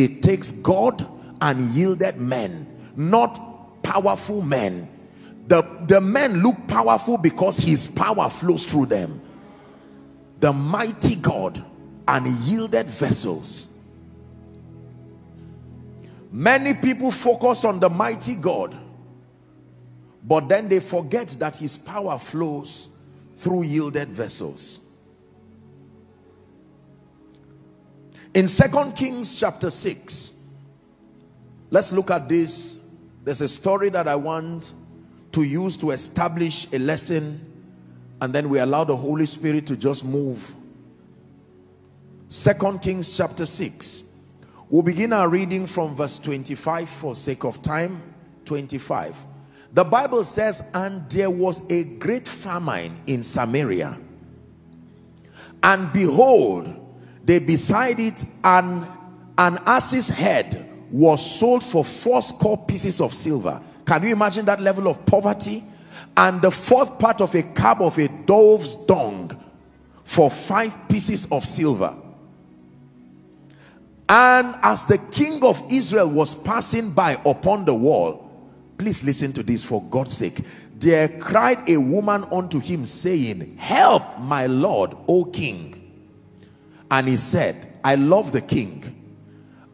it takes God and yielded men, not powerful men. The, the men look powerful because his power flows through them. The mighty God and yielded vessels. Many people focus on the mighty God, but then they forget that his power flows through yielded vessels. In Second Kings chapter 6, let's look at this. There's a story that I want to use to establish a lesson and then we allow the Holy Spirit to just move. Second Kings chapter 6. We'll begin our reading from verse 25 for sake of time. 25. The Bible says, and there was a great famine in Samaria. And behold, they beside it an, an ass's head was sold for four score pieces of silver. Can you imagine that level of poverty? And the fourth part of a cab of a dove's dung for five pieces of silver. And as the king of Israel was passing by upon the wall, please listen to this for God's sake. There cried a woman unto him, saying, Help, my Lord, O king. And he said, I love the king.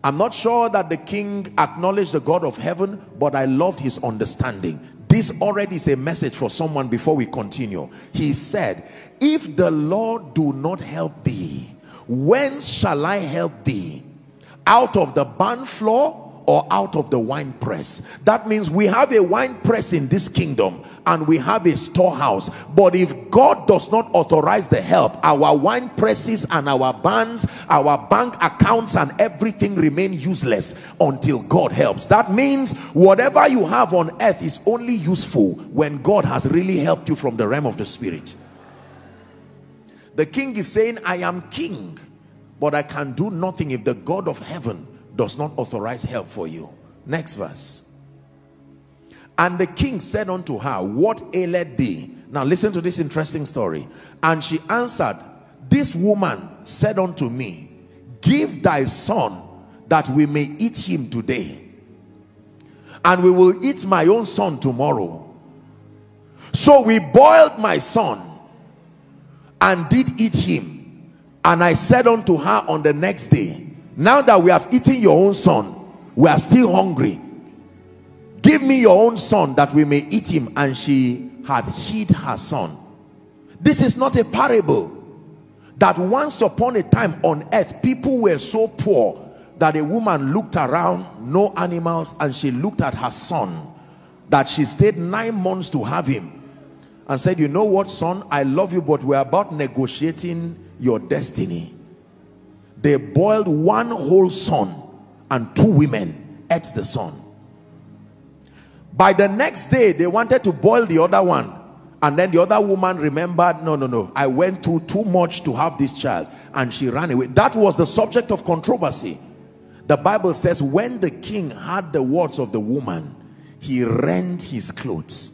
I'm not sure that the king acknowledged the God of heaven, but I loved his understanding. This already is a message for someone before we continue. He said, If the Lord do not help thee, whence shall I help thee? Out of the barn floor or out of the wine press. That means we have a wine press in this kingdom and we have a storehouse. But if God does not authorize the help, our wine presses and our barns, our bank accounts and everything remain useless until God helps. That means whatever you have on earth is only useful when God has really helped you from the realm of the spirit. The king is saying, I am king, but I can do nothing if the God of heaven does not authorize help for you. Next verse. And the king said unto her, What aileth thee? Now listen to this interesting story. And she answered, This woman said unto me, Give thy son that we may eat him today. And we will eat my own son tomorrow. So we boiled my son and did eat him. And I said unto her on the next day, now that we have eaten your own son, we are still hungry. Give me your own son that we may eat him. And she had hid her son. This is not a parable. That once upon a time on earth, people were so poor that a woman looked around, no animals, and she looked at her son. That she stayed nine months to have him. And said, you know what son, I love you, but we're about negotiating your destiny they boiled one whole son and two women ate the son. By the next day they wanted to boil the other one. And then the other woman remembered no no no. I went through too much to have this child. And she ran away. That was the subject of controversy. The bible says when the king heard the words of the woman he rent his clothes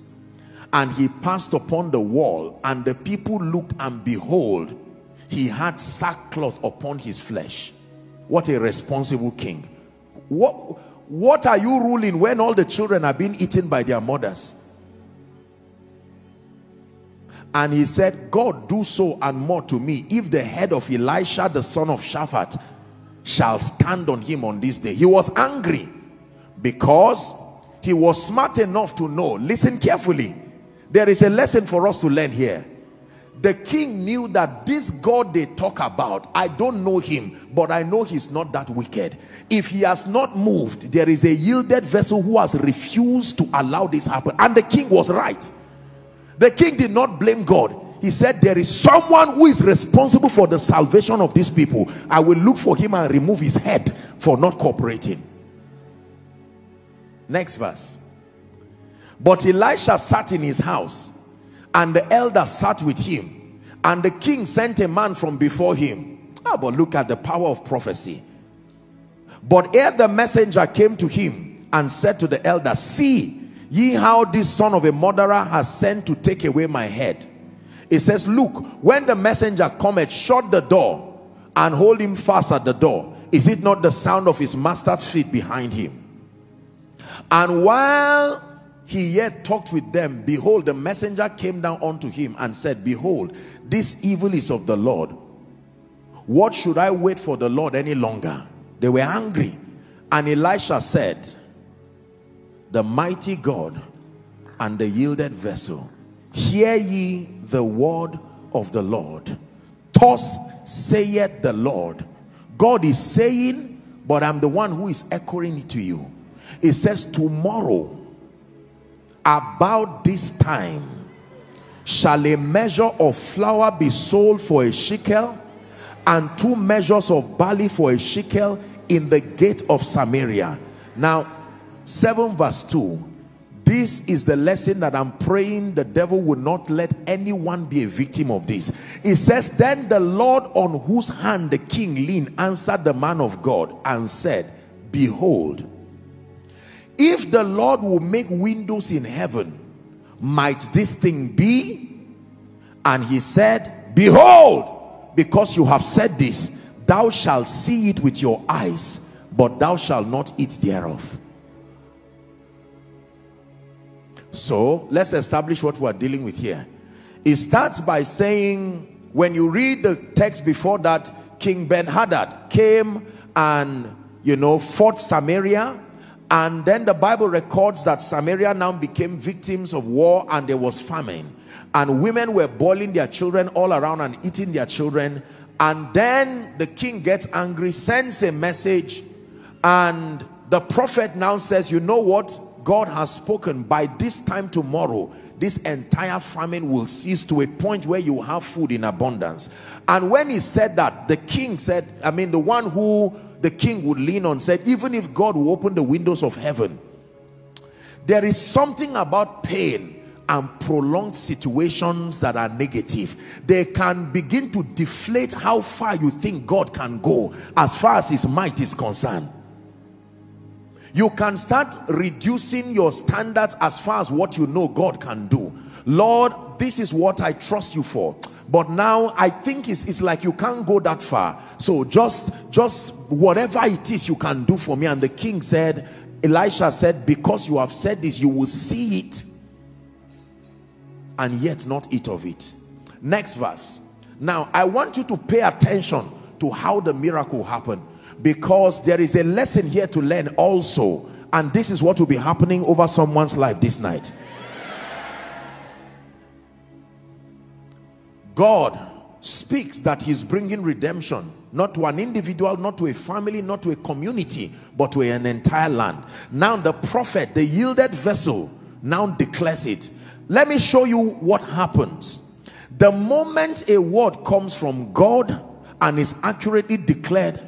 and he passed upon the wall and the people looked and behold he had sackcloth upon his flesh. What a responsible king. What what are you ruling when all the children are being eaten by their mothers? And he said god do so and more to me. If the head of elisha the son of shaphat shall stand on him on this day. He was angry because he was smart enough to know. Listen carefully. There is a lesson for us to learn here the king knew that this God they talk about, I don't know him, but I know he's not that wicked. If he has not moved, there is a yielded vessel who has refused to allow this happen. And the king was right. The king did not blame God. He said, there is someone who is responsible for the salvation of these people. I will look for him and remove his head for not cooperating. Next verse. But Elisha sat in his house and the elder sat with him and the king sent a man from before him. Oh, but look at the power of prophecy. But ere the messenger came to him and said to the elder see ye how this son of a murderer has sent to take away my head. It says look when the messenger cometh shut the door and hold him fast at the door. Is it not the sound of his master's feet behind him? And while he yet talked with them, behold, the messenger came down unto him and said, Behold, this evil is of the Lord. What should I wait for the Lord any longer? They were angry. And Elisha said, The mighty God and the yielded vessel, hear ye the word of the Lord. Thus saith the Lord. God is saying, but I'm the one who is echoing it to you. It says, Tomorrow, about this time, shall a measure of flour be sold for a shekel, and two measures of barley for a shekel in the gate of Samaria. Now, 7 verse 2 this is the lesson that I'm praying the devil will not let anyone be a victim of this. It says, Then the Lord on whose hand the king leaned answered the man of God and said, Behold, if the Lord will make windows in heaven, might this thing be? And he said, Behold, because you have said this, thou shalt see it with your eyes, but thou shalt not eat thereof. So let's establish what we're dealing with here. It starts by saying, when you read the text before that, King Ben-Hadad came and, you know, fought Samaria. And then the Bible records that Samaria now became victims of war and there was famine. And women were boiling their children all around and eating their children. And then the king gets angry, sends a message. And the prophet now says, you know what? God has spoken by this time tomorrow this entire famine will cease to a point where you have food in abundance and when he said that the king said I mean the one who the king would lean on said even if God will open the windows of heaven there is something about pain and prolonged situations that are negative they can begin to deflate how far you think God can go as far as his might is concerned you can start reducing your standards as far as what you know God can do. Lord, this is what I trust you for. But now I think it's, it's like you can't go that far. So just, just whatever it is you can do for me. And the king said, Elisha said, because you have said this, you will see it and yet not eat of it. Next verse. Now, I want you to pay attention to how the miracle happened because there is a lesson here to learn also and this is what will be happening over someone's life this night God speaks that he's bringing redemption not to an individual not to a family not to a community but to an entire land. Now the prophet the yielded vessel now declares it. Let me show you what happens. The moment a word comes from God and is accurately declared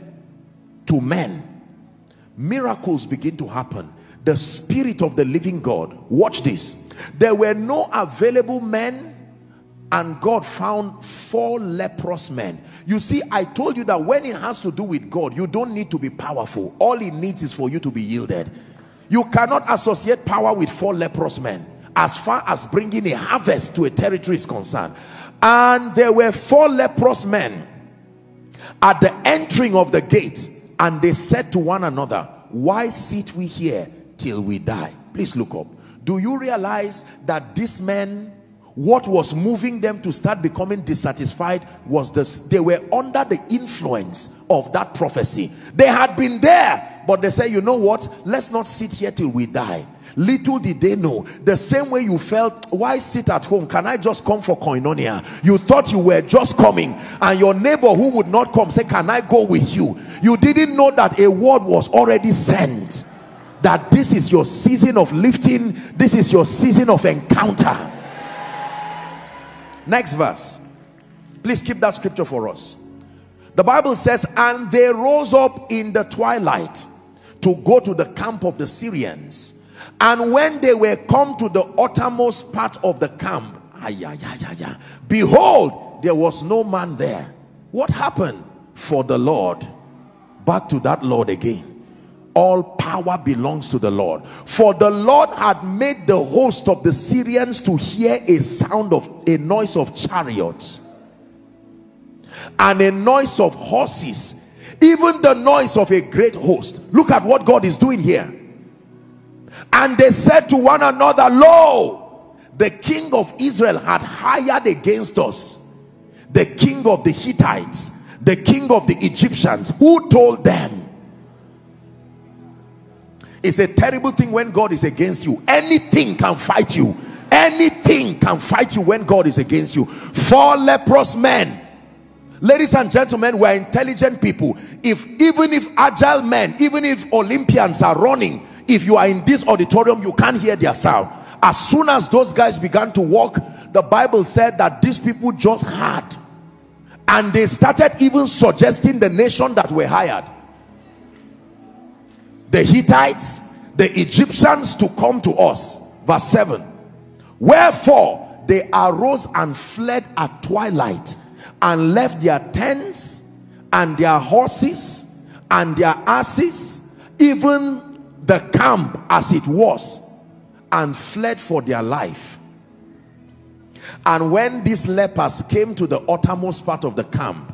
to men miracles begin to happen. The spirit of the living God watch this. There were no available men and God found four leprous men you see I told you that when it has to do with God you don't need to be powerful all it needs is for you to be yielded you cannot associate power with four leprous men as far as bringing a harvest to a territory is concerned and there were four leprous men at the entering of the gate and they said to one another, why sit we here till we die? Please look up. Do you realize that these men, what was moving them to start becoming dissatisfied was this, they were under the influence of that prophecy. They had been there, but they said, you know what? Let's not sit here till we die. Little did they know, the same way you felt, why sit at home? Can I just come for koinonia? You thought you were just coming and your neighbor who would not come say, can I go with you? You didn't know that a word was already sent. That this is your season of lifting. This is your season of encounter. Next verse. Please keep that scripture for us. The Bible says, and they rose up in the twilight to go to the camp of the Syrians and when they were come to the uttermost part of the camp, behold, there was no man there. What happened? For the Lord, back to that Lord again. All power belongs to the Lord. For the Lord had made the host of the Syrians to hear a sound of a noise of chariots and a noise of horses even the noise of a great host. Look at what God is doing here. And they said to one another lo the king of Israel had hired against us the king of the Hittites the king of the Egyptians. Who told them it's a terrible thing when God is against you. Anything can fight you. Anything can fight you when God is against you. Four leprous men. Ladies and gentlemen we are intelligent people. If even if agile men even if olympians are running if you are in this auditorium you can't hear their sound. As soon as those guys began to walk the bible said that these people just had and they started even suggesting the nation that were hired the hittites the egyptians to come to us. Verse 7 wherefore they arose and fled at twilight and left their tents and their horses and their asses even the camp as it was and fled for their life. And when these lepers came to the uttermost part of the camp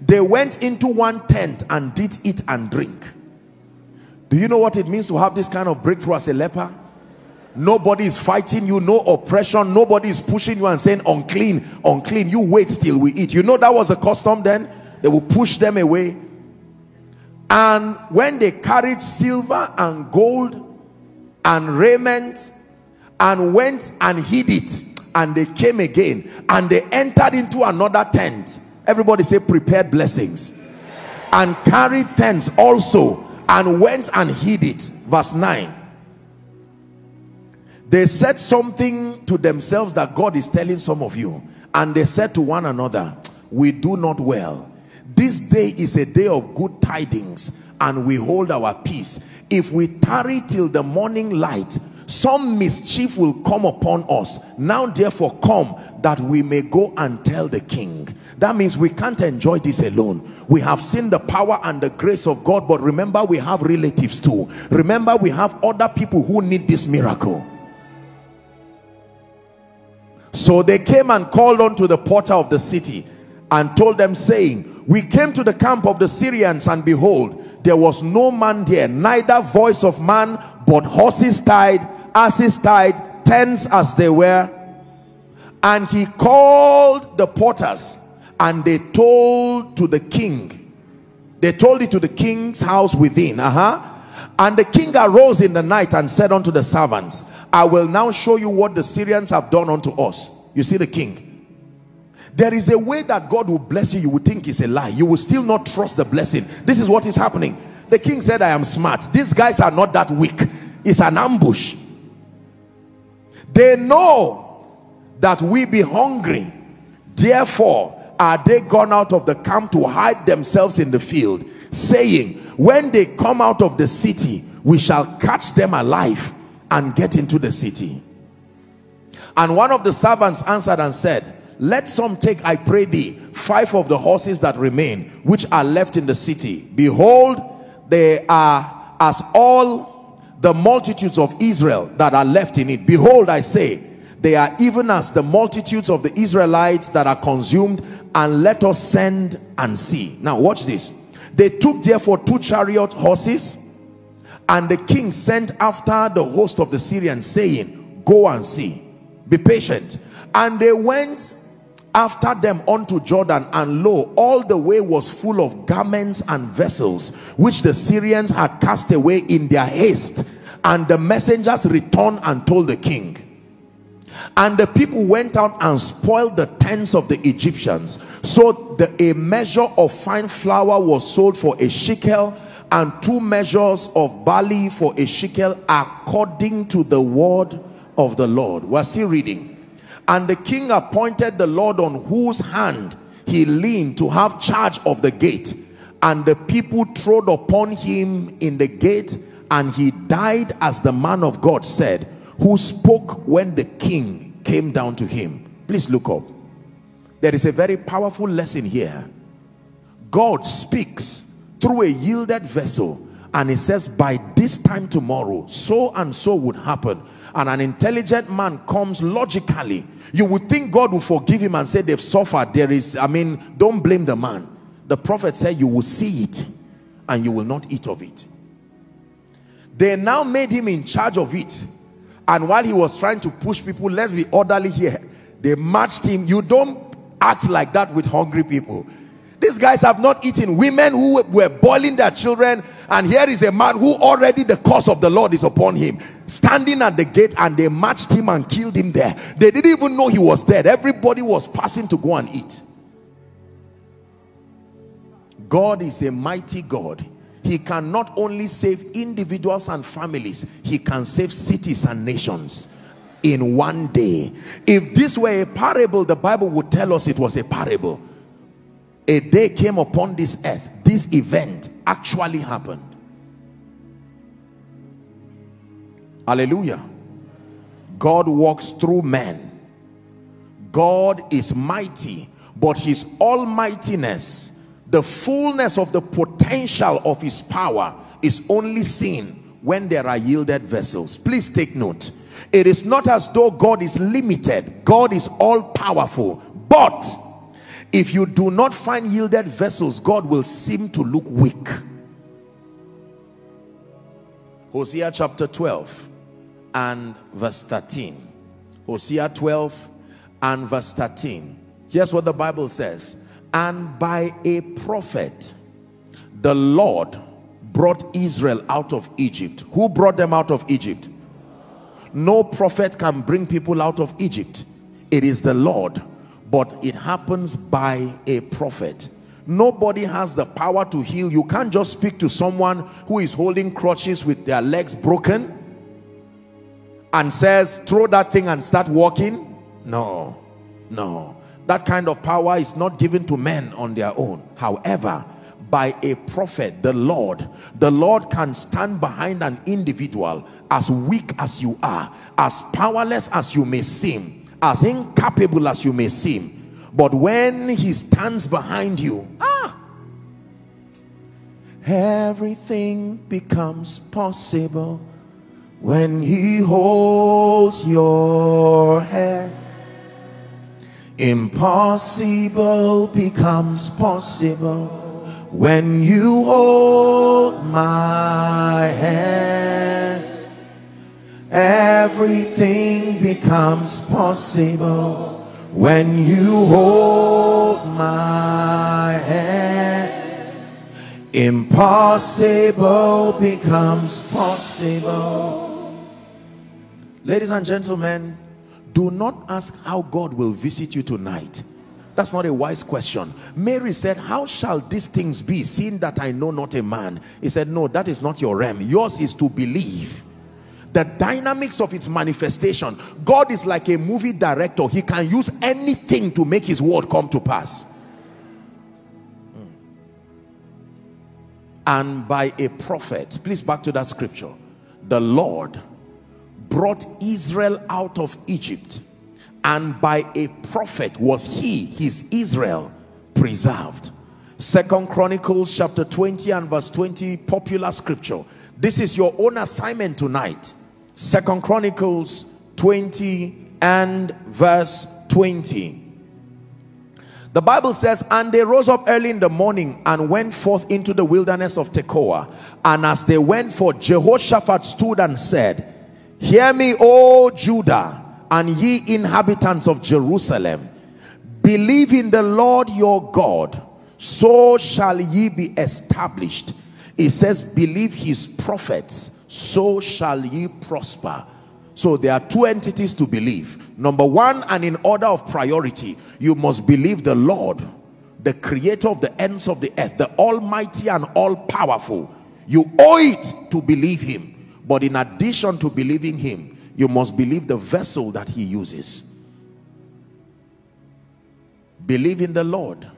they went into one tent and did eat and drink do you know what it means to have this kind of breakthrough as a leper? Nobody is fighting you no oppression nobody is pushing you and saying unclean unclean you wait till we eat. You know that was a custom then? They will push them away. And when they carried silver and gold and raiment and went and hid it and they came again and they entered into another tent everybody say prepared blessings. And carried tents also and went and hid it. Verse 9 they said something to themselves that God is telling some of you and they said to one another we do not well. This day is a day of good tidings and we hold our peace. If we tarry till the morning light some mischief will come upon us. Now therefore come that we may go and tell the king that means we can't enjoy this alone. We have seen the power and the grace of God but remember we have relatives too. Remember we have other people who need this miracle. So they came and called unto the porter of the city and told them saying, we came to the camp of the Syrians and behold, there was no man there, neither voice of man, but horses tied, asses tied, tents as they were. And he called the porters and they told to the king. They told it to the king's house within. Uh-huh. And the king arose in the night and said unto the servants, I will now show you what the Syrians have done unto us. You see the king. There is a way that God will bless you. You will think it's a lie. You will still not trust the blessing. This is what is happening. The king said, I am smart. These guys are not that weak. It's an ambush. They know that we be hungry. Therefore, are they gone out of the camp to hide themselves in the field, saying, when they come out of the city, we shall catch them alive and get into the city. And one of the servants answered and said, let some take, I pray thee, five of the horses that remain, which are left in the city. Behold, they are as all the multitudes of Israel that are left in it. Behold, I say, they are even as the multitudes of the Israelites that are consumed, and let us send and see. Now watch this. They took therefore two chariot horses, and the king sent after the host of the Syrians, saying, Go and see. Be patient. And they went after them unto Jordan and lo all the way was full of garments and vessels which the Syrians had cast away in their haste and the messengers returned and told the king and the people went out and spoiled the tents of the Egyptians. So the, a measure of fine flour was sold for a shekel and two measures of barley for a shekel according to the word of the Lord. We're still reading. And the king appointed the Lord on whose hand he leaned to have charge of the gate. And the people trod upon him in the gate and he died as the man of God said, who spoke when the king came down to him. Please look up. There is a very powerful lesson here. God speaks through a yielded vessel and he says by this time tomorrow so and so would happen and an intelligent man comes logically you would think God will forgive him and say they've suffered there is I mean don't blame the man The prophet said, you will see it and you will not eat of it. They now made him in charge of it. And while he was trying to push people, let's be orderly here. They matched him. You don't act like that with hungry people. These guys have not eaten. Women who were boiling their children. And here is a man who already the curse of the Lord is upon him. Standing at the gate and they matched him and killed him there. They didn't even know he was dead. Everybody was passing to go and eat. God is a mighty God. He can not only save individuals and families. He can save cities and nations in one day. If this were a parable, the Bible would tell us it was a parable a day came upon this earth this event actually happened hallelujah god walks through men god is mighty but his almightiness the fullness of the potential of his power is only seen when there are yielded vessels. Please take note. It is not as though god is limited. God is all powerful but if you do not find yielded vessels God will seem to look weak. Hosea chapter 12 and verse 13 Hosea 12 and verse 13 here's what the Bible says and by a prophet the Lord brought Israel out of Egypt. Who brought them out of Egypt? No prophet can bring people out of Egypt. It is the Lord. But it happens by a prophet. Nobody has the power to heal. You can't just speak to someone who is holding crutches with their legs broken and says throw that thing and start walking. No no that kind of power is not given to men on their own. However by a prophet the lord the lord can stand behind an individual as weak as you are as powerless as you may seem as incapable as you may seem. But when he stands behind you ah! everything becomes possible when he holds your hand impossible becomes possible when you hold my hand Everything becomes possible when you hold my hand. Impossible becomes possible. Ladies and gentlemen, do not ask how God will visit you tonight. That's not a wise question. Mary said, how shall these things be, seeing that I know not a man? He said, no, that is not your realm. Yours is to believe the dynamics of its manifestation god is like a movie director he can use anything to make his word come to pass hmm. and by a prophet please back to that scripture the lord brought israel out of egypt and by a prophet was he his israel preserved second chronicles chapter 20 and verse 20 popular scripture this is your own assignment tonight Second Chronicles 20 and verse 20. The Bible says, And they rose up early in the morning and went forth into the wilderness of Tekoa. And as they went forth, Jehoshaphat stood and said, Hear me, O Judah, and ye inhabitants of Jerusalem. Believe in the Lord your God, so shall ye be established. It says, Believe his prophets so shall ye prosper. So there are two entities to believe. Number one, and in order of priority, you must believe the Lord, the creator of the ends of the earth, the almighty and all powerful. You owe it to believe him. But in addition to believing him, you must believe the vessel that he uses. Believe in the Lord.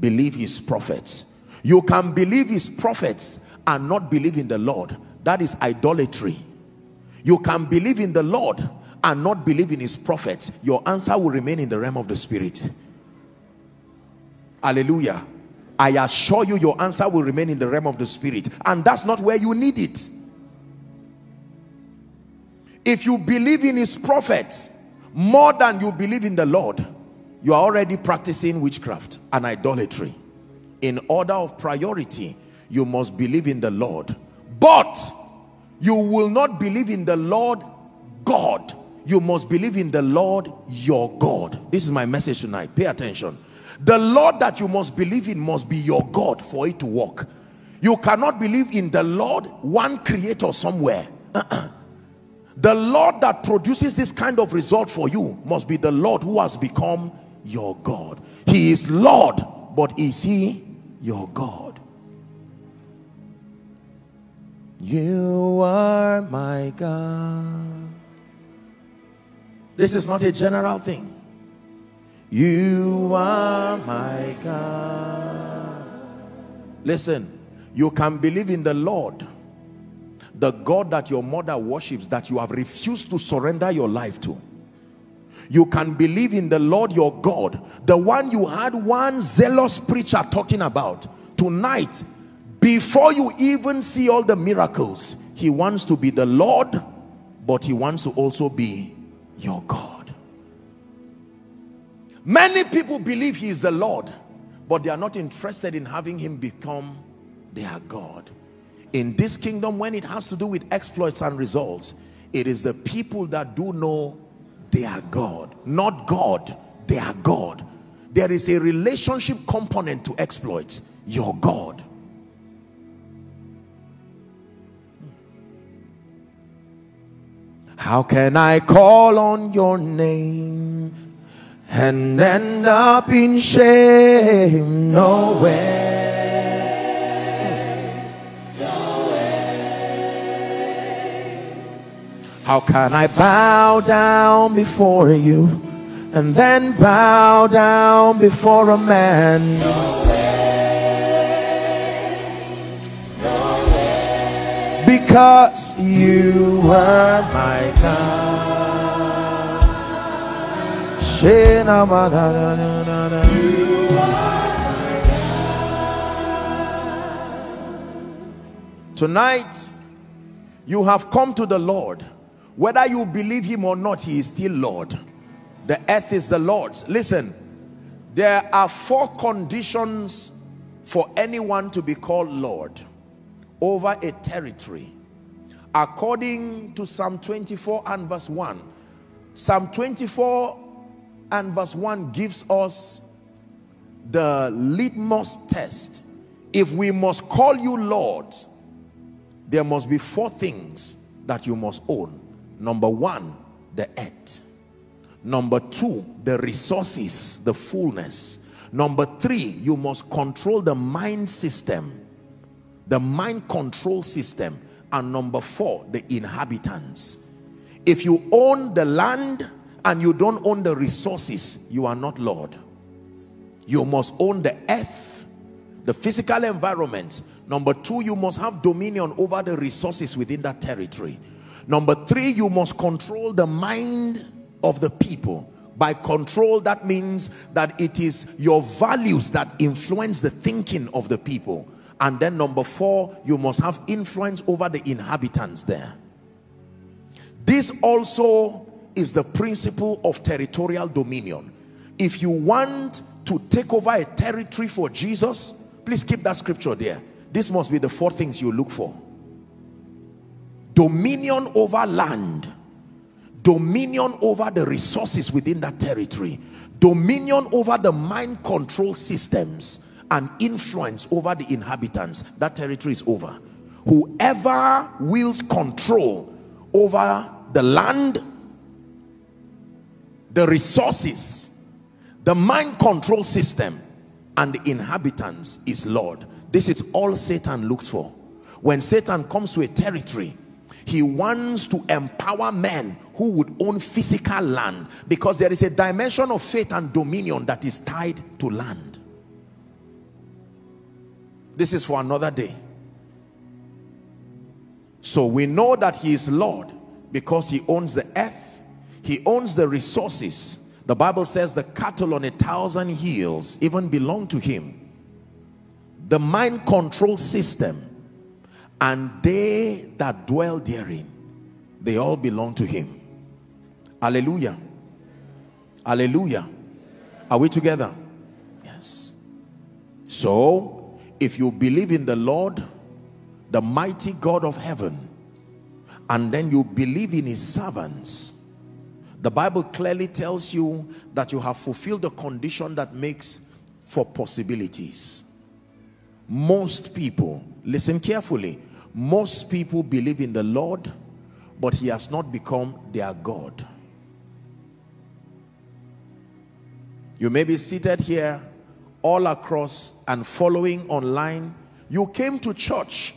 Believe his prophets. You can believe his prophets and not believe in the Lord that is idolatry. You can believe in the Lord and not believe in his prophets. Your answer will remain in the realm of the spirit. Hallelujah. I assure you your answer will remain in the realm of the spirit. And that's not where you need it. If you believe in his prophets more than you believe in the Lord, you are already practicing witchcraft and idolatry. in order of priority you must believe in the Lord. But you will not believe in the Lord God. You must believe in the Lord your God. This is my message tonight. Pay attention. The Lord that you must believe in must be your God for it to work. You cannot believe in the Lord one creator somewhere the Lord that produces this kind of result for you must be the Lord who has become your God. He is Lord but is he your God? You are my God. This is not a general thing. You are my God. Listen you can believe in the Lord the God that your mother worships that you have refused to surrender your life to. You can believe in the Lord your God the one you had one zealous preacher talking about. Tonight before you even see all the miracles he wants to be the Lord but he wants to also be your God. Many people believe he is the Lord but they are not interested in having him become their God in this kingdom when it has to do with exploits and results it is the people that do know they are God not God they are God. There is a relationship component to exploits. Your God. How can I call on your name and end up in shame? No How can I bow down before you and then bow down before a man? No way. No way. Because you are my God. Tonight, you have come to the Lord whether you believe him or not, he is still Lord. The earth is the Lord's. Listen, there are four conditions for anyone to be called Lord over a territory. According to Psalm 24 and verse 1, Psalm 24 and verse 1 gives us the litmus test. If we must call you Lord, there must be four things that you must own. Number one, the earth. Number two, the resources, the fullness. Number three, you must control the mind system, the mind control system. And number four, the inhabitants. If you own the land and you don't own the resources, you are not Lord. You must own the earth, the physical environment. Number two, you must have dominion over the resources within that territory. Number three, you must control the mind of the people. By control, that means that it is your values that influence the thinking of the people. And then number four, you must have influence over the inhabitants there. This also is the principle of territorial dominion. If you want to take over a territory for Jesus, please keep that scripture there. This must be the four things you look for dominion over land dominion over the resources within that territory dominion over the mind control systems and influence over the inhabitants that territory is over. Whoever wills control over the land the resources the mind control system and the inhabitants is Lord. This is all Satan looks for. When Satan comes to a territory he wants to empower men who would own physical land because there is a dimension of faith and dominion that is tied to land. This is for another day. So we know that he is Lord because he owns the earth. He owns the resources. The Bible says the cattle on a thousand hills even belong to him. The mind control system and they that dwell therein they all belong to him. Hallelujah. Hallelujah. Are we together? Yes. So, if you believe in the Lord, the mighty God of heaven, and then you believe in his servants, the Bible clearly tells you that you have fulfilled the condition that makes for possibilities. Most people, listen carefully, most people believe in the Lord, but he has not become their God. You may be seated here all across and following online. You came to church.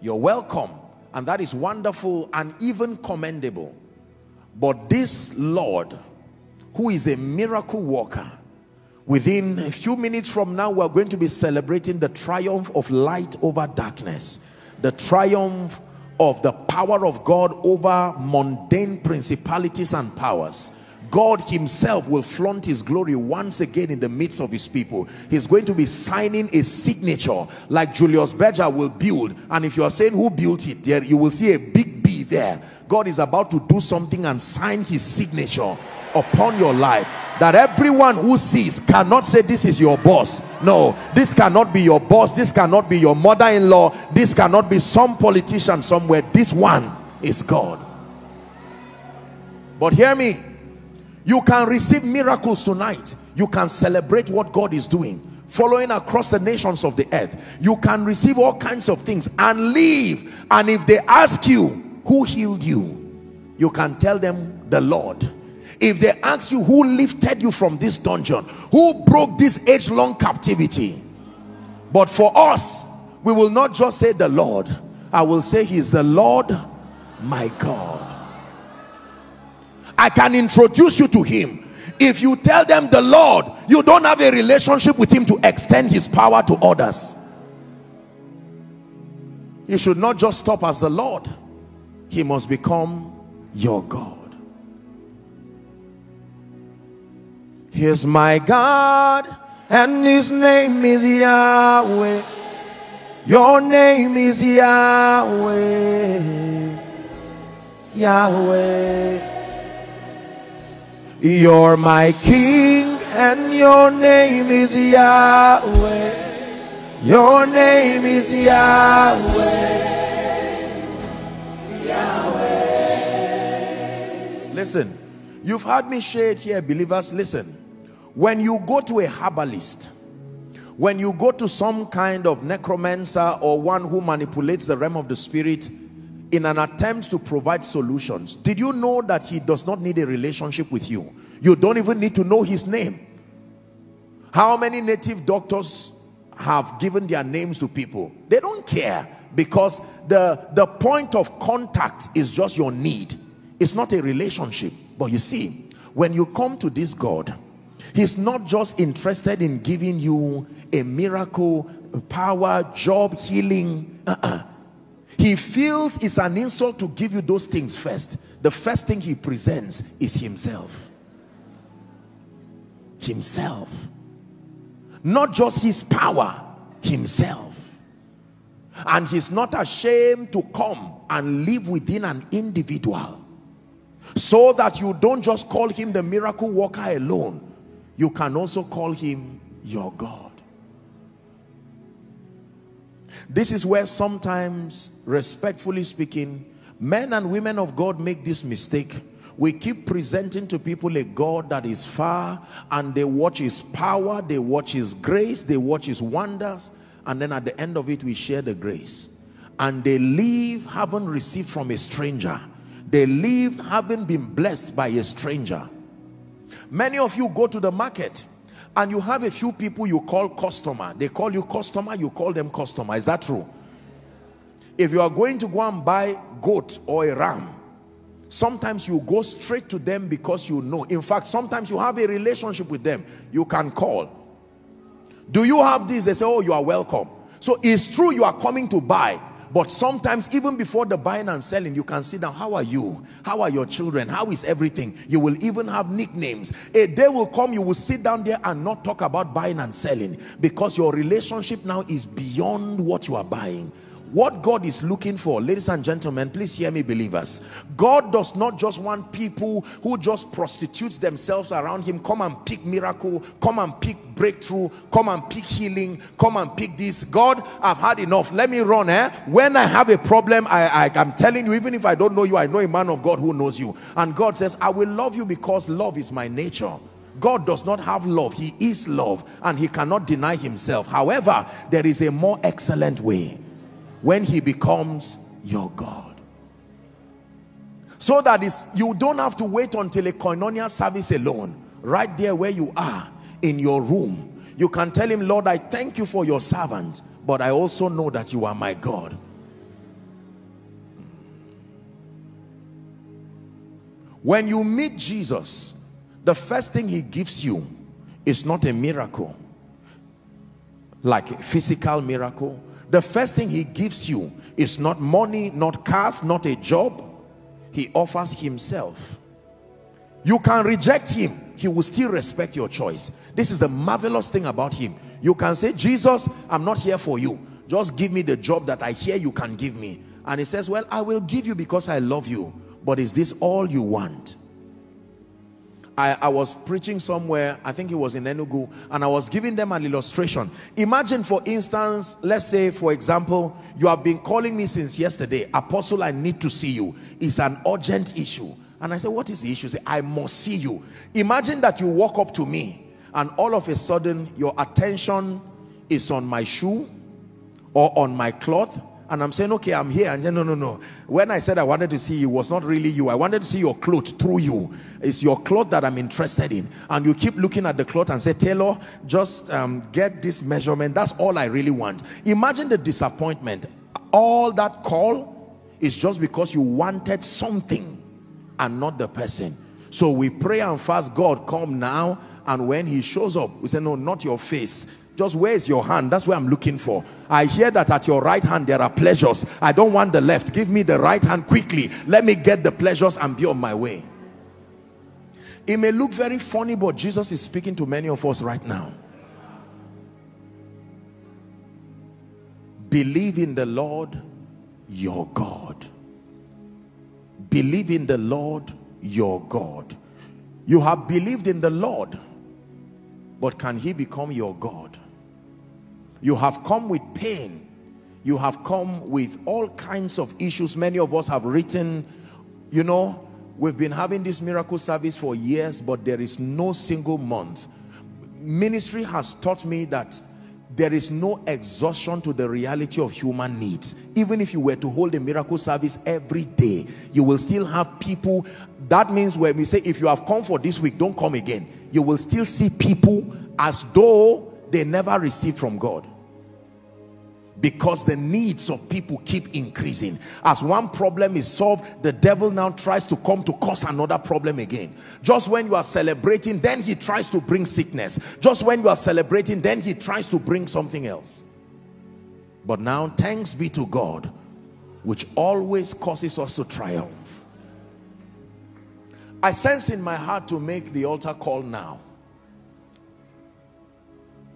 You're welcome. And that is wonderful and even commendable. But this Lord, who is a miracle worker, within a few minutes from now, we're going to be celebrating the triumph of light over darkness. The triumph of the power of God over mundane principalities and powers God himself will flaunt his glory once again in the midst of his people. He's going to be signing a signature like Julius Berger will build. And if you are saying who built it, there you will see a big B there. God is about to do something and sign his signature upon your life that everyone who sees cannot say this is your boss no this cannot be your boss this cannot be your mother-in-law this cannot be some politician somewhere this one is god but hear me you can receive miracles tonight. You can celebrate what God is doing. Following across the nations of the earth. You can receive all kinds of things and leave. And if they ask you, who healed you? You can tell them, the Lord. If they ask you, who lifted you from this dungeon? Who broke this age-long captivity? But for us, we will not just say the Lord. I will say he's the Lord my God. I can introduce you to him. If you tell them the Lord, you don't have a relationship with him to extend his power to others. He should not just stop as the Lord. He must become your God. Here's my God and his name is Yahweh. Your name is Yahweh. Yahweh. You're my king and your name is Yahweh. Your name is Yahweh. Yahweh. Listen, you've heard me share it here, believers. Listen, when you go to a herbalist, when you go to some kind of necromancer or one who manipulates the realm of the spirit, in an attempt to provide solutions. Did you know that he does not need a relationship with you? You don't even need to know his name. How many native doctors have given their names to people? They don't care because the, the point of contact is just your need. It's not a relationship. But you see, when you come to this God, he's not just interested in giving you a miracle, power, job, healing. Uh -uh. He feels it's an insult to give you those things first. The first thing he presents is himself. Himself. Not just his power, himself. And he's not ashamed to come and live within an individual. So that you don't just call him the miracle worker alone. You can also call him your God. This is where sometimes, respectfully speaking, men and women of God make this mistake. We keep presenting to people a God that is far and they watch his power, they watch his grace, they watch his wonders and then at the end of it we share the grace. And they leave having received from a stranger. They leave having been blessed by a stranger. Many of you go to the market and you have a few people you call customer. They call you customer you call them customer. Is that true? If you are going to go and buy goat or a ram sometimes you go straight to them because you know. In fact sometimes you have a relationship with them. You can call. Do you have this? They say oh you are welcome. So it's true you are coming to buy but sometimes even before the buying and selling, you can sit down. How are you? How are your children? How is everything? You will even have nicknames. A day will come, you will sit down there and not talk about buying and selling because your relationship now is beyond what you are buying. What God is looking for, ladies and gentlemen, please hear me believers. God does not just want people who just prostitutes themselves around him, come and pick miracle, come and pick breakthrough, come and pick healing, come and pick this. God, I've had enough. Let me run. Eh? When I have a problem, I, I, I'm telling you, even if I don't know you, I know a man of God who knows you. And God says, I will love you because love is my nature. God does not have love. He is love and he cannot deny himself. However, there is a more excellent way when he becomes your God. So that is you don't have to wait until a koinonia service alone. Right there where you are in your room. You can tell him, Lord, I thank you for your servant, but I also know that you are my God. When you meet Jesus, the first thing he gives you is not a miracle, like a physical miracle, the first thing he gives you is not money, not cars, not a job. He offers himself. You can reject him. He will still respect your choice. This is the marvelous thing about him. You can say, Jesus, I'm not here for you. Just give me the job that I hear you can give me. And he says, well, I will give you because I love you. But is this all you want? I, I, was preaching somewhere, I think it was in Enugu, and I was giving them an illustration. Imagine, for instance, let's say, for example, you have been calling me since yesterday, Apostle, I need to see you. It's an urgent issue. And I said, What is the issue? Say, I must see you. Imagine that you walk up to me, and all of a sudden, your attention is on my shoe or on my cloth and I'm saying, okay, I'm here. And no, no, no. When I said I wanted to see you, was not really you. I wanted to see your clothes through you. It's your cloth that I'm interested in. And you keep looking at the cloth and say, tailor, just um, get this measurement. That's all I really want. Imagine the disappointment. All that call is just because you wanted something and not the person. So we pray and fast, God, come now. And when he shows up, we say, no, not your face just where is your hand? That's where I'm looking for. I hear that at your right hand there are pleasures. I don't want the left. Give me the right hand quickly. Let me get the pleasures and be on my way. It may look very funny, but Jesus is speaking to many of us right now. Believe in the Lord your God. Believe in the Lord your God. You have believed in the Lord, but can he become your God? You have come with pain. You have come with all kinds of issues. Many of us have written, you know, we've been having this miracle service for years, but there is no single month. Ministry has taught me that there is no exhaustion to the reality of human needs. Even if you were to hold a miracle service every day, you will still have people. That means when we say, if you have come for this week, don't come again. You will still see people as though they never receive from God. Because the needs of people keep increasing. As one problem is solved the devil now tries to come to cause another problem again. Just when you are celebrating then he tries to bring sickness. Just when you are celebrating then he tries to bring something else. But now thanks be to God which always causes us to triumph. I sense in my heart to make the altar call now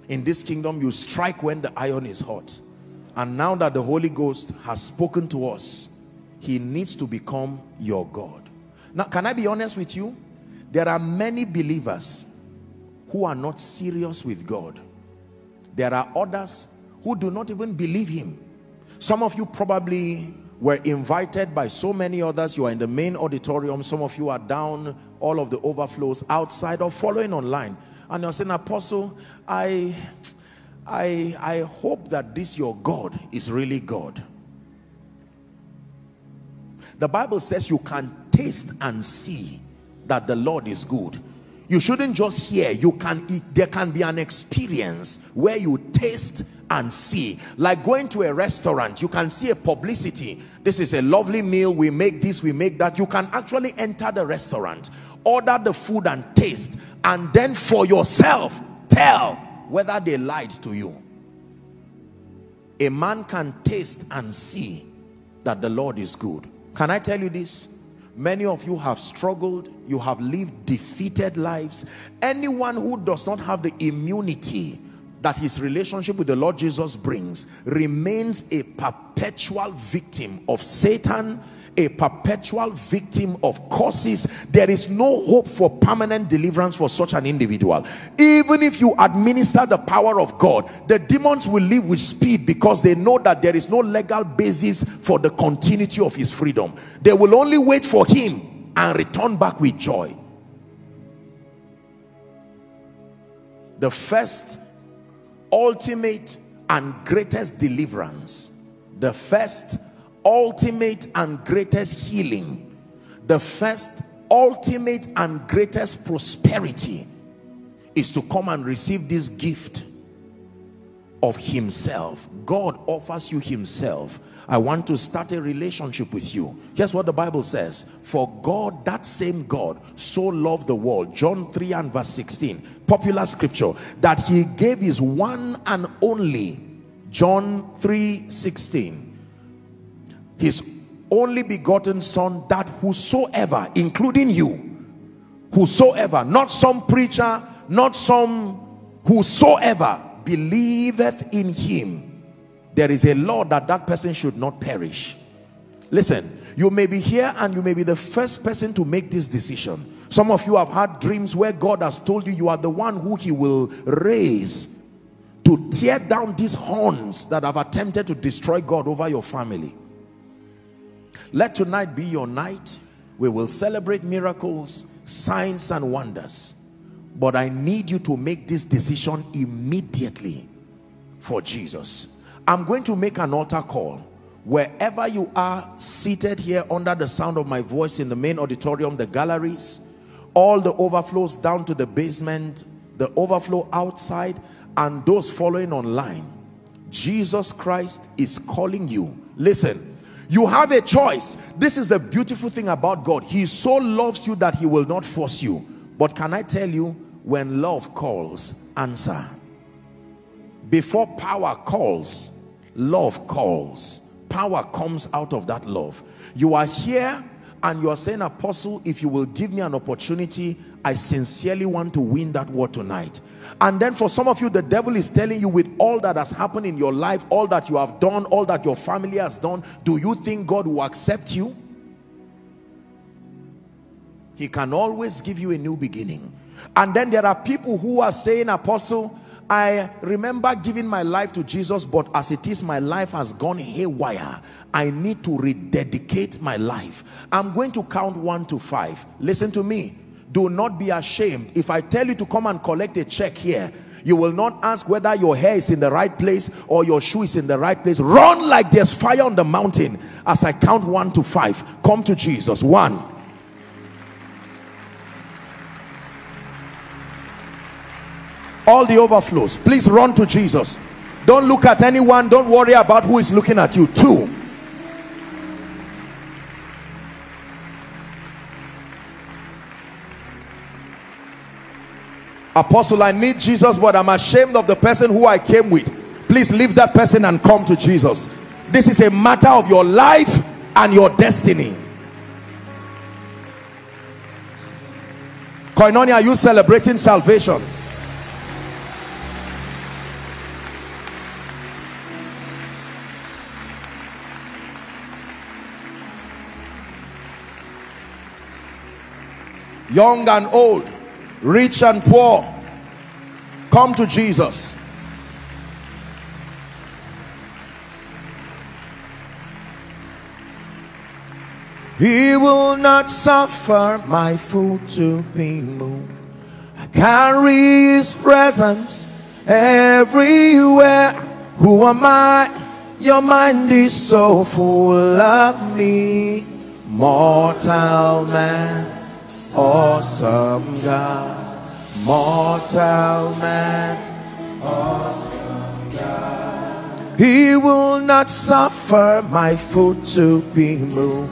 in this kingdom you strike when the iron is hot. And now that the Holy Ghost has spoken to us he needs to become your God. Now can I be honest with you? There are many believers who are not serious with God. There are others who do not even believe him. Some of you probably were invited by so many others. You are in the main auditorium. Some of you are down all of the overflows outside or following online and you're saying, Apostle, I, I, I hope that this your God is really God. The Bible says you can taste and see that the Lord is good. You shouldn't just hear, you can eat. There can be an experience where you taste and see. Like going to a restaurant, you can see a publicity. This is a lovely meal. We make this, we make that. You can actually enter the restaurant order the food and taste and then for yourself tell whether they lied to you a man can taste and see that the Lord is good can I tell you this many of you have struggled you have lived defeated lives anyone who does not have the immunity that his relationship with the Lord Jesus brings remains a perpetual victim of Satan, a perpetual victim of causes. There is no hope for permanent deliverance for such an individual. Even if you administer the power of God, the demons will live with speed because they know that there is no legal basis for the continuity of his freedom. They will only wait for him and return back with joy. The first ultimate and greatest deliverance the first ultimate and greatest healing the first ultimate and greatest prosperity is to come and receive this gift of himself. God offers you himself I want to start a relationship with you. Here's what the Bible says. For God that same God so loved the world John 3 and verse 16 popular scripture that he gave his one and only John 3 16 his only begotten son that whosoever including you whosoever not some preacher not some whosoever believeth in him there is a law that that person should not perish. Listen you may be here and you may be the first person to make this decision. Some of you have had dreams where God has told you you are the one who he will raise to tear down these horns that have attempted to destroy God over your family. Let tonight be your night. We will celebrate miracles signs and wonders. But I need you to make this decision immediately for Jesus. I'm going to make an altar call. Wherever you are seated here under the sound of my voice in the main auditorium, the galleries, all the overflows down to the basement, the overflow outside, and those following online, Jesus Christ is calling you. Listen, you have a choice. This is the beautiful thing about God. He so loves you that he will not force you. But can I tell you, when love calls, answer. Before power calls, love calls. Power comes out of that love. You are here and you are saying, Apostle, if you will give me an opportunity, I sincerely want to win that war tonight. And then for some of you, the devil is telling you with all that has happened in your life, all that you have done, all that your family has done, do you think God will accept you? He can always give you a new beginning. And then there are people who are saying, Apostle, I remember giving my life to Jesus, but as it is, my life has gone haywire. I need to rededicate my life. I'm going to count one to five. Listen to me. Do not be ashamed. If I tell you to come and collect a check here, you will not ask whether your hair is in the right place or your shoe is in the right place. Run like there's fire on the mountain as I count one to five. Come to Jesus. One. All the overflows. Please run to jesus. Don't look at anyone. Don't worry about who is looking at you two apostle i need jesus but i'm ashamed of the person who i came with. Please leave that person and come to jesus. This is a matter of your life and your destiny. Koinonia are you celebrating salvation young and old rich and poor come to Jesus He will not suffer my foot to be moved. I carry his presence everywhere. Who am I? Your mind is so full of me, mortal man awesome God, mortal man, awesome God. He will not suffer my foot to be moved.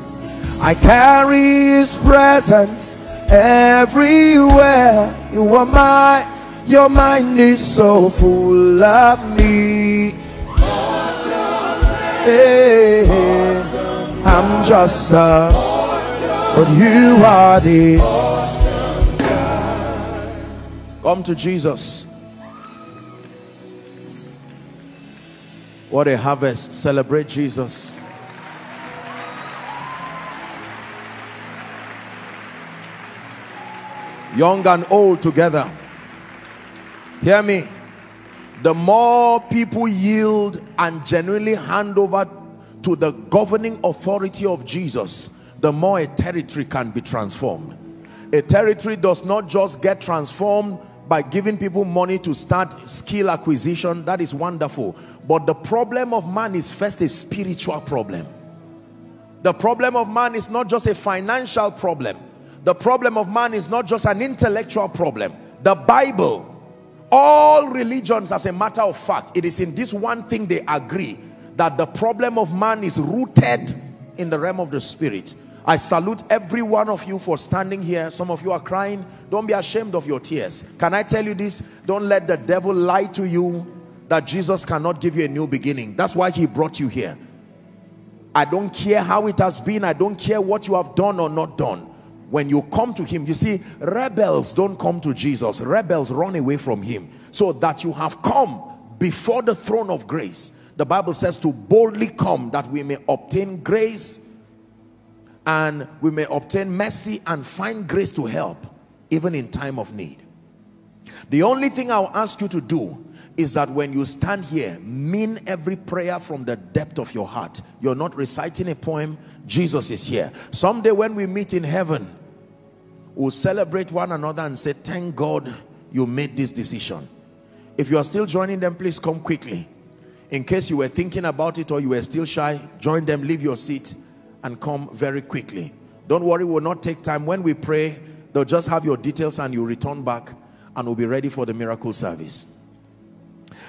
I carry his presence everywhere. You are my, your mind is so full of me. Hey, I'm just a but you are the awesome God. come to Jesus What a harvest. Celebrate Jesus. Young and old together. Hear me. The more people yield and genuinely hand over to the governing authority of Jesus, the more a territory can be transformed. A territory does not just get transformed by giving people money to start skill acquisition. That is wonderful. But the problem of man is first a spiritual problem. The problem of man is not just a financial problem. The problem of man is not just an intellectual problem. The Bible, all religions as a matter of fact, it is in this one thing they agree that the problem of man is rooted in the realm of the spirit. I salute every one of you for standing here. Some of you are crying. Don't be ashamed of your tears. Can I tell you this? Don't let the devil lie to you that Jesus cannot give you a new beginning. That's why he brought you here. I don't care how it has been. I don't care what you have done or not done. When you come to him, you see, rebels don't come to Jesus. Rebels run away from him. So that you have come before the throne of grace. The Bible says to boldly come that we may obtain grace and we may obtain mercy and find grace to help even in time of need. The only thing I'll ask you to do is that when you stand here, mean every prayer from the depth of your heart. You're not reciting a poem. Jesus is here. Someday when we meet in heaven, we'll celebrate one another and say, thank God you made this decision. If you are still joining them, please come quickly. In case you were thinking about it or you were still shy, join them, leave your seat and come very quickly. Don't worry, we'll not take time. When we pray, they'll just have your details and you return back and we'll be ready for the miracle service.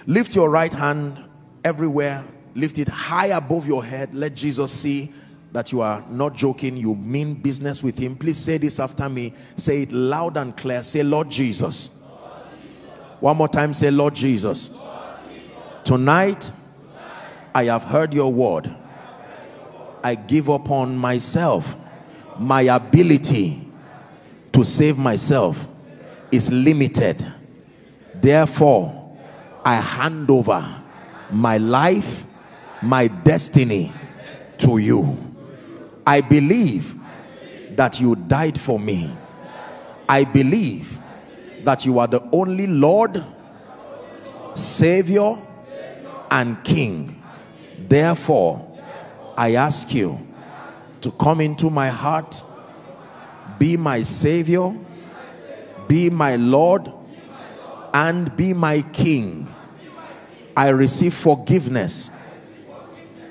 Lift your right hand everywhere. Lift it high above your head. Let Jesus see that you are not joking. You mean business with him. Please say this after me. Say it loud and clear. Say, Lord Jesus. One more time. Say, Lord Jesus. Tonight, I have heard your word. I give upon myself. My ability to save myself is limited. Therefore, I hand over my life, my destiny to you. I believe that you died for me. I believe that you are the only Lord, Savior, and King. Therefore, I ask you to come into my heart, be my Savior, be my Lord, and be my king. I receive forgiveness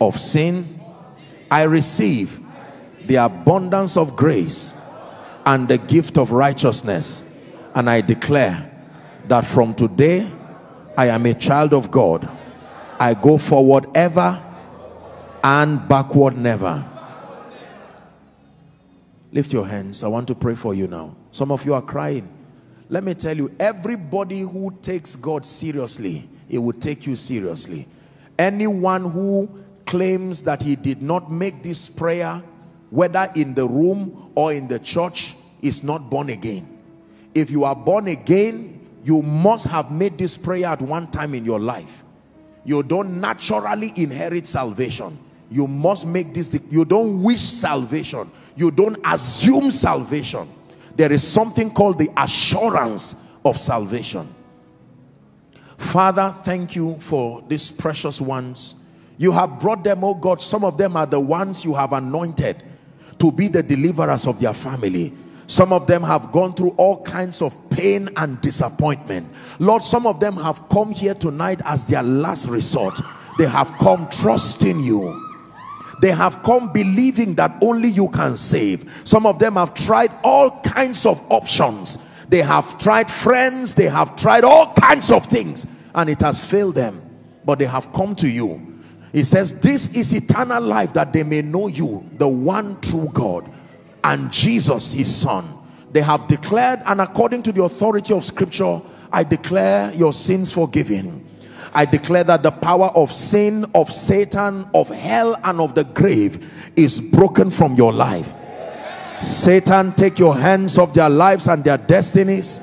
of sin. I receive the abundance of grace and the gift of righteousness. And I declare that from today, I am a child of God. I go forward ever and backward never. Lift your hands. I want to pray for you now. Some of you are crying. Let me tell you, everybody who takes God seriously, it will take you seriously. Anyone who claims that he did not make this prayer, whether in the room or in the church, is not born again. If you are born again, you must have made this prayer at one time in your life. You don't naturally inherit salvation. You must make this, you don't wish salvation. You don't assume salvation there is something called the assurance of salvation. Father, thank you for these precious ones. You have brought them, oh God. Some of them are the ones you have anointed to be the deliverers of their family. Some of them have gone through all kinds of pain and disappointment. Lord, some of them have come here tonight as their last resort. They have come trusting you they have come believing that only you can save. Some of them have tried all kinds of options. They have tried friends. They have tried all kinds of things and it has failed them. But they have come to you. He says, this is eternal life that they may know you, the one true God and Jesus, his son. They have declared and according to the authority of scripture, I declare your sins forgiven I declare that the power of sin, of Satan, of hell, and of the grave is broken from your life. Satan, take your hands off their lives and their destinies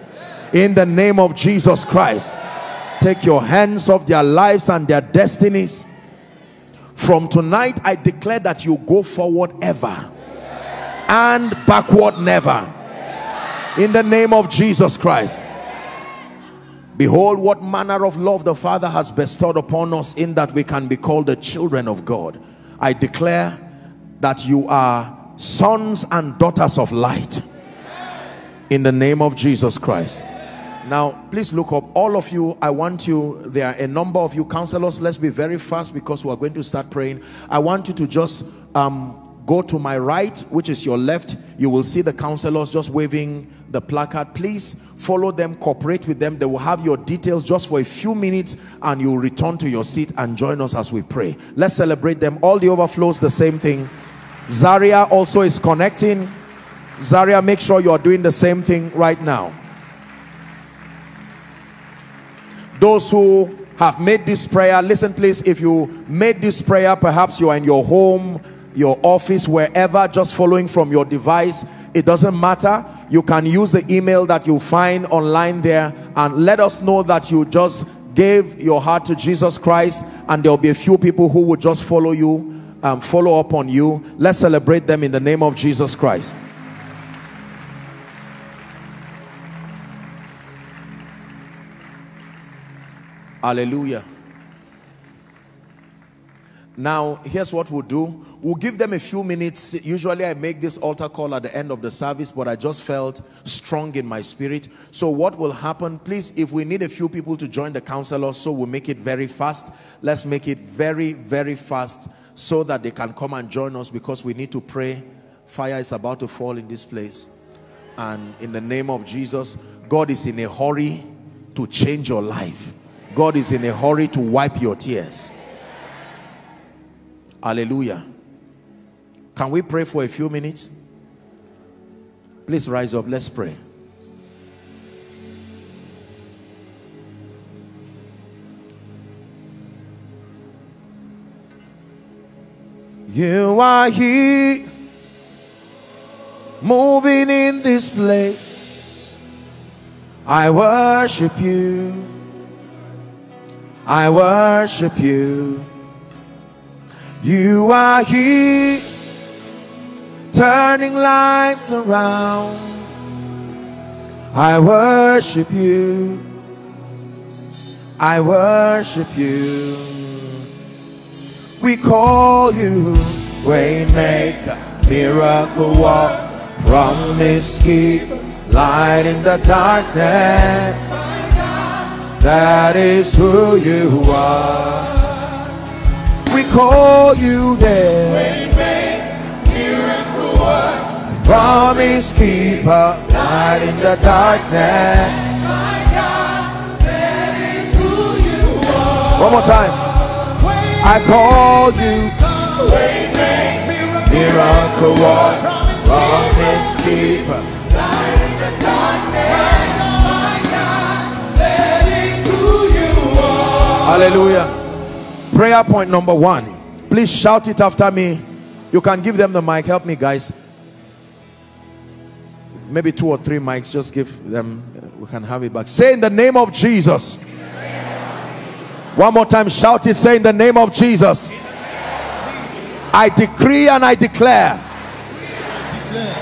in the name of Jesus Christ. Take your hands off their lives and their destinies from tonight I declare that you go forward ever and backward never in the name of Jesus Christ behold what manner of love the father has bestowed upon us in that we can be called the children of God. I declare that you are sons and daughters of light. In the name of Jesus Christ. Now please look up. All of you I want you there are a number of you counselors. Let's be very fast because we are going to start praying. I want you to just um, go to my right which is your left. You will see the counselors just waving the placard. Please follow them cooperate with them. They will have your details just for a few minutes and you'll return to your seat and join us as we pray. Let's celebrate them. All the overflows the same thing. Zaria also is connecting. Zaria make sure you are doing the same thing right now. Those who have made this prayer listen please. If you made this prayer perhaps you are in your home your office, wherever, just following from your device. It doesn't matter. You can use the email that you find online there and let us know that you just gave your heart to Jesus Christ and there'll be a few people who will just follow you, um, follow up on you. Let's celebrate them in the name of Jesus Christ. Hallelujah. Now, here's what we'll do. We'll give them a few minutes. Usually I make this altar call at the end of the service, but I just felt strong in my spirit. So what will happen, please, if we need a few people to join the council also, we'll make it very fast. Let's make it very, very fast so that they can come and join us because we need to pray. Fire is about to fall in this place. And in the name of Jesus, God is in a hurry to change your life. God is in a hurry to wipe your tears. Hallelujah. Can we pray for a few minutes? Please rise up. Let's pray. You are here, moving in this place. I worship you. I worship you. You are here, turning lives around. I worship you. I worship you. We call you Waymaker, miracle walk, promise keep, light in the darkness. That is who you are we call you there. miracle work, promise keeper, light in the darkness. My God, that is who you are. One more time. I call you miracle work, promise keeper, light in the darkness. My God, that is who you are. Hallelujah. Prayer point number one. Please shout it after me. You can give them the mic. Help me, guys. Maybe two or three mics. Just give them. We can have it back. Say in the name of Jesus. One more time. Shout it. Say in the name of Jesus. I decree and I declare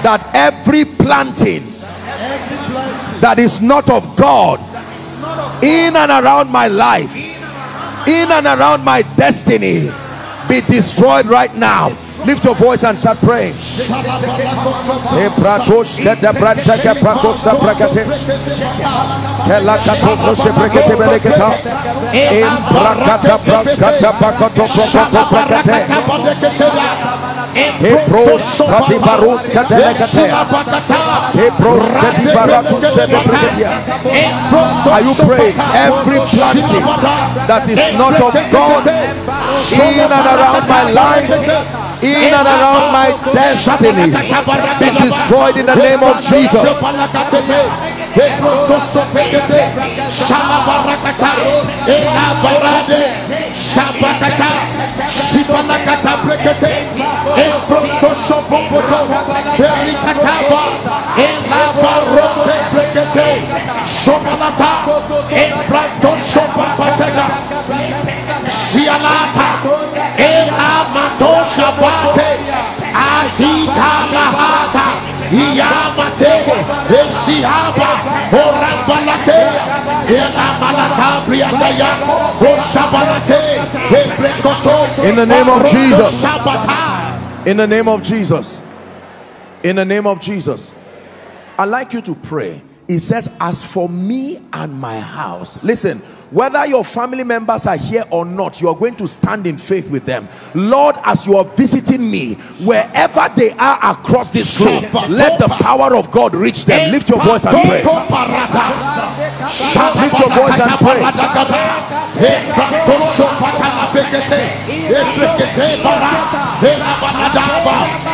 that every planting that is not of God in and around my life in and around my destiny be destroyed right now lift your voice and start praying katibaratus Are you praying? Every planting that is not of God in and around my life, in and around my destiny, be destroyed in the name of Jesus. Berikataba, Elabarote brekete, Shomalata, Ebranto Shopapatega, Shialata, Elamatosha bate. Atika lahata. Iyamate. Eshiaba. Orambalate. Elamalata briandaya. Oshabalate. Ebrekoto. In the name of Jesus. In the name of Jesus. In the name of Jesus. I'd like you to pray. He says, as for me and my house. Listen, whether your family members are here or not, you are going to stand in faith with them. Lord, as you are visiting me, wherever they are across this globe, let the power of God reach them. Lift your voice and pray. Lift your voice and pray.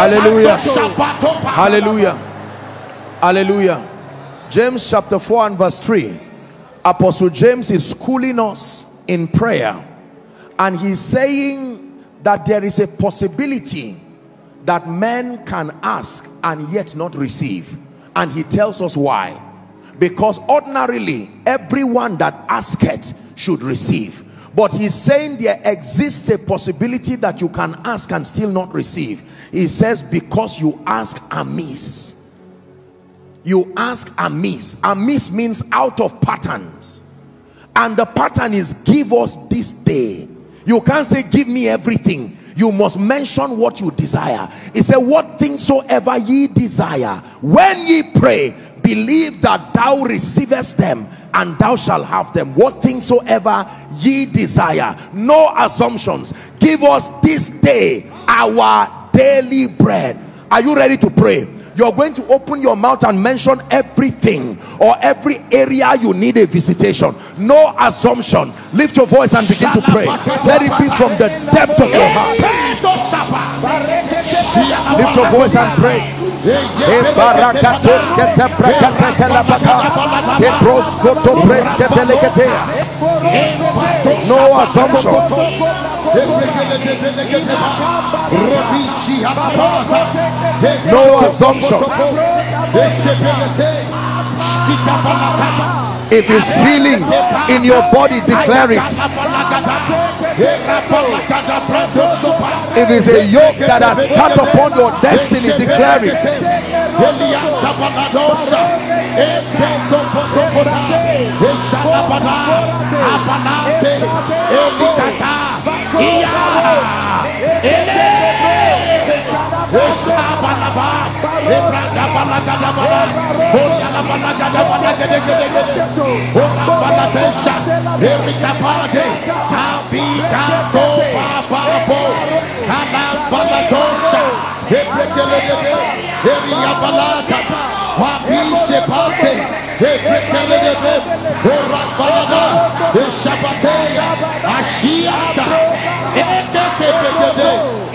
Hallelujah. Hallelujah. Hallelujah. James chapter 4 and verse 3. Apostle James is schooling us in prayer. And he's saying that there is a possibility that men can ask and yet not receive. And he tells us why. Because ordinarily, everyone that asketh should receive. But he's saying there exists a possibility that you can ask and still not receive. He says, because you ask amiss. You ask amiss. Amiss means out of patterns. And the pattern is give us this day. You can't say give me everything. You must mention what you desire. He said, what things soever ye desire, when ye pray, believe that thou receivest them and thou shalt have them. What things soever ye desire. No assumptions. Give us this day our daily bread. Are you ready to pray? You're going to open your mouth and mention everything or every area you need a visitation. No assumption. Lift your voice and begin to pray. Let it be from the depth of your heart. Lift your voice and pray. No assumption. No assumption. If it's healing in your body, declare it. If it's a yoke that has sat upon your destiny, declare it. Ebreke legede,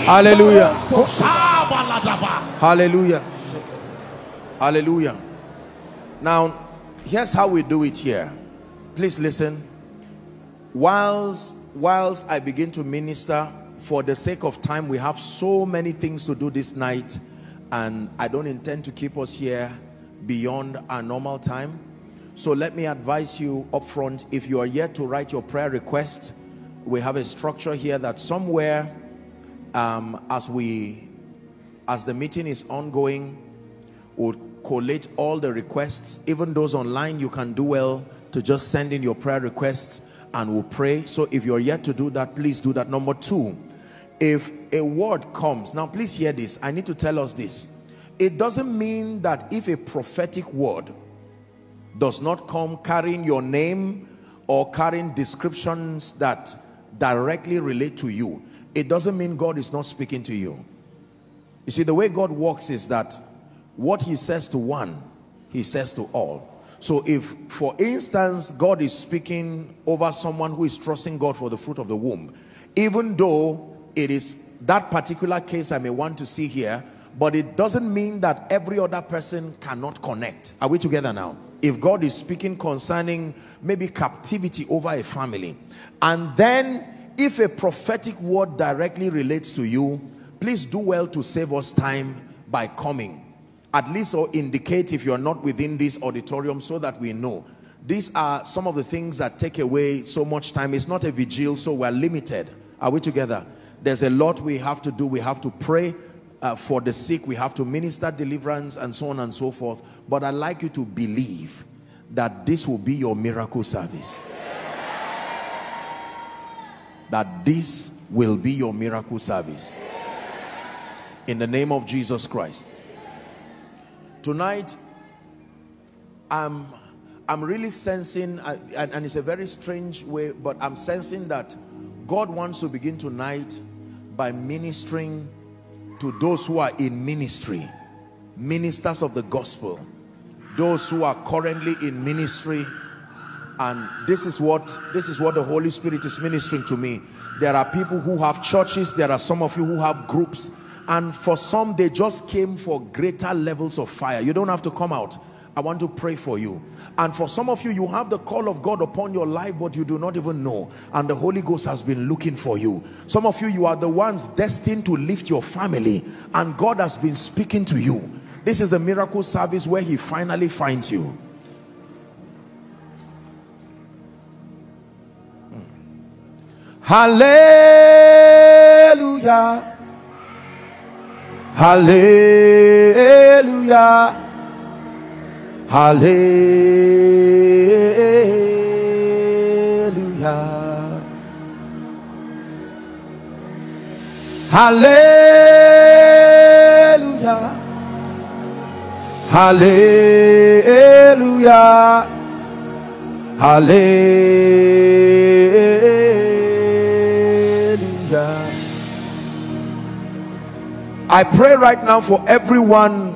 Hallelujah. Hallelujah. Hallelujah. Now, here's how we do it here. Please listen. Whilst, whilst I begin to minister, for the sake of time, we have so many things to do this night, and I don't intend to keep us here beyond our normal time. So let me advise you up front, if you are yet to write your prayer request, we have a structure here that somewhere um, as we as the meeting is ongoing we'll collate all the requests even those online you can do well to just send in your prayer requests and we'll pray. So if you're yet to do that, please do that. Number two, if a word comes, now please hear this. I need to tell us this. It doesn't mean that if a prophetic word does not come carrying your name or carrying descriptions that directly relate to you, it doesn't mean God is not speaking to you. You see, the way God works is that what he says to one, he says to all. So if, for instance, God is speaking over someone who is trusting God for the fruit of the womb, even though it is that particular case I may want to see here, but it doesn't mean that every other person cannot connect. Are we together now? If God is speaking concerning maybe captivity over a family, and then if a prophetic word directly relates to you, please do well to save us time by coming. At least or indicate if you're not within this auditorium so that we know. These are some of the things that take away so much time. It's not a vigil so we're limited. Are we together? There's a lot we have to do. We have to pray uh, for the sick we have to minister deliverance and so on and so forth. But i'd like you to believe that this will be your miracle service. That this will be your miracle service. In the name of Jesus Christ. Tonight I'm I'm really sensing uh, and, and it's a very strange way but I'm sensing that God wants to begin tonight by ministering to those who are in ministry ministers of the gospel those who are currently in ministry. And this is what this is what the Holy Spirit is ministering to me. There are people who have churches. There are some of you who have groups. And for some they just came for greater levels of fire. You don't have to come out I want to pray for you. And for some of you you have the call of God upon your life but you do not even know. And the Holy Ghost has been looking for you. Some of you you are the ones destined to lift your family and God has been speaking to you. This is the miracle service where he finally finds you. Hmm. Hallelujah. Hallelujah. Hallelujah. Hallelujah. Hallelujah. Hallelujah. I pray right now for everyone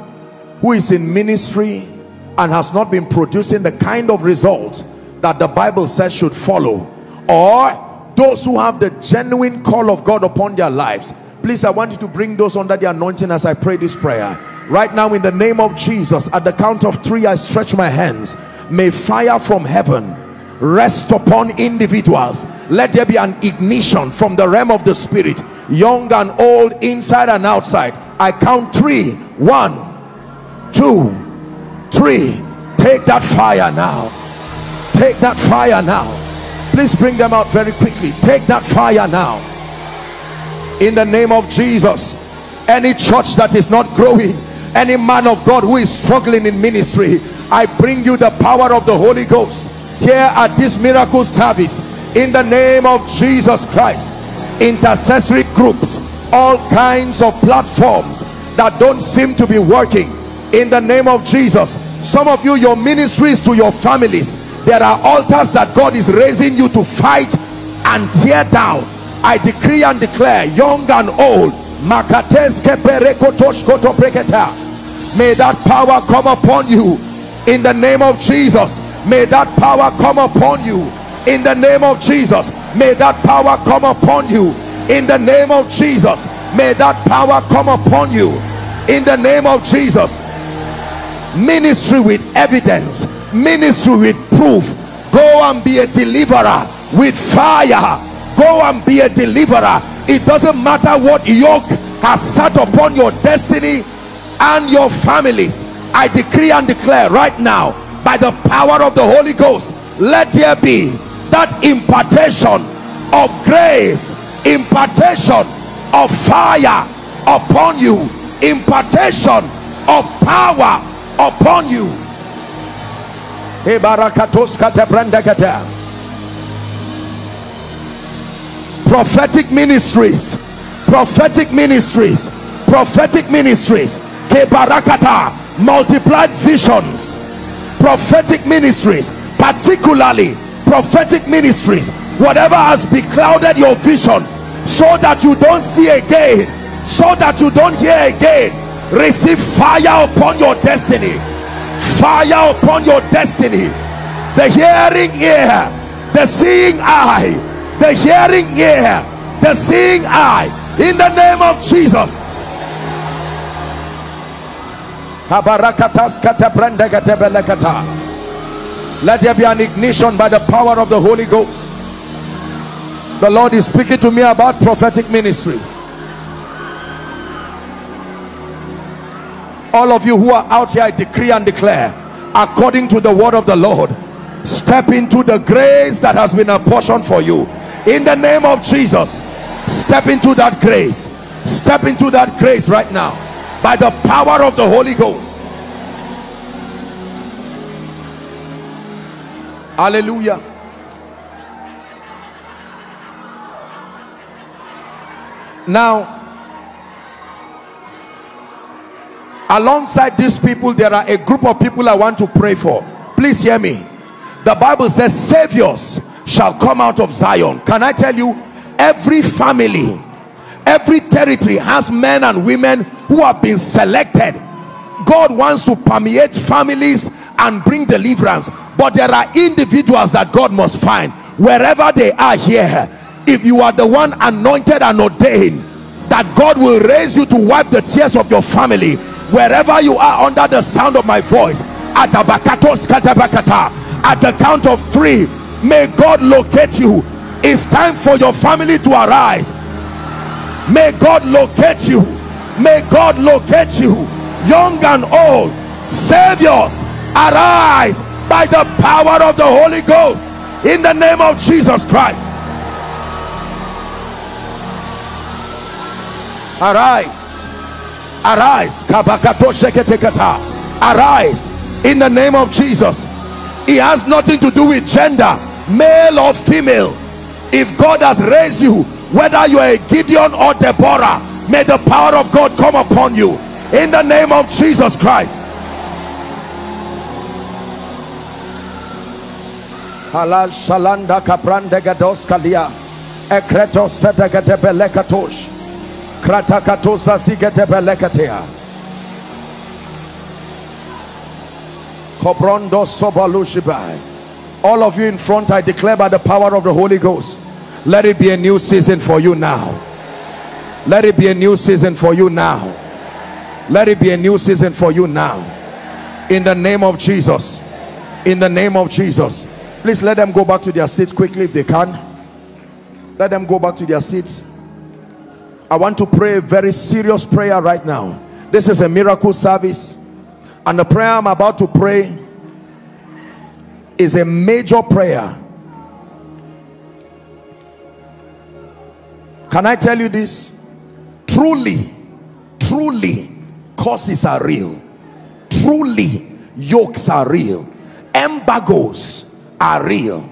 who is in ministry and has not been producing the kind of results that the Bible says should follow. Or those who have the genuine call of God upon their lives. Please I want you to bring those under the anointing as I pray this prayer. Right now in the name of Jesus at the count of three I stretch my hands. May fire from heaven rest upon individuals. Let there be an ignition from the realm of the spirit young and old inside and outside. I count three. One two three take that fire now. Take that fire now. Please bring them out very quickly. Take that fire now. In the name of jesus any church that is not growing any man of god who is struggling in ministry i bring you the power of the holy ghost here at this miracle service in the name of jesus christ. Intercessory groups all kinds of platforms that don't seem to be working in the name of jesus some of you your ministries to your families there are altars that god is raising you to fight and tear down. I decree and declare young and old may that power come upon you in the name of jesus. May that power come upon you in the name of jesus. May that power come upon you in the name of jesus. May that power come upon you in the name of jesus ministry with evidence. Ministry with proof. Go and be a deliverer with fire. Go and be a deliverer. It doesn't matter what yoke has sat upon your destiny and your families. I decree and declare right now by the power of the Holy Ghost let there be that impartation of grace impartation of fire upon you impartation of power upon you. Prophetic ministries prophetic ministries prophetic ministries. Multiplied visions. Prophetic ministries particularly prophetic ministries. Whatever has beclouded your vision so that you don't see again so that you don't hear again receive fire upon your destiny. Fire upon your destiny. The hearing ear the seeing eye the hearing ear the seeing eye. In the name of jesus. Let there be an ignition by the power of the Holy Ghost. The Lord is speaking to me about prophetic ministries. All of you who are out here, I decree and declare, according to the word of the Lord, step into the grace that has been apportioned for you. In the name of Jesus, step into that grace. Step into that grace right now by the power of the Holy Ghost. Hallelujah. Now, alongside these people, there are a group of people I want to pray for. Please hear me. The Bible says, Saviors shall come out of Zion. Can I tell you, every family, every territory has men and women who have been selected. God wants to permeate families and bring deliverance but there are individuals that God must find wherever they are here if you are the one anointed and ordained that God will raise you to wipe the tears of your family wherever you are under the sound of my voice at the count of three may God locate you. It's time for your family to arise. May God locate you. May God locate you. Young and old saviors arise by the power of the Holy Ghost in the name of Jesus Christ. Arise arise arise in the name of Jesus. It has nothing to do with gender male or female. If God has raised you whether you are a Gideon or Deborah may the power of God come upon you. In the name of Jesus Christ. Halal shalanda kaprande gados kalia ekreto sedegete belekatosh kratakatosa all of you in front i declare by the power of the holy ghost let it be a new season for you now. Let it be a new season for you now. Let it be a new season for you now. In the name of jesus. In the name of jesus. Please let them go back to their seats quickly if they can. Let them go back to their seats. I want to pray a very serious prayer right now. This is a miracle service. And the prayer I'm about to pray is a major prayer. Can I tell you this? Truly, truly, causes are real. Truly, yokes are real. Embargoes are real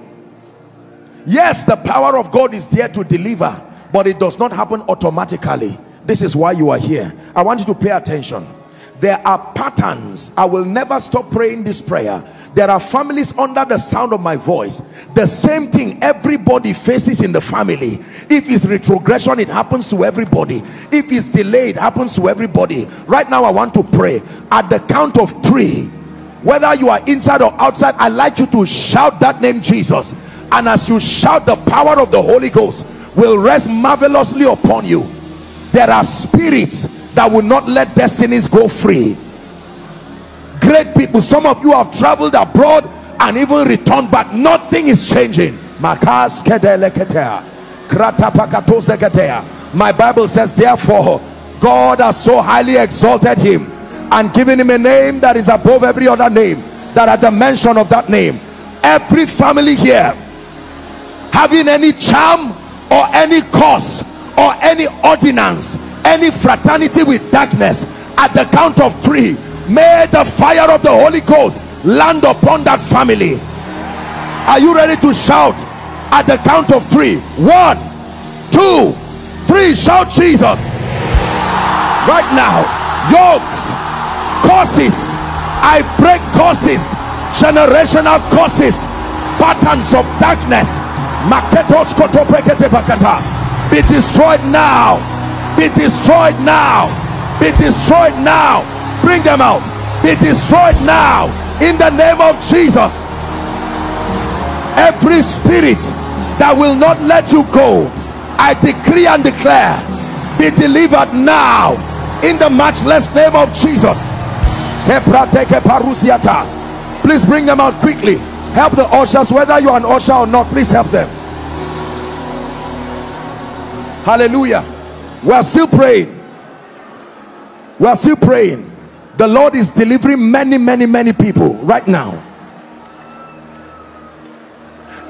yes the power of God is there to deliver but it does not happen automatically. This is why you are here. I want you to pay attention. There are patterns. I will never stop praying this prayer. There are families under the sound of my voice. The same thing everybody faces in the family. If it's retrogression it happens to everybody. If it's delayed it happens to everybody. Right now I want to pray. At the count of three whether you are inside or outside i like you to shout that name jesus. And as you shout the power of the holy ghost will rest marvelously upon you. There are spirits that will not let destinies go free. Great people some of you have traveled abroad and even returned but nothing is changing. My bible says therefore god has so highly exalted him and given him a name that is above every other name that at the mention of that name every family here having any charm or any cause or any ordinance any fraternity with darkness at the count of three may the fire of the Holy Ghost land upon that family. Are you ready to shout at the count of three? One two three shout jesus. Right now yokes curses i break curses generational curses patterns of darkness be destroyed now. Be destroyed now. Be destroyed now. Bring them out. Be destroyed now. In the name of jesus. Every spirit that will not let you go i decree and declare be delivered now. In the matchless name of jesus. Please bring them out quickly help the ushers whether you're an usher or not please help them. Hallelujah. We're still praying. We're still praying. The lord is delivering many many many people right now.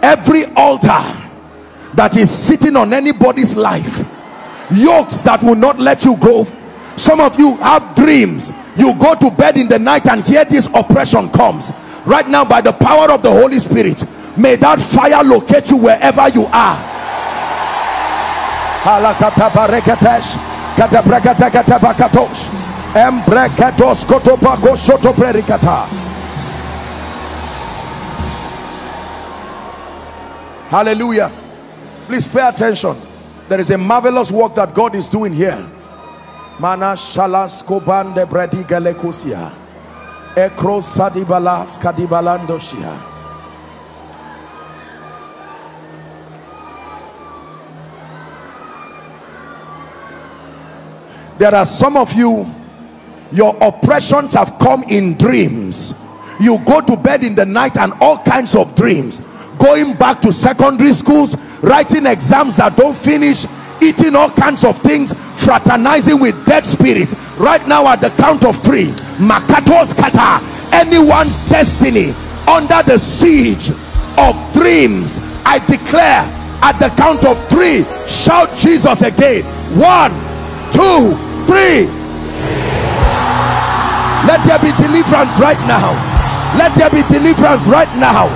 Every altar that is sitting on anybody's life yokes that will not let you go. Some of you have dreams. You go to bed in the night and hear this oppression comes right now by the power of the holy spirit. May that fire locate you wherever you are. Hallelujah. Please pay attention. There is a marvelous work that god is doing here. Mana shalas kobande bredi galekusia ekro sadibalas kadibalandoshia there are some of you your oppressions have come in dreams. You go to bed in the night and all kinds of dreams. Going back to secondary schools writing exams that don't finish eating all kinds of things fraternizing with dead spirits. Right now at the count of three anyone's destiny under the siege of dreams i declare at the count of three shout jesus again. One two three. Let there be deliverance right now. Let there be deliverance right now.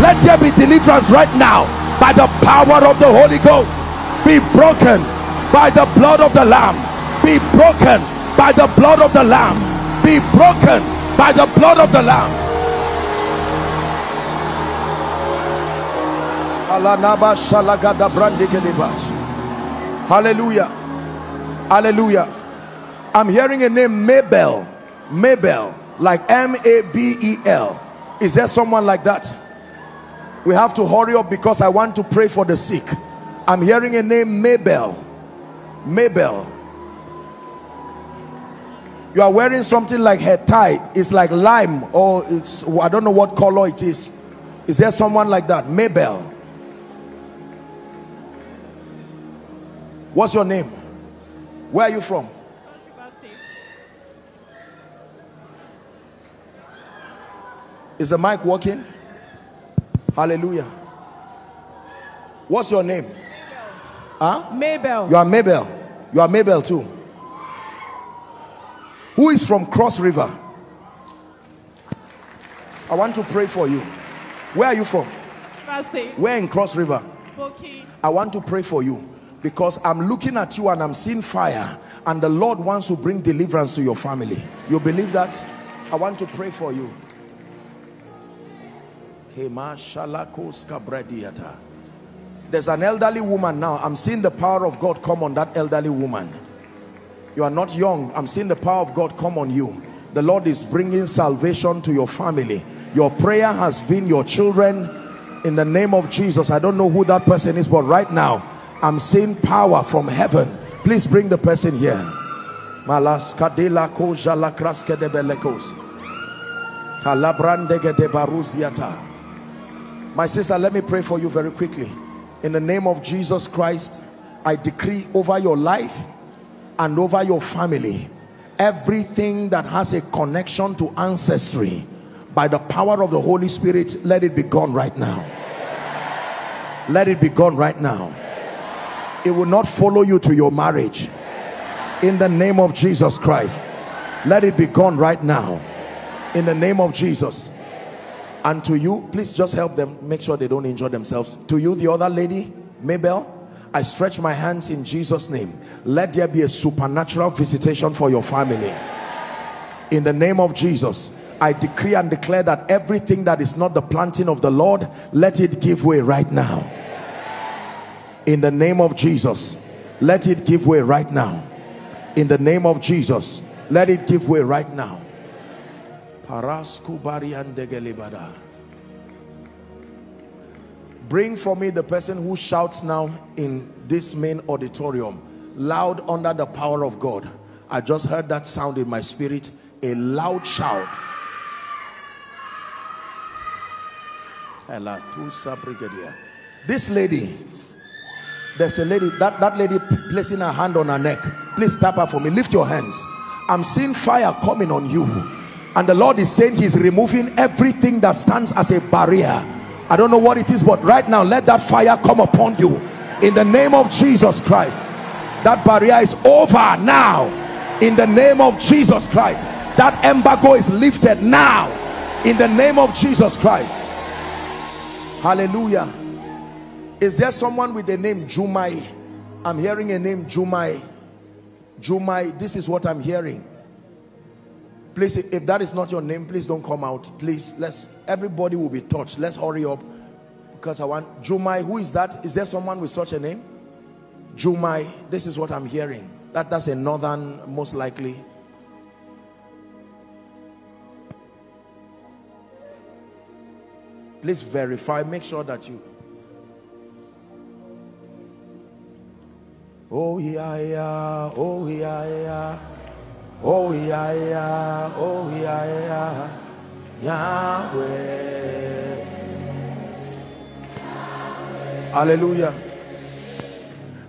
Let there be deliverance right now by the power of the holy ghost be broken by the blood of the lamb. Be broken by the blood of the lamb. Be broken by the blood of the lamb. Hallelujah. Hallelujah. I'm hearing a name mabel. Mabel like m-a-b-e-l is there someone like that? We have to hurry up because i want to pray for the sick I'm hearing a name Mabel. Mabel. You are wearing something like hair tie. It's like lime or it's I don't know what color it is. Is there someone like that? Mabel. What's your name? Where are you from? Is the mic working? Hallelujah. What's your name? Huh? Mabel. You are Mabel. You are Mabel too. Who is from Cross River? I want to pray for you. Where are you from? State. Where in Cross River? Boki. I want to pray for you because I'm looking at you and I'm seeing fire and the Lord wants to bring deliverance to your family. You believe that? I want to pray for you. There's an elderly woman now. I'm seeing the power of God come on that elderly woman. You are not young. I'm seeing the power of God come on you. The Lord is bringing salvation to your family. Your prayer has been your children in the name of Jesus. I don't know who that person is, but right now I'm seeing power from heaven. Please bring the person here. My sister, let me pray for you very quickly in the name of Jesus Christ I decree over your life and over your family everything that has a connection to ancestry. By the power of the Holy Spirit let it be gone right now. Let it be gone right now. It will not follow you to your marriage. In the name of Jesus Christ let it be gone right now. In the name of Jesus And to you, please just help them. Make sure they don't injure themselves. To you, the other lady, Mabel, I stretch my hands in Jesus' name. Let there be a supernatural visitation for your family. In the name of Jesus, I decree and declare that everything that is not the planting of the Lord, let it give way right now. In the name of Jesus, let it give way right now. In the name of Jesus, let it give way right now. Bring for me the person who shouts now in this main auditorium, loud under the power of God. I just heard that sound in my spirit, a loud shout. This lady, there's a lady, that, that lady placing her hand on her neck. Please tap her for me. Lift your hands. I'm seeing fire coming on you and the Lord is saying he's removing everything that stands as a barrier. I don't know what it is but right now let that fire come upon you. In the name of Jesus Christ. That barrier is over now. In the name of Jesus Christ. That embargo is lifted now. In the name of Jesus Christ. Hallelujah. Is there someone with the name Jumai? I'm hearing a name Jumai. Jumai this is what I'm hearing please if that is not your name please don't come out. Please let's everybody will be touched. Let's hurry up. Because i want jumai who is that? Is there someone with such a name? Jumai this is what i'm hearing. That that's a northern most likely. Please verify make sure that you. Oh yeah yeah. Oh yeah yeah Oh yeah, yeah, oh yeah, yeah, Yahweh. Hallelujah.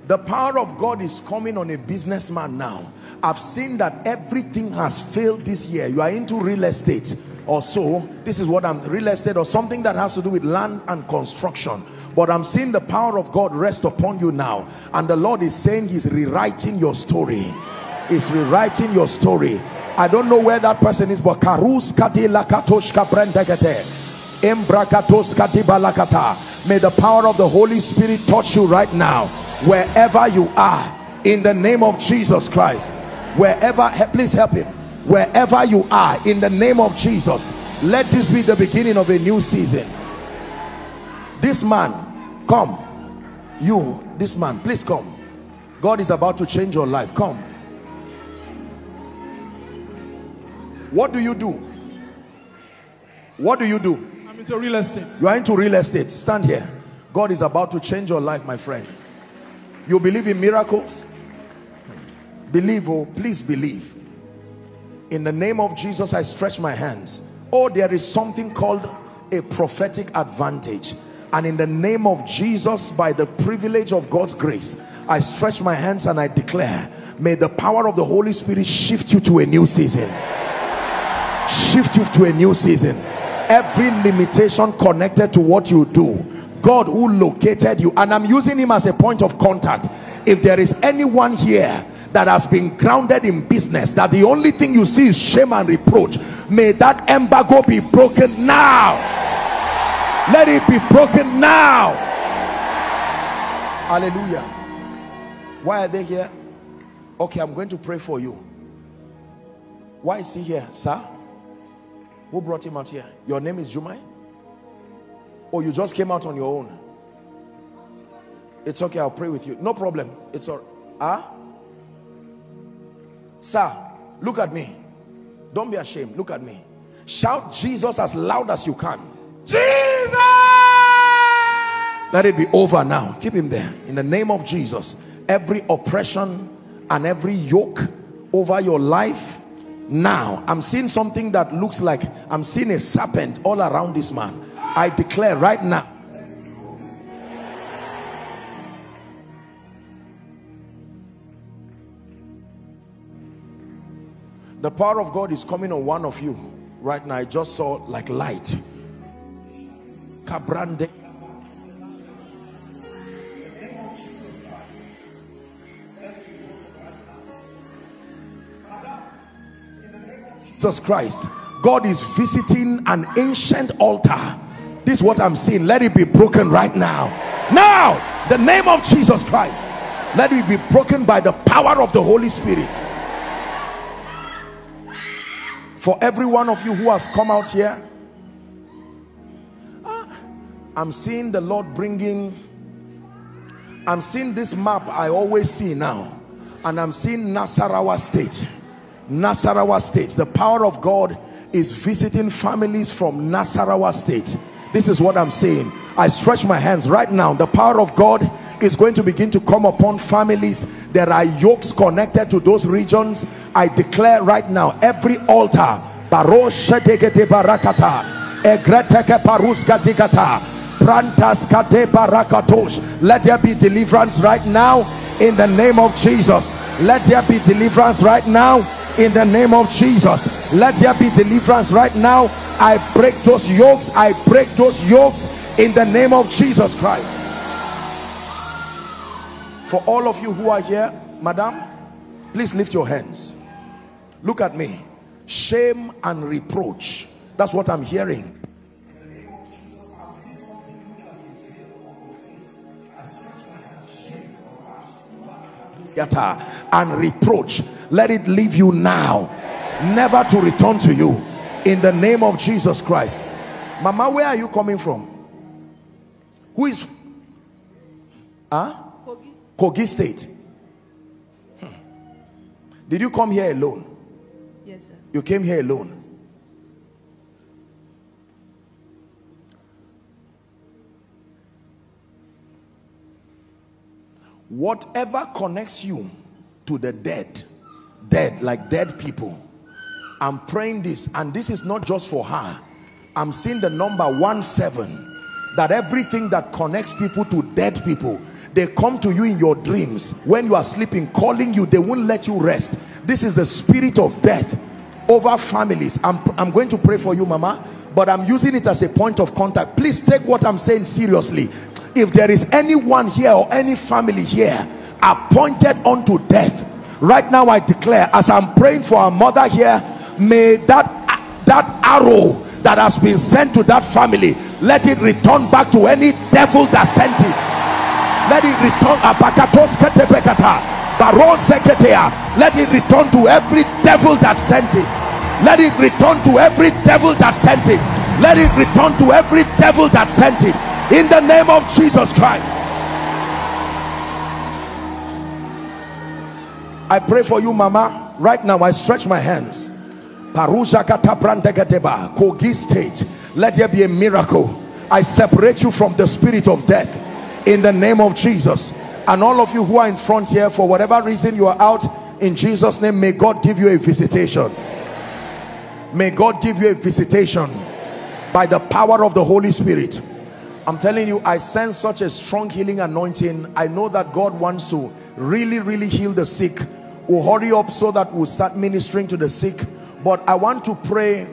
The power of God is coming on a businessman now. I've seen that everything has failed this year. You are into real estate or so. This is what I'm real estate or something that has to do with land and construction. But I'm seeing the power of God rest upon you now. And the Lord is saying he's rewriting your story is rewriting your story. I don't know where that person is but karus lakatoshka brendegete. May the power of the holy spirit touch you right now. Wherever you are in the name of jesus christ. Wherever please help him. Wherever you are in the name of jesus let this be the beginning of a new season. This man come. You this man please come. God is about to change your life. Come What do you do? What do you do? I'm into real estate. You are into real estate. Stand here. God is about to change your life, my friend. You believe in miracles? Believe, oh, please believe. In the name of Jesus, I stretch my hands. Oh, there is something called a prophetic advantage. And in the name of Jesus, by the privilege of God's grace, I stretch my hands and I declare, may the power of the Holy Spirit shift you to a new season shift you to a new season. Every limitation connected to what you do God who located you and I'm using him as a point of contact. If there is anyone here that has been grounded in business that the only thing you see is shame and reproach may that embargo be broken now. Let it be broken now. Hallelujah. Why are they here? Okay i'm going to pray for you. Why is he here sir who brought him out here? Your name is Jumai? Or you just came out on your own? It's okay, I'll pray with you. No problem. It's all ah? Sir, look at me. Don't be ashamed. Look at me. Shout Jesus as loud as you can. Jesus! Let it be over now. Keep him there. In the name of Jesus. Every oppression and every yoke over your life now i'm seeing something that looks like i'm seeing a serpent all around this man. I declare right now. The power of god is coming on one of you right now. I just saw like light. Cabrande Jesus Christ God is visiting an ancient altar. This is what I'm seeing. Let it be broken right now. Now, the name of Jesus Christ. Let it be broken by the power of the Holy Spirit. For every one of you who has come out here, ah, I'm seeing the Lord bringing, I'm seeing this map I always see now. And I'm seeing Nasarawa State. Nasarawa State. The power of God is visiting families from Nasarawa State. This is what I'm saying. I stretch my hands right now. The power of God is going to begin to come upon families. There are yokes connected to those regions. I declare right now, every altar, let there be deliverance right now in the name of Jesus. Let there be deliverance right now in the name of Jesus. Let there be deliverance right now. I break those yokes. I break those yokes in the name of Jesus Christ. For all of you who are here, madam, please lift your hands. Look at me. Shame and reproach. That's what I'm hearing. And reproach. Let it leave you now. Never to return to you. In the name of jesus christ. Mama where are you coming from? Who is huh? Kogi, kogi state. Hmm. did you come here alone? Yes sir. You came here alone whatever connects you to the dead dead like dead people i'm praying this and this is not just for her. I'm seeing the number one seven that everything that connects people to dead people they come to you in your dreams. When you are sleeping calling you they won't let you rest. This is the spirit of death over families. I'm, I'm going to pray for you mama but i'm using it as a point of contact. Please take what i'm saying seriously if there is anyone here or any family here appointed unto death right now i declare as i'm praying for our mother here may that that arrow that has been sent to that family let it return back to any devil that sent it. Let it return let it return to every devil that sent it. Let it return to every devil that sent it. Let it return to every devil that sent it in the name of Jesus Christ. I pray for you, Mama. Right now, I stretch my hands. Kogi State. Let there be a miracle. I separate you from the spirit of death in the name of Jesus. And all of you who are in front here, for whatever reason you are out, in Jesus' name, may God give you a visitation. May God give you a visitation by the power of the Holy Spirit. I'm telling you, I sense such a strong healing anointing. I know that God wants to really, really heal the sick. We'll hurry up so that we'll start ministering to the sick. But I want to pray.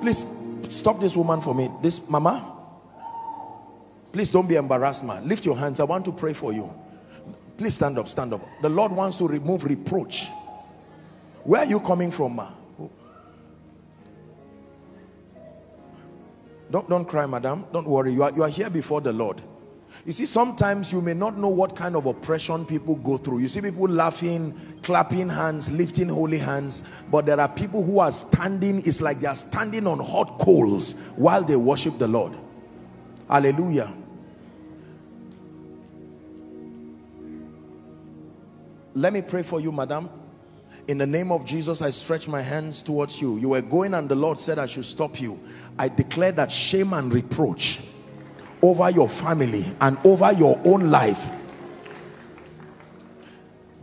Please stop this woman for me. This mama. Please don't be embarrassed, man. Lift your hands. I want to pray for you. Please stand up, stand up. The Lord wants to remove reproach. Where are you coming from, ma? Don't, don't cry, madam. Don't worry. You are, you are here before the Lord. You see, sometimes you may not know what kind of oppression people go through. You see people laughing, clapping hands, lifting holy hands. But there are people who are standing, it's like they are standing on hot coals while they worship the Lord. Hallelujah. Let me pray for you, madam in the name of Jesus I stretch my hands towards you. You were going and the Lord said I should stop you. I declare that shame and reproach over your family and over your own life.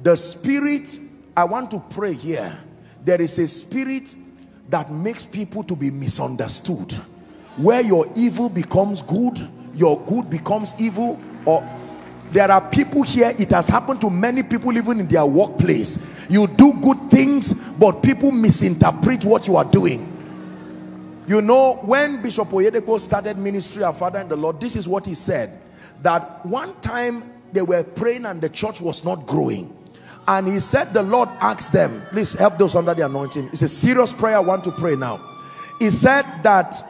The spirit I want to pray here. There is a spirit that makes people to be misunderstood. Where your evil becomes good your good becomes evil or there are people here it has happened to many people even in their workplace you do good things but people misinterpret what you are doing you know when bishop oyedepo started ministry our father and the lord this is what he said that one time they were praying and the church was not growing And he said, the Lord asked them, please help those under the anointing. It's a serious prayer I want to pray now. He said that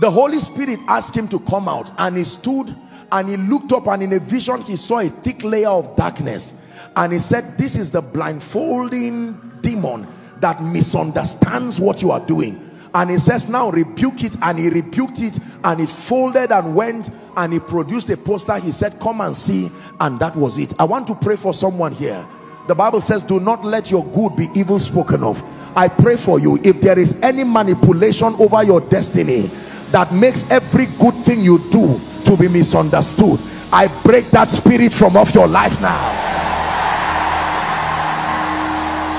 the Holy Spirit asked him to come out and he stood and he looked up and in a vision he saw a thick layer of darkness. And he said this is the blindfolding demon that misunderstands what you are doing. And he says now rebuke it. And he rebuked it and it folded and went and he produced a poster. He said come and see. And that was it. I want to pray for someone here. The bible says do not let your good be evil spoken of. I pray for you. If there is any manipulation over your destiny that makes every good thing you do to be misunderstood i break that spirit from off your life now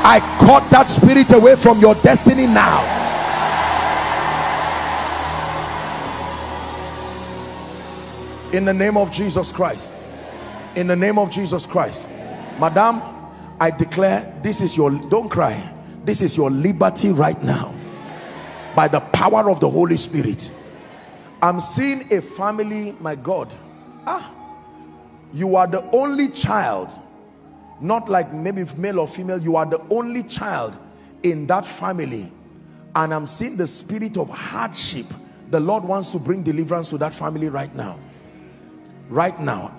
I cut that spirit away from your destiny now. In the name of Jesus Christ. In the name of Jesus Christ. Madam, I declare this is your, don't cry. This is your liberty right now. By the power of the Holy Spirit. I'm seeing a family, my God. Ah, you are the only child not like maybe male or female you are the only child in that family. And i'm seeing the spirit of hardship. The lord wants to bring deliverance to that family right now. Right now.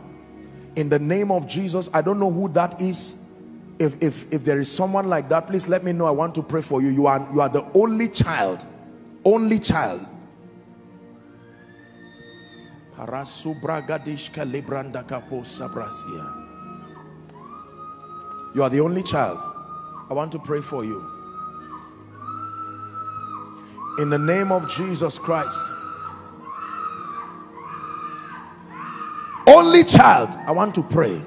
In the name of jesus i don't know who that is. If if if there is someone like that please let me know. I want to pray for you. You are you are the only child. Only child you are the only child. I want to pray for you. In the name of Jesus Christ. Only child. I want to pray.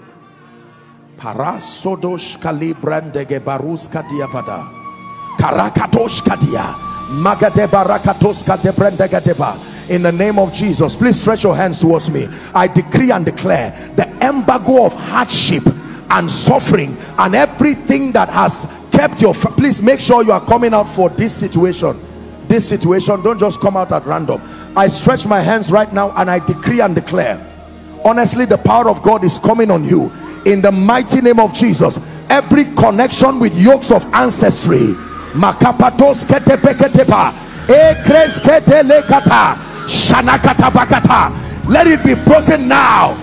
Parasodosh kalibrandege baruska diapada. Karakatosh kadia. In the name of Jesus please stretch your hands towards me. I decree and declare the embargo of hardship and suffering and everything that has kept your please make sure you are coming out for this situation. This situation don't just come out at random. I stretch my hands right now and i decree and declare honestly the power of god is coming on you. In the mighty name of jesus every connection with yokes of ancestry makapatos ketepeketepa ekres shanakata bakata let it be broken now.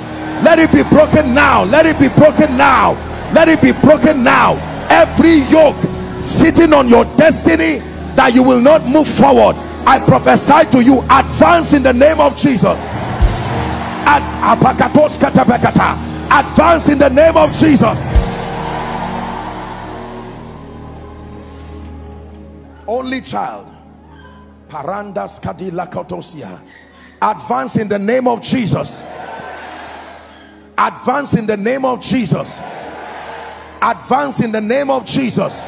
Let it be broken now. Let it be broken now. Let it be broken now. Every yoke sitting on your destiny that you will not move forward i prophesy to you advance in the name of jesus. Advance in the name of jesus. Only child parandas advance in the name of jesus. Advance in the name of Jesus. Advance in the name of Jesus.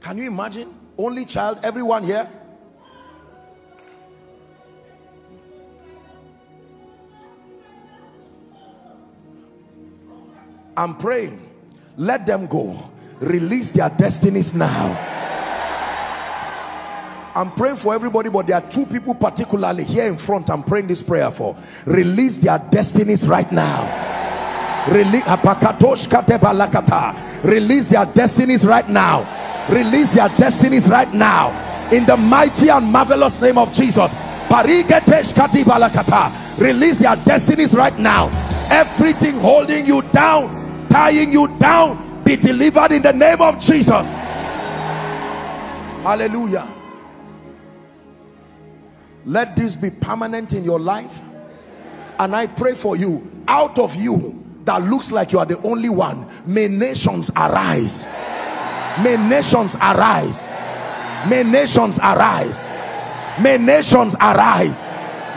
Can you imagine? Only child everyone here? I'm praying. Let them go release their destinies now I'm praying for everybody, but there are two people particularly here in front. I'm praying this prayer for. Release their destinies right now. Release, their destinies right now. Release their destinies right now. In the mighty and marvelous name of Jesus. Release their destinies right now. Everything holding you down, tying you down, be delivered in the name of Jesus. Hallelujah. Let this be permanent in your life. And i pray for you. Out of you that looks like you are the only one may nations arise. May nations arise. May nations arise. May nations arise.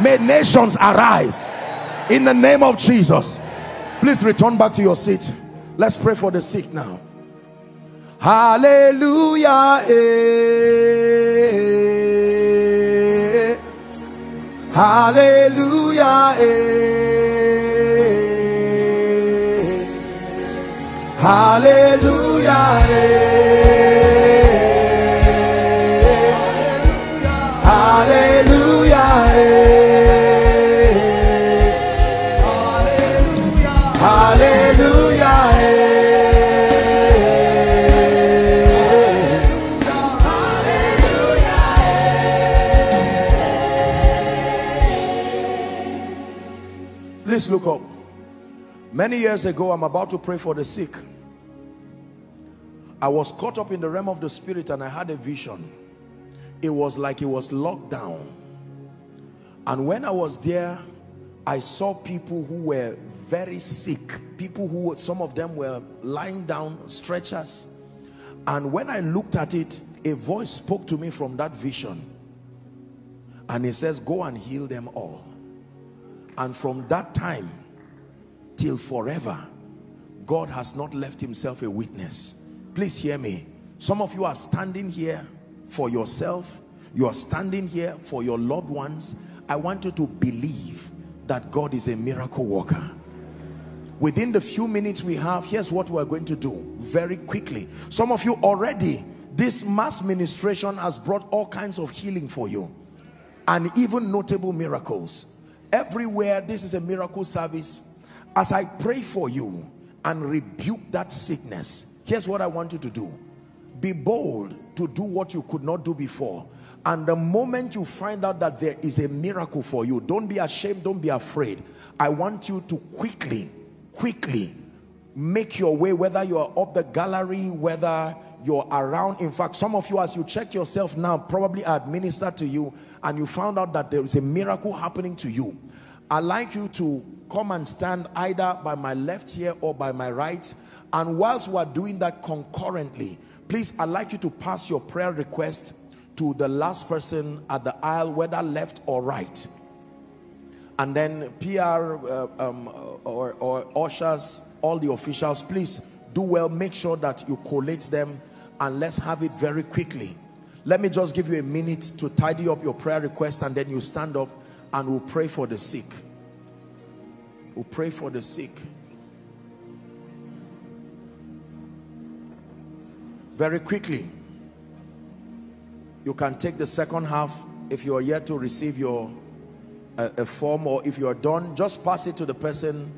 May nations arise. In the name of jesus. Please return back to your seat let's pray for the sick now hallelujah eh. Hallelujah. Eh. Hallelujah. Eh. Many years ago, I'm about to pray for the sick. I was caught up in the realm of the spirit and I had a vision. It was like it was locked down. And when I was there, I saw people who were very sick. People who, some of them were lying down, stretchers. And when I looked at it, a voice spoke to me from that vision. And he says, go and heal them all. And from that time till forever, God has not left himself a witness. Please hear me. Some of you are standing here for yourself. You are standing here for your loved ones. I want you to believe that God is a miracle worker. Within the few minutes we have, here's what we're going to do very quickly. Some of you already, this mass ministration has brought all kinds of healing for you and even notable miracles. Everywhere, this is a miracle service. As I pray for you and rebuke that sickness, here's what I want you to do. Be bold to do what you could not do before. And the moment you find out that there is a miracle for you, don't be ashamed, don't be afraid. I want you to quickly, quickly make your way, whether you are up the gallery, whether you're around. In fact, some of you, as you check yourself now, probably administered to you and you found out that there is a miracle happening to you. I'd like you to come and stand either by my left here or by my right. And whilst we're doing that concurrently, please, I'd like you to pass your prayer request to the last person at the aisle, whether left or right. And then PR uh, um, or, or ushers, all the officials, please do well. Make sure that you collate them and let's have it very quickly. Let me just give you a minute to tidy up your prayer request and then you stand up and we'll pray for the sick. We'll pray for the sick. Very quickly. You can take the second half if you are yet to receive your a, a form or if you are done, just pass it to the person.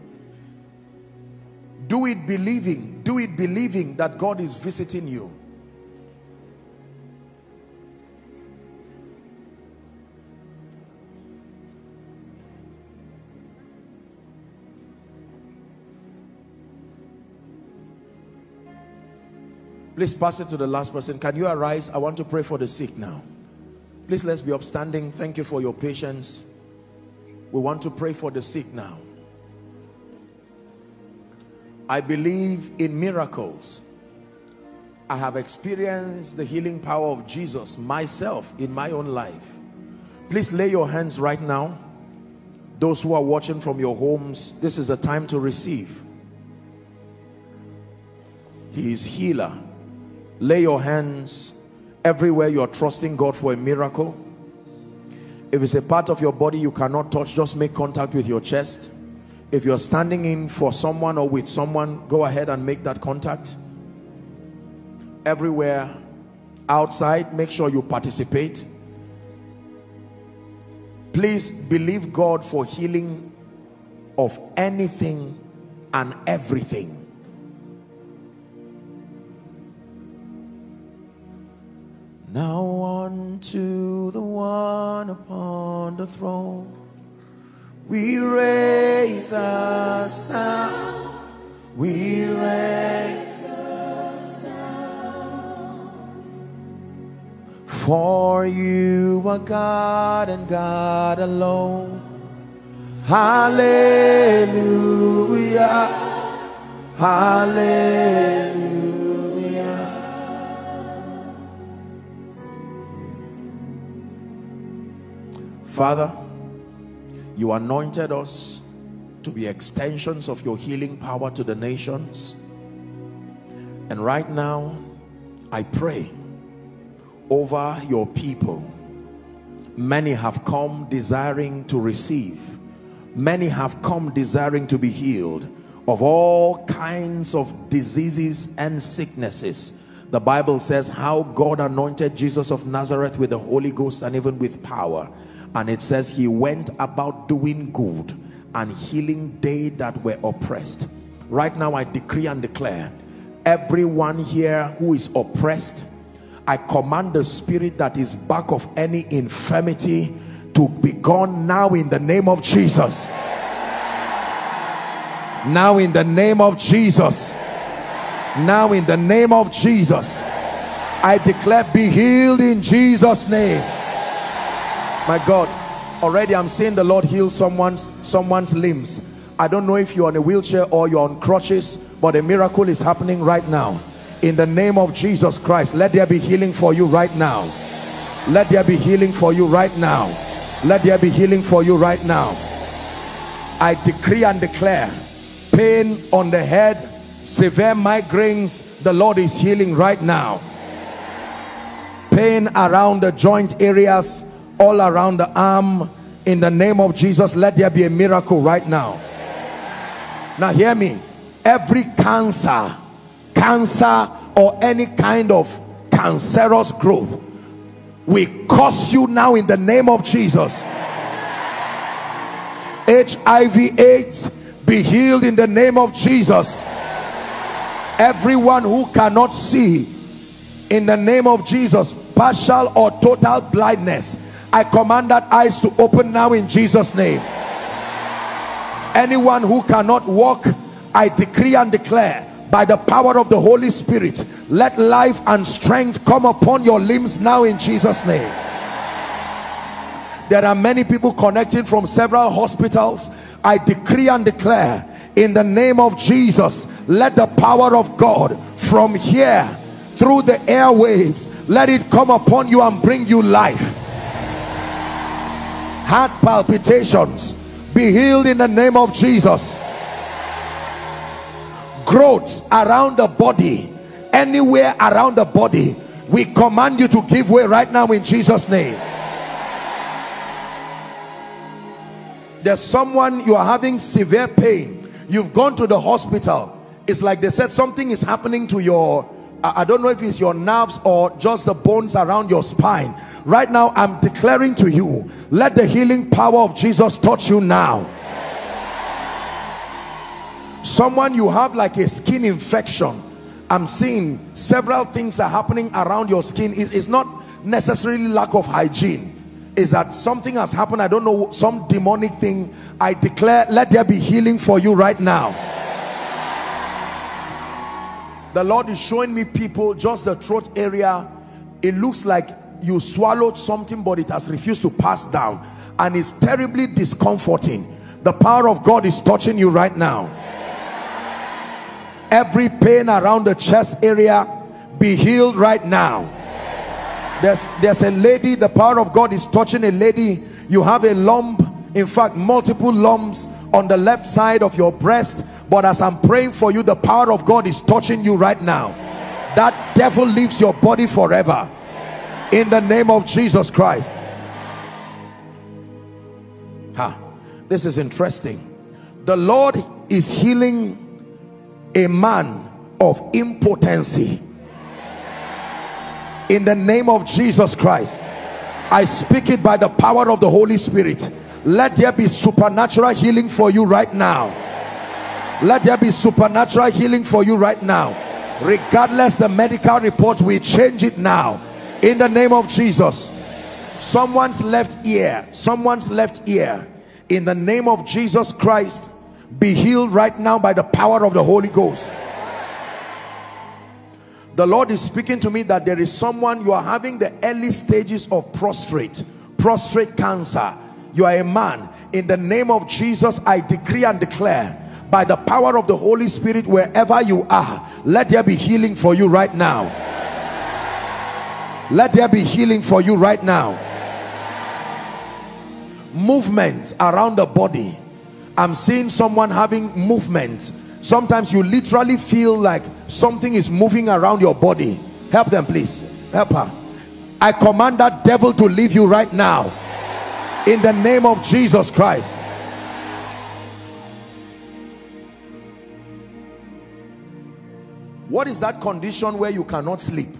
Do it believing, do it believing that God is visiting you. Please pass it to the last person. Can you arise? I want to pray for the sick now. Please let's be upstanding. Thank you for your patience. We want to pray for the sick now. I believe in miracles. I have experienced the healing power of Jesus myself in my own life. Please lay your hands right now. Those who are watching from your homes, this is a time to receive. He is healer lay your hands everywhere you are trusting God for a miracle. If it's a part of your body you cannot touch just make contact with your chest. If you're standing in for someone or with someone go ahead and make that contact. Everywhere outside make sure you participate. Please believe God for healing of anything and everything Now unto the one upon the throne we raise a sound, we raise a sound. For you are God and God alone. Hallelujah, hallelujah. Father, you anointed us to be extensions of your healing power to the nations. And right now, I pray over your people. Many have come desiring to receive. Many have come desiring to be healed of all kinds of diseases and sicknesses. The Bible says how God anointed Jesus of Nazareth with the Holy Ghost and even with power and it says he went about doing good and healing they that were oppressed right now i decree and declare everyone here who is oppressed i command the spirit that is back of any infirmity to be gone now in the name of jesus Now in the name of Jesus. Now in the name of Jesus. I declare be healed in Jesus name. My God, already I'm seeing the Lord heal someone's someone's limbs. I don't know if you're on a wheelchair or you're on crutches, but a miracle is happening right now. In the name of Jesus Christ, let there be healing for you right now. Let there be healing for you right now. Let there be healing for you right now. I decree and declare pain on the head, severe migraines, the Lord is healing right now. Pain around the joint areas, all around the arm, in the name of Jesus, let there be a miracle right now. Now hear me. Every cancer, cancer or any kind of cancerous growth, we curse you now in the name of Jesus. HIV AIDS be healed in the name of Jesus. Everyone who cannot see in the name of Jesus, partial or total blindness, I command that eyes to open now in Jesus' name. Anyone who cannot walk, I decree and declare by the power of the Holy Spirit, let life and strength come upon your limbs now in Jesus' name. There are many people connecting from several hospitals. I decree and declare in the name of Jesus, let the power of God from here through the airwaves, let it come upon you and bring you life. Heart palpitations, be healed in the name of Jesus. Growths around the body anywhere around the body we command you to give way right now in jesus name. There's someone you are having severe pain. You've gone to the hospital. It's like they said something is happening to your I don't know if it's your nerves or just the bones around your spine right now I'm declaring to you let the healing power of Jesus touch you now. Someone you have like a skin infection. I'm seeing several things are happening around your skin. It's, it's not necessarily lack of hygiene. Is that something has happened? I don't know some demonic thing. I declare let there be healing for you right now. The lord is showing me people just the throat area. It looks like you swallowed something but it has refused to pass down and it's terribly discomforting. The power of god is touching you right now. Every pain around the chest area be healed right now. There's there's a lady the power of god is touching a lady. You have a lump in fact multiple lumps on the left side of your breast. But as i'm praying for you the power of god is touching you right now. That devil leaves your body forever in the name of jesus christ. Huh. this is interesting. The lord is healing a man of impotency. In the name of Jesus Christ I speak it by the power of the Holy Spirit. Let there be supernatural healing for you right now. Let there be supernatural healing for you right now. Regardless the medical report we change it now in the name of Jesus. Someone's left ear. Someone's left ear. In the name of Jesus Christ be healed right now by the power of the Holy Ghost. The Lord is speaking to me that there is someone you are having the early stages of prostrate prostrate cancer. You are a man. In the name of Jesus I decree and declare by the power of the Holy Spirit wherever you are let there be healing for you right now let there be healing for you right now movement around the body I'm seeing someone having movement. Sometimes you literally feel like something is moving around your body. Help them, please. Help her. I command that devil to leave you right now. In the name of Jesus Christ. What is that condition where you cannot sleep?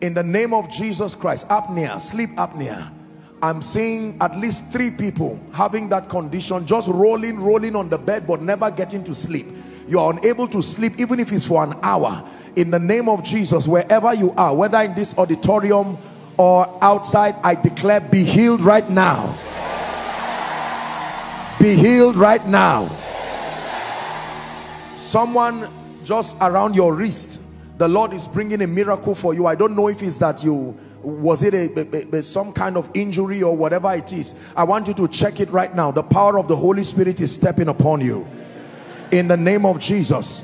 In the name of Jesus Christ, apnea, sleep apnea I'm seeing at least three people having that condition, just rolling, rolling on the bed, but never getting to sleep. You are unable to sleep, even if it's for an hour. In the name of Jesus, wherever you are, whether in this auditorium or outside, I declare be healed right now. be healed right now someone just around your wrist the lord is bringing a miracle for you. I don't know if it's that you was it a, a, a, some kind of injury or whatever it is. I want you to check it right now. The power of the holy spirit is stepping upon you. In the name of jesus.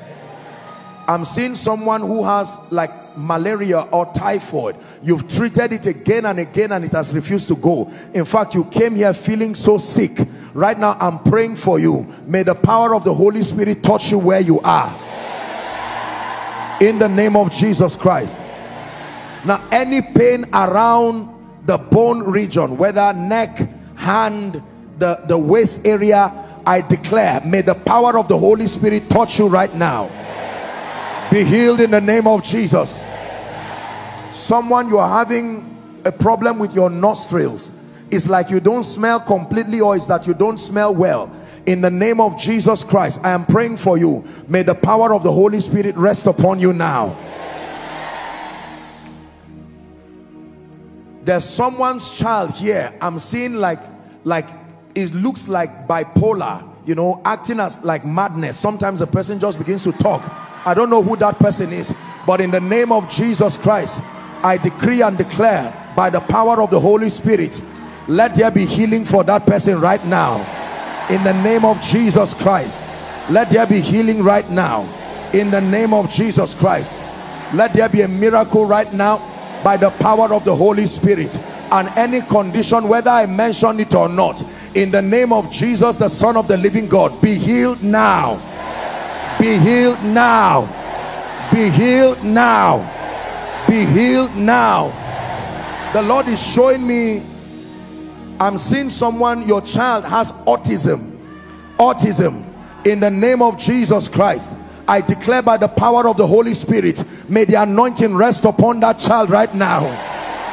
I'm seeing someone who has like malaria or typhoid. You've treated it again and again and it has refused to go. In fact you came here feeling so sick. Right now i'm praying for you. May the power of the holy spirit touch you where you are in the name of jesus christ. Now any pain around the bone region whether neck hand the the waist area i declare may the power of the holy spirit touch you right now. Be healed in the name of Jesus. Someone you are having a problem with your nostrils. It's like you don't smell completely or it's that you don't smell well in the name of Jesus Christ I am praying for you. May the power of the Holy Spirit rest upon you now. There's someone's child here. I'm seeing like like it looks like bipolar you know acting as like madness. Sometimes a person just begins to talk. I don't know who that person is but in the name of Jesus Christ I decree and declare by the power of the Holy Spirit let there be healing for that person right now in the name of Jesus Christ let there be healing right now. In the name of Jesus Christ let there be a miracle right now by the power of the Holy Spirit. And any condition whether I mention it or not in the name of Jesus the son of the living God be healed now. Be healed now. Be healed now. Be healed now. The lord is showing me i'm seeing someone your child has autism. Autism. In the name of jesus christ i declare by the power of the holy spirit may the anointing rest upon that child right now.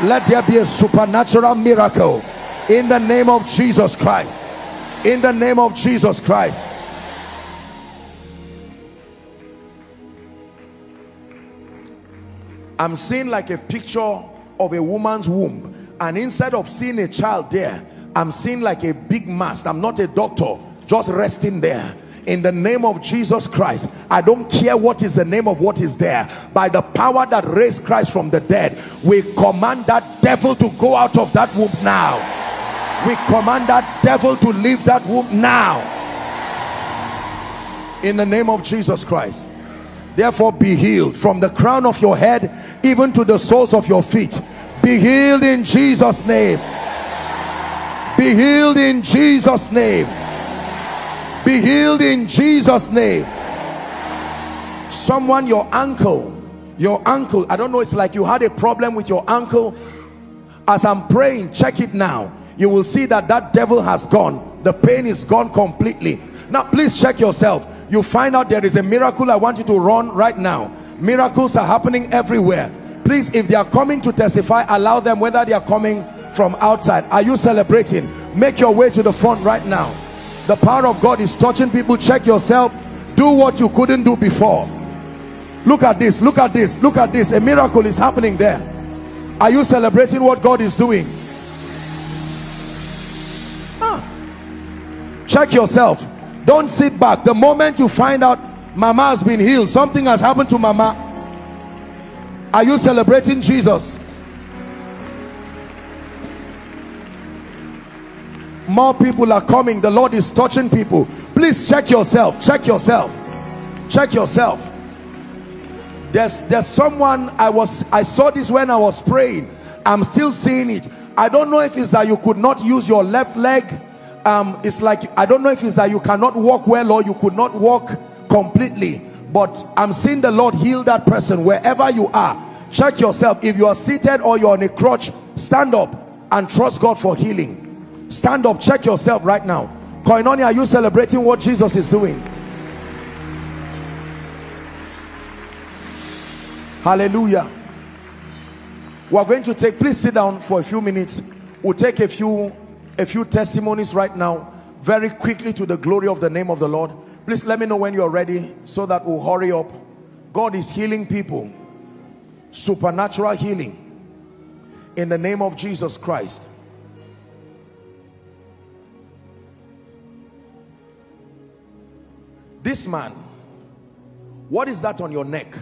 Let there be a supernatural miracle. In the name of jesus christ. In the name of jesus christ. I'm seeing like a picture of a woman's womb and instead of seeing a child there I'm seeing like a big mast I'm not a doctor just resting there. In the name of Jesus Christ I don't care what is the name of what is there. By the power that raised Christ from the dead we command that devil to go out of that womb now. We command that devil to leave that womb now. In the name of Jesus Christ. Therefore be healed from the crown of your head even to the soles of your feet be healed in Jesus name. Be healed in Jesus name. Be healed in Jesus name. Someone your uncle, your uncle, I don't know it's like you had a problem with your uncle. as I'm praying check it now. You will see that that devil has gone. The pain is gone completely. Now please check yourself. You find out there is a miracle I want you to run right now. Miracles are happening everywhere please if they are coming to testify allow them whether they are coming from outside. Are you celebrating? Make your way to the front right now. The power of God is touching people. Check yourself. Do what you couldn't do before. Look at this. Look at this. Look at this. A miracle is happening there. Are you celebrating what God is doing? Check yourself. Don't sit back. The moment you find out mama has been healed something has happened to mama are you celebrating jesus? More people are coming. The lord is touching people. Please check yourself. Check yourself. Check yourself. There's there's someone i was i saw this when i was praying. I'm still seeing it. I don't know if it's that you could not use your left leg. Um it's like i don't know if it's that you cannot walk well or you could not walk completely but i'm seeing the lord heal that person wherever you are. Check yourself. If you are seated or you're on a crutch stand up and trust god for healing. Stand up. Check yourself right now. Koinonia are you celebrating what jesus is doing? Hallelujah. We're going to take please sit down for a few minutes. We'll take a few a few testimonies right now very quickly to the glory of the name of the Lord please let me know when you're ready so that we'll hurry up God is healing people supernatural healing in the name of Jesus Christ This man, what is that on your neck?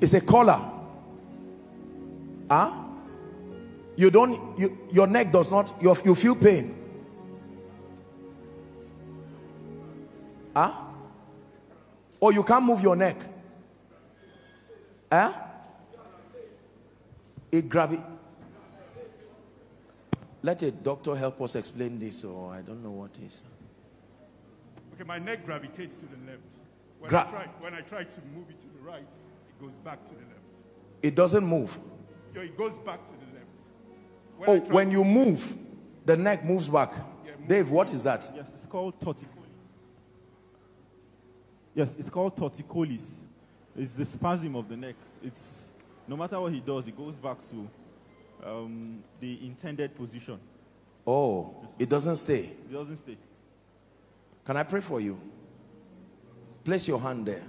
It's a collar. Huh? You don't, you, your neck does not, you, you feel pain. Huh? Or you can't move your neck. Eh? Huh? It grab it. Let a doctor help us explain this, or I don't know what is. Okay, my neck gravitates to the left. When, Gra- I try, when I try to move it to the right, it goes back to the left. It doesn't move. Yeah, it goes back to the left. When Oh, when you move, the neck moves back. Yeah, move. Dave, what is that? Yes, it's called torticollis. Yes, it's called torticollis. It's the spasm of the neck. It's no matter what he does, it goes back to um, the intended position. Oh, it doesn't stay. It doesn't stay. Can I pray for you? Place your hand there.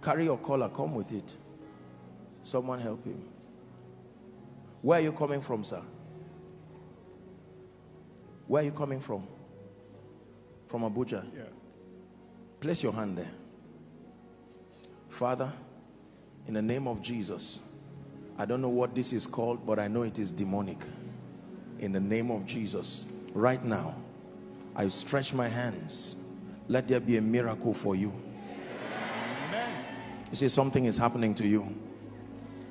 Carry your collar, come with it. Someone help him. Where are you coming from, sir? Where are you coming from? From Abuja? Yeah. Place your hand there. Father, in the name of Jesus, I don't know what this is called, but I know it is demonic. In the name of Jesus, right now, I stretch my hands. Let there be a miracle for you. You see, something is happening to you.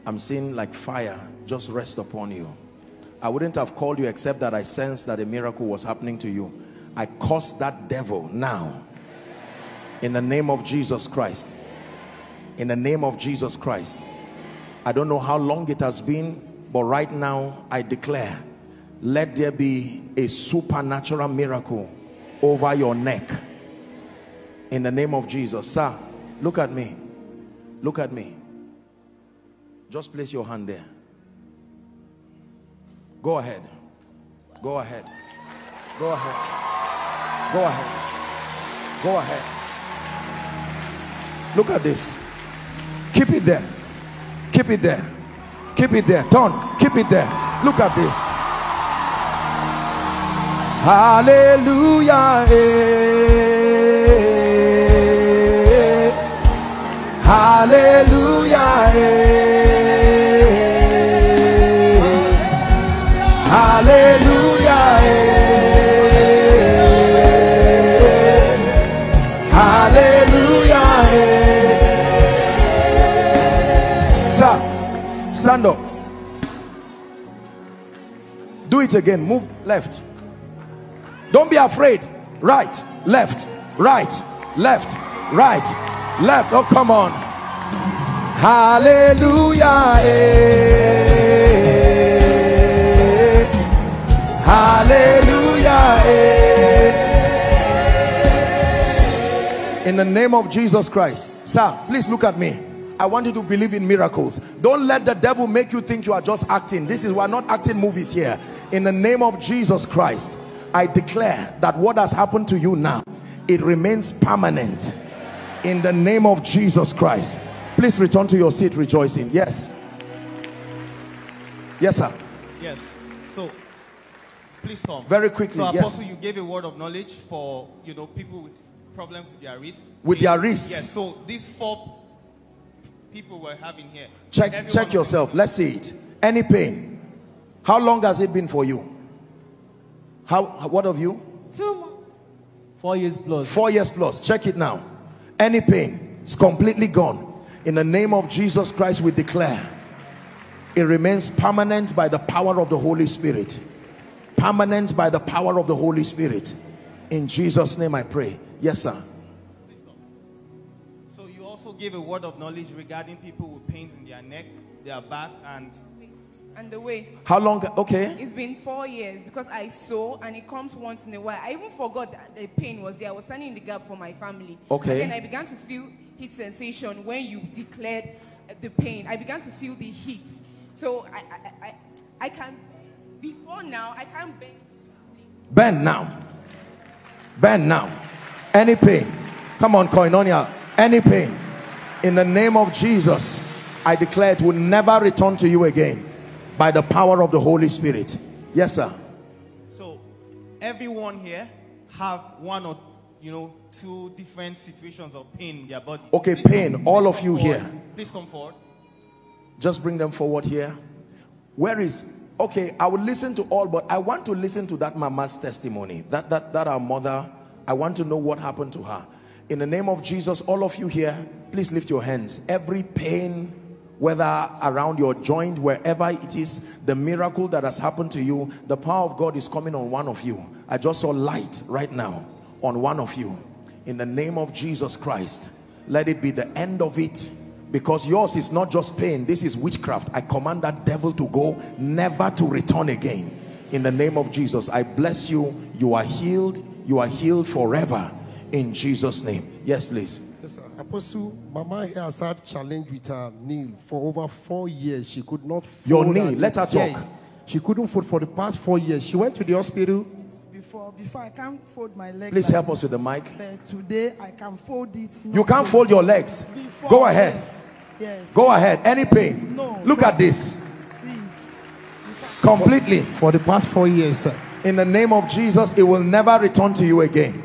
I'm seeing like fire just rest upon you. I wouldn't have called you except that I sensed that a miracle was happening to you. I curse that devil now. In the name of Jesus Christ. In the name of Jesus Christ. I don't know how long it has been, but right now I declare, let there be a supernatural miracle over your neck. In the name of Jesus. Sir, look at me. Look at me. Just place your hand there. Go ahead. Go ahead. Go ahead. Go ahead. Go ahead. Look at this. Keep it there. Keep it there. Keep it there. Turn. Keep it there. Look at this. Hallelujah. Hallelujah. It again. Move left. Don't be afraid. Right, left, right, left, right, left. Oh, come on. Hallelujah. eh. Hallelujah. eh. In the name of Jesus Christ. Sir, please look at me. I want you to believe in miracles. Don't let the devil make you think you are just acting. This is, we're not acting movies here. In the name of Jesus Christ, I declare that what has happened to you now, it remains permanent. In the name of Jesus Christ. Please return to your seat rejoicing. Yes. Yes, sir. Yes. So, please come. Very quickly, So, yes. Apostle, you gave a word of knowledge for you know people with problems with their wrist. With their wrists? Yes. So these four people we're having here. Check, check yourself. Let's see it. Any pain? How long has it been for you? How, what of you? Two months. Four years plus. Four years plus. Check it now. Any pain? It's completely gone. In the name of Jesus Christ, we declare it remains permanent by the power of the Holy Spirit. Permanent by the power of the Holy Spirit. In Jesus' name I pray. Yes, sir. So you also gave a word of knowledge regarding people with pains in their neck, their back, and Waist And the waist. How long? Okay. It's been four years because I sew and it comes once in a while. I even forgot that the pain was there. I was standing in the gap for my family. Okay. And then I began to feel heat sensation when you declared uh, the pain. I began to feel the heat. So I, I, I, I can, before now, I can't bend. Bend now. Bend now. Any pain. Come on, Koinonia. Any pain. In the name of Jesus. I declare it will never return to you again by the power of the Holy Spirit. Yes, sir. So, everyone here have one or you know two different situations of pain in their body. Okay, Please pain, come- all of you forward. here. Please come forward. Just bring them forward here. Where is okay? I will listen to all, but I want to listen to that mama's testimony. That that that our mother. I want to know what happened to her. In the name of Jesus, all of you here, please lift your hands. Every pain, whether around your joint, wherever it is, the miracle that has happened to you, the power of God is coming on one of you. I just saw light right now on one of you. In the name of Jesus Christ, let it be the end of it. Because yours is not just pain this is witchcraft. I command that devil to go never to return again. In the name of jesus i bless you. You are healed. You are healed forever. In jesus name. Yes please Yes, sir. Apostle, Mama here has had challenge with her knee for over four years. She could not Your knee, let her talk. Yes. She couldn't fold for the past four years. She went to the hospital. Before, before I can't fold my leg. please like help us with the mic But today I can fold it. you can't fold your legs Before, go ahead Yes. yes. go ahead any pain No, look no. at this See, completely For the past four years, sir. in the name of jesus it will never return to you again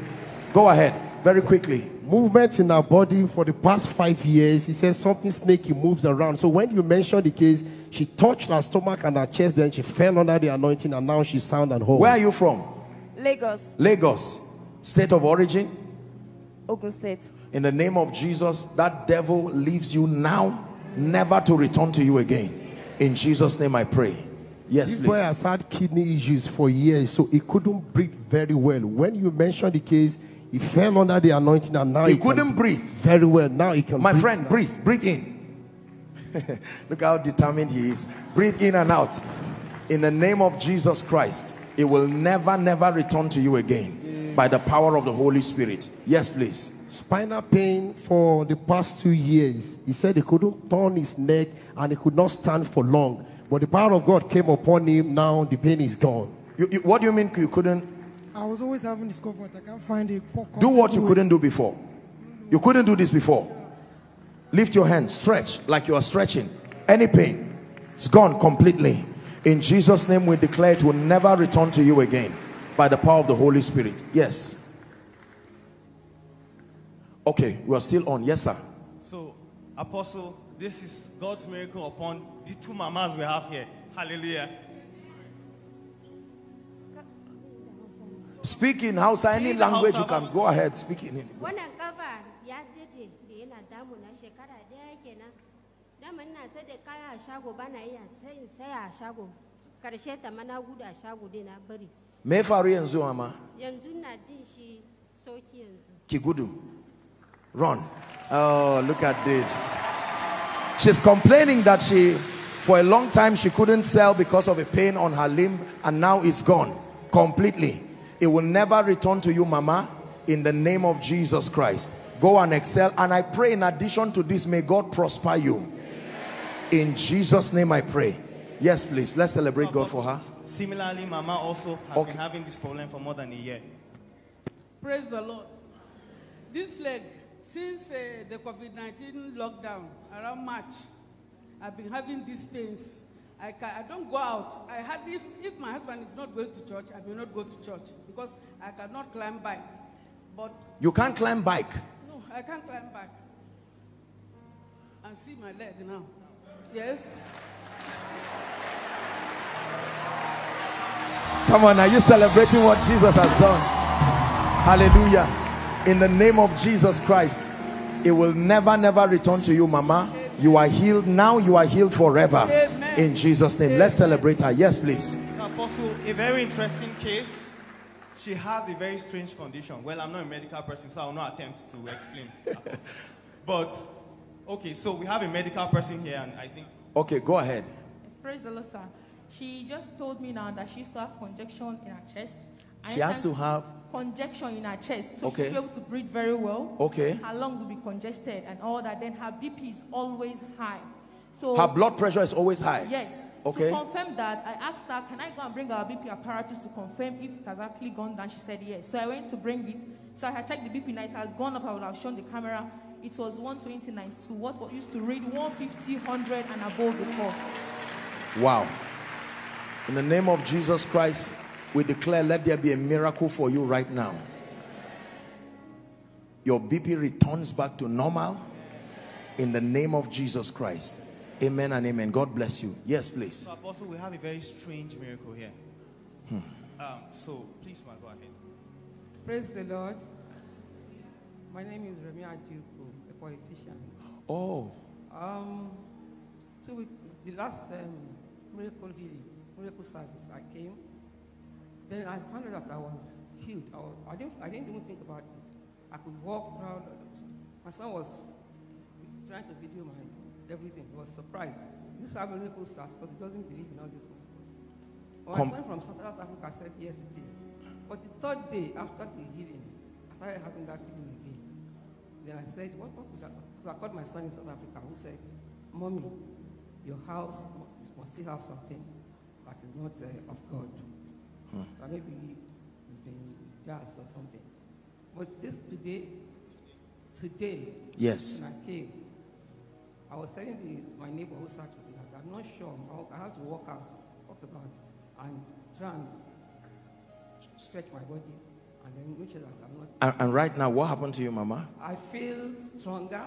go ahead very quickly Movement in her body for the past five years. He says something snaky moves around. So when you mentioned the case, she touched her stomach and her chest, then she fell under the anointing, and now she's sound and whole. where are you from Lagos, lagos state of origin Ogun State. In the name of Jesus, that devil leaves you now, never to return to you again. In Jesus' name I pray. Yes, This boy please. has had kidney issues for years, so he couldn't breathe very well. When you mentioned the case, he fell under the anointing, and now He he, couldn't breathe. very well. Now he can. My breathe friend, now. breathe, breathe in. Look how determined he is. Breathe in and out. In the name of Jesus Christ, it will never, never return to you again by the power of the Holy Spirit. Yes, please. spinal pain for the past two years. He said he couldn't turn his neck and he could not stand for long. But the power of God came upon him. Now the pain is gone. You, you- what do you mean you couldn't I was always having discomfort. I can't find a po- do what you comfortable couldn't do before? You couldn't do this before. Lift your hand, stretch like you are stretching. Any pain, it's gone completely. In Jesus' name, we declare it will never return to you again by the power of the Holy Spirit. Yes. Okay, we are still on. Yes, sir. So, Apostle, this is God's miracle upon the two mamas we have here. Hallelujah. Speak in Hausa, any language you can go ahead. Speak in it. wannan kafa ya dade da yana damuna shekara daya kenan dama ina sai da kaya a shago bana iya sai in saya a shago karshe ta mana gudu a shago dai na bari Me faru yanzu mama. yanzu na jin shi sauki yanzu Kigudu. Run. Oh, look at this. She's complaining that she, for a long time, she couldn't sell because of a pain on her limb, and now it's gone completely. It will never return to you, Mama, in the name of Jesus Christ. Go and excel. And I pray, in addition to this, may God prosper you. In Jesus' name, I pray. Yes, please. Let's celebrate God for her. Similarly, Mama also has Okay. been having this problem for more than a year. Praise the Lord. This leg, since uh, the COVID 19 lockdown around March, I've been having these pains. I, can, I don't go out. I hardly, if, if my husband is not going to church, I will not go to church because I cannot climb bike. But You can't climb bike. no, I can't climb bike. And see my leg now. Yes. Come on, are you celebrating what Jesus has done? Hallelujah. In the name of Jesus Christ, it will never, never return to you, Mama. You are healed now, you are healed forever. Amen. In Jesus' name. Let's celebrate her. Yes, please. Apostle, a very interesting case. She has a very strange condition. Well, I'm not a medical person, so I will not attempt to explain. But, okay, so we have a medical person here, and I think Okay, go ahead. Praise the Lord, sir. She just told me now that she used to have congestion in her chest. She has to have, congestion in her chest, so Okay. she'll be able to breathe very well. Okay. Her lungs will be congested and all that. Then her BP is always high. So her blood pressure is always high. Yes. Okay. To confirm that, I asked her, can I go and bring our BP apparatus to confirm if it has actually gone down? She said yes. So I went to bring it. So I had checked the BP and it has gone up. I would have shown the camera. it was 129 to what what used to read 150, 100 and above before. Wow. In the name of Jesus Christ, we declare let there be a miracle for you right now. Your BP returns back to normal in the name of Jesus Christ. Amen and amen. God bless you. Yes, please. So, Apostle, we have a very strange miracle here. Hmm. Um, so, please, ma, go ahead. Praise the Lord. My name is Remy Aduku, a politician. Oh. Um, two weeks, the last um, miracle healing, miracle service, I came. Then I found out that I was healed. I, was, I, didn't, I didn't even think about it. I could walk around. My son was trying to video my everything. He was surprised. This is how miracle starts because he doesn't believe in all these miracles. When Com- my son from South Africa said, yes, it is. But the third day after the healing, I started having that feeling again. Then I said, what, what would that? So I called my son in South Africa who said, Mommy, your house must still have something that is not uh, of God. Hmm. That maybe it's been just or something. But this today, today, Yes. when I came, I was telling the, my neighbor who sat with me that I'm not sure. I- I have to walk out, walk about, and try and stretch my body, and then make sure that I'm not. And, and right now, what happened to you, Mama? I feel stronger.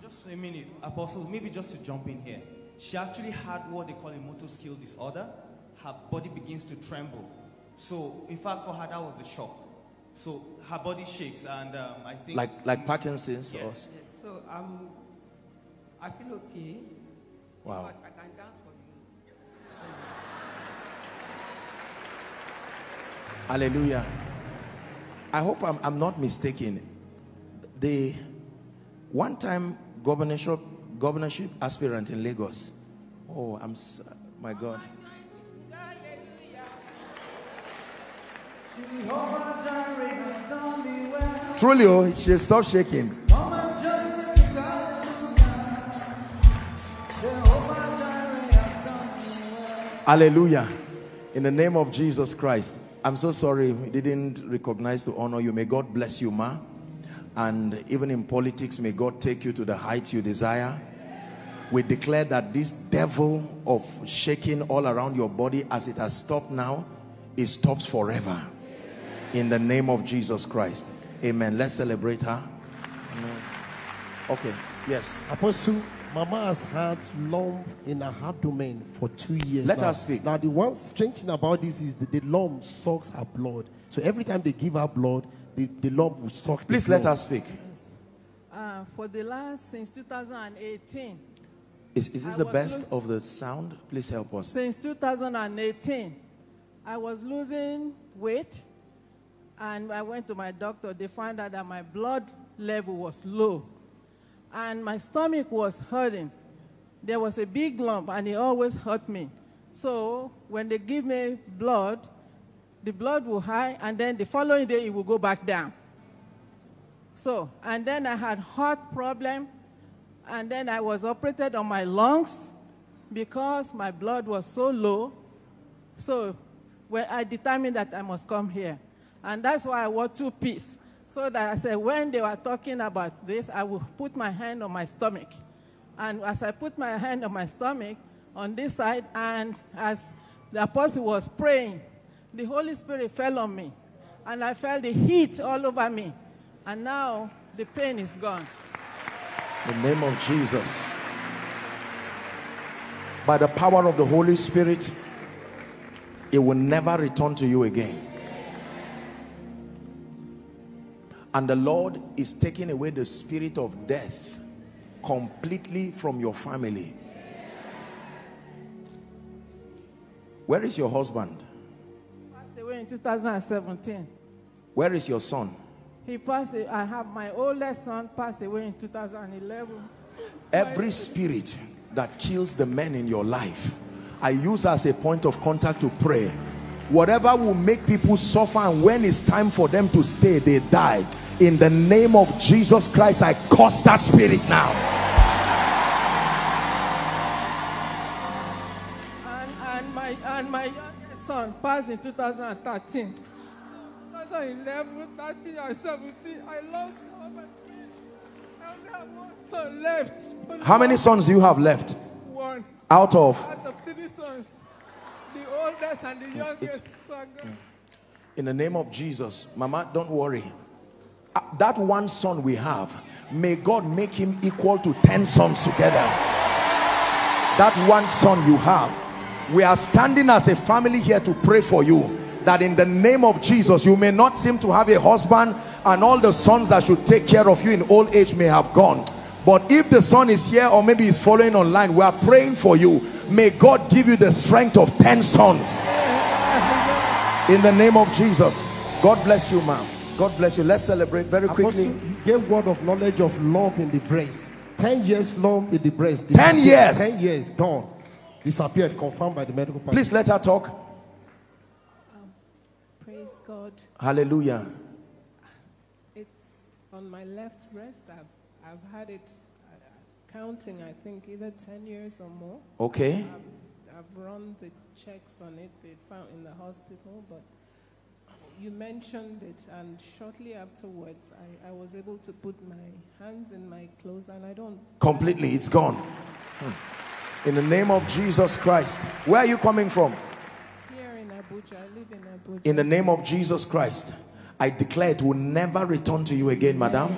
Just a minute, Apostle, maybe just to jump in here. She actually had what they call a motor skill disorder. Her body begins to tremble. So, in fact, for her, that was a shock. So, her body shakes, and um, I think. Like like Parkinson's or Yes, So um, I feel okay. Wow. But I can dance for you. Hallelujah. I hope I'm, I'm not mistaken. The one time governorship, governorship aspirant in Lagos. Oh, I'm, my God. Truly, oh, she stopped shaking. Hallelujah. In the name of Jesus Christ. I'm so sorry we didn't recognize to honor you. May God bless you, ma. And even in politics, may God take you to the heights you desire. We declare that this devil of shaking all around your body as it has stopped now, it stops forever. In the name of Jesus Christ. Amen. Let's celebrate her. Okay. Yes. Apostle, Mama has had lump in her abdomen for two years. Let now. her speak. Now, the one strange thing about this is that the lump sucks her blood. So every time they give her blood, the, the lump will suck. Please let blood. her speak. Uh, for the last, since 2018, Is, is this I the best look- of the sound? Please help us. since 2018, I was losing weight and I went to my doctor. They found out that my blood level was low and my stomach was hurting. There was a big lump and it always hurt me. So when they give me blood, the blood will high and then the following day it will go back down. So, and then I had heart problem, and then I was operated on my lungs because my blood was so low. So, well, I determined that I must come here, and that's why I wore two piece. So that I said, when they were talking about this, I will put my hand on my stomach, and as I put my hand on my stomach on this side, and as the apostle was praying, the Holy Spirit fell on me, and I felt the heat all over me. And now the pain is gone. In the name of Jesus. By the power of the Holy Spirit, it will never return to you again. And the Lord is taking away the spirit of death completely from your family. Where is your husband? Passed away in 2017. Where is your son? He passed. I have my oldest son passed away in 2011. Every spirit that kills the men in your life, I use as a point of contact to pray. Whatever will make people suffer and when it's time for them to stay, they die. In the name of Jesus Christ, I curse that spirit now. And, and my and my youngest son passed in 2013. 2011, 13, and 17, I lost all my son left. How many sons do you have left? One. Out of? Out of three sons. Oldest and the youngest. I got- In the name of Jesus, Mama, don't worry. Uh, That one son we have, may God make him equal to 10 sons together. That one son you have, we are standing as a family here to pray for you that in the name of Jesus, you may not seem to have a husband and all the sons that should take care of you in old age may have gone. But if the son is here or maybe he's following online, we are praying for you. May God give you the strength of 10 sons. In the name of Jesus. God bless you, ma'am. God bless you. Let's celebrate very Apostle, quickly. you gave word of knowledge of lump in the breast. 10 years lump in the breast. 10 years? 10 years, gone. Disappeared, confirmed by the medical person. Please let her talk. Um, praise God. Hallelujah. It's on my left breast. I've, had it uh, counting, I think, either 10 years or more. Okay. I've, I've run the checks on it. They found in the hospital, but you mentioned it, and shortly afterwards, I, I was able to put my hands in my clothes, and I don't. Completely, it's gone. Hmm. In the name of Jesus Christ. Where are you coming from? Here in Abuja, I live in Abuja. In the name of Jesus Christ. I declare it will never return to you again, madam.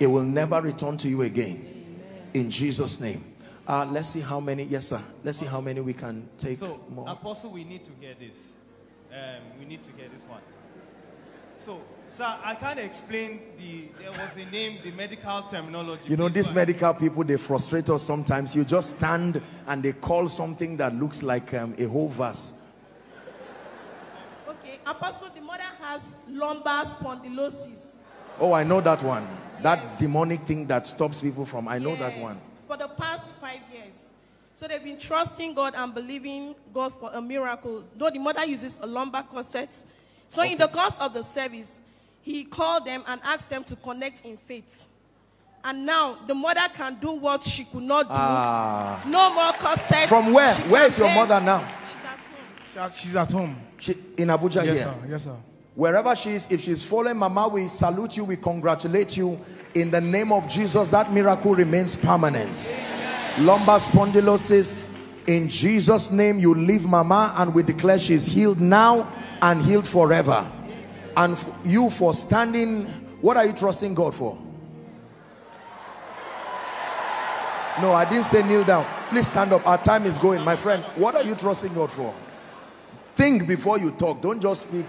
It will never return to you again. In Jesus' name. Uh, let's see how many. Yes, sir. Let's see how many we can take So, more. Apostle, we need to get this. Um, we need to get this one. So, sir, I can't explain the. There was a name, the medical terminology. You know, Please these medical people, they frustrate us sometimes. You just stand and they call something that looks like um, a whole verse. Okay, Apostle, the mother has lumbar spondylosis. Oh, I know that one. That demonic thing that stops people from. I know that one. for the past five years. So they've been trusting God and believing God for a miracle. Though the mother uses a lumbar corset. So in the course of the service, he called them and asked them to connect in faith. And now the mother can do what she could not do. Ah. No more corset. From where? She Where can is your beg. mother now? She's at home. She, in Abuja Yes, here? sir. Yes, sir. Wherever she is, if she's following Mama, we salute you, we congratulate you. In the name of Jesus, that miracle remains permanent. Lumbar spondylosis, in Jesus' name, you leave Mama and we declare she's healed now and healed forever. And you for standing, what are you trusting God for? No, I didn't say kneel down. Please stand up. Our time is going. My friend, what are you trusting God for? Think before you talk. Don't just speak.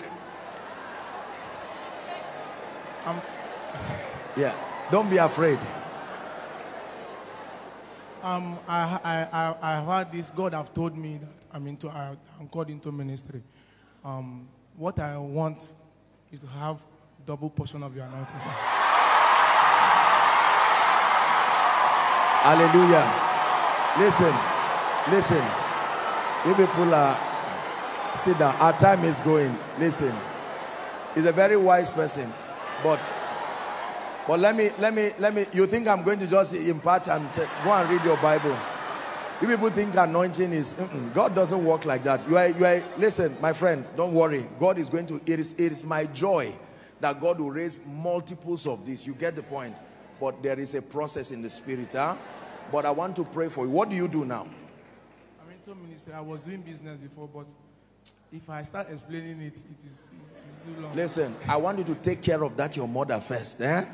Um, Yeah. Don't be afraid. Um, I, I, I, I heard this. God have told me that I'm into, I, I'm called into ministry. Um, what I want is to have double portion of your anointing. sir. Hallelujah. Listen, listen. You people are sit down. Our time is going. Listen. He's a very wise person. But but let me let me let me you think I'm going to just impart and say, go and read your Bible. You people think anointing is mm-mm. God doesn't work like that. You are you are listen, my friend, don't worry. God is going to it is it is my joy that God will raise multiples of this. You get the point. But there is a process in the spirit, huh? But I want to pray for you. What do you do now? I'm into ministry. I was doing business before, but if I start explaining it, it is, long. Listen, I want you to take care of that your mother first, eh?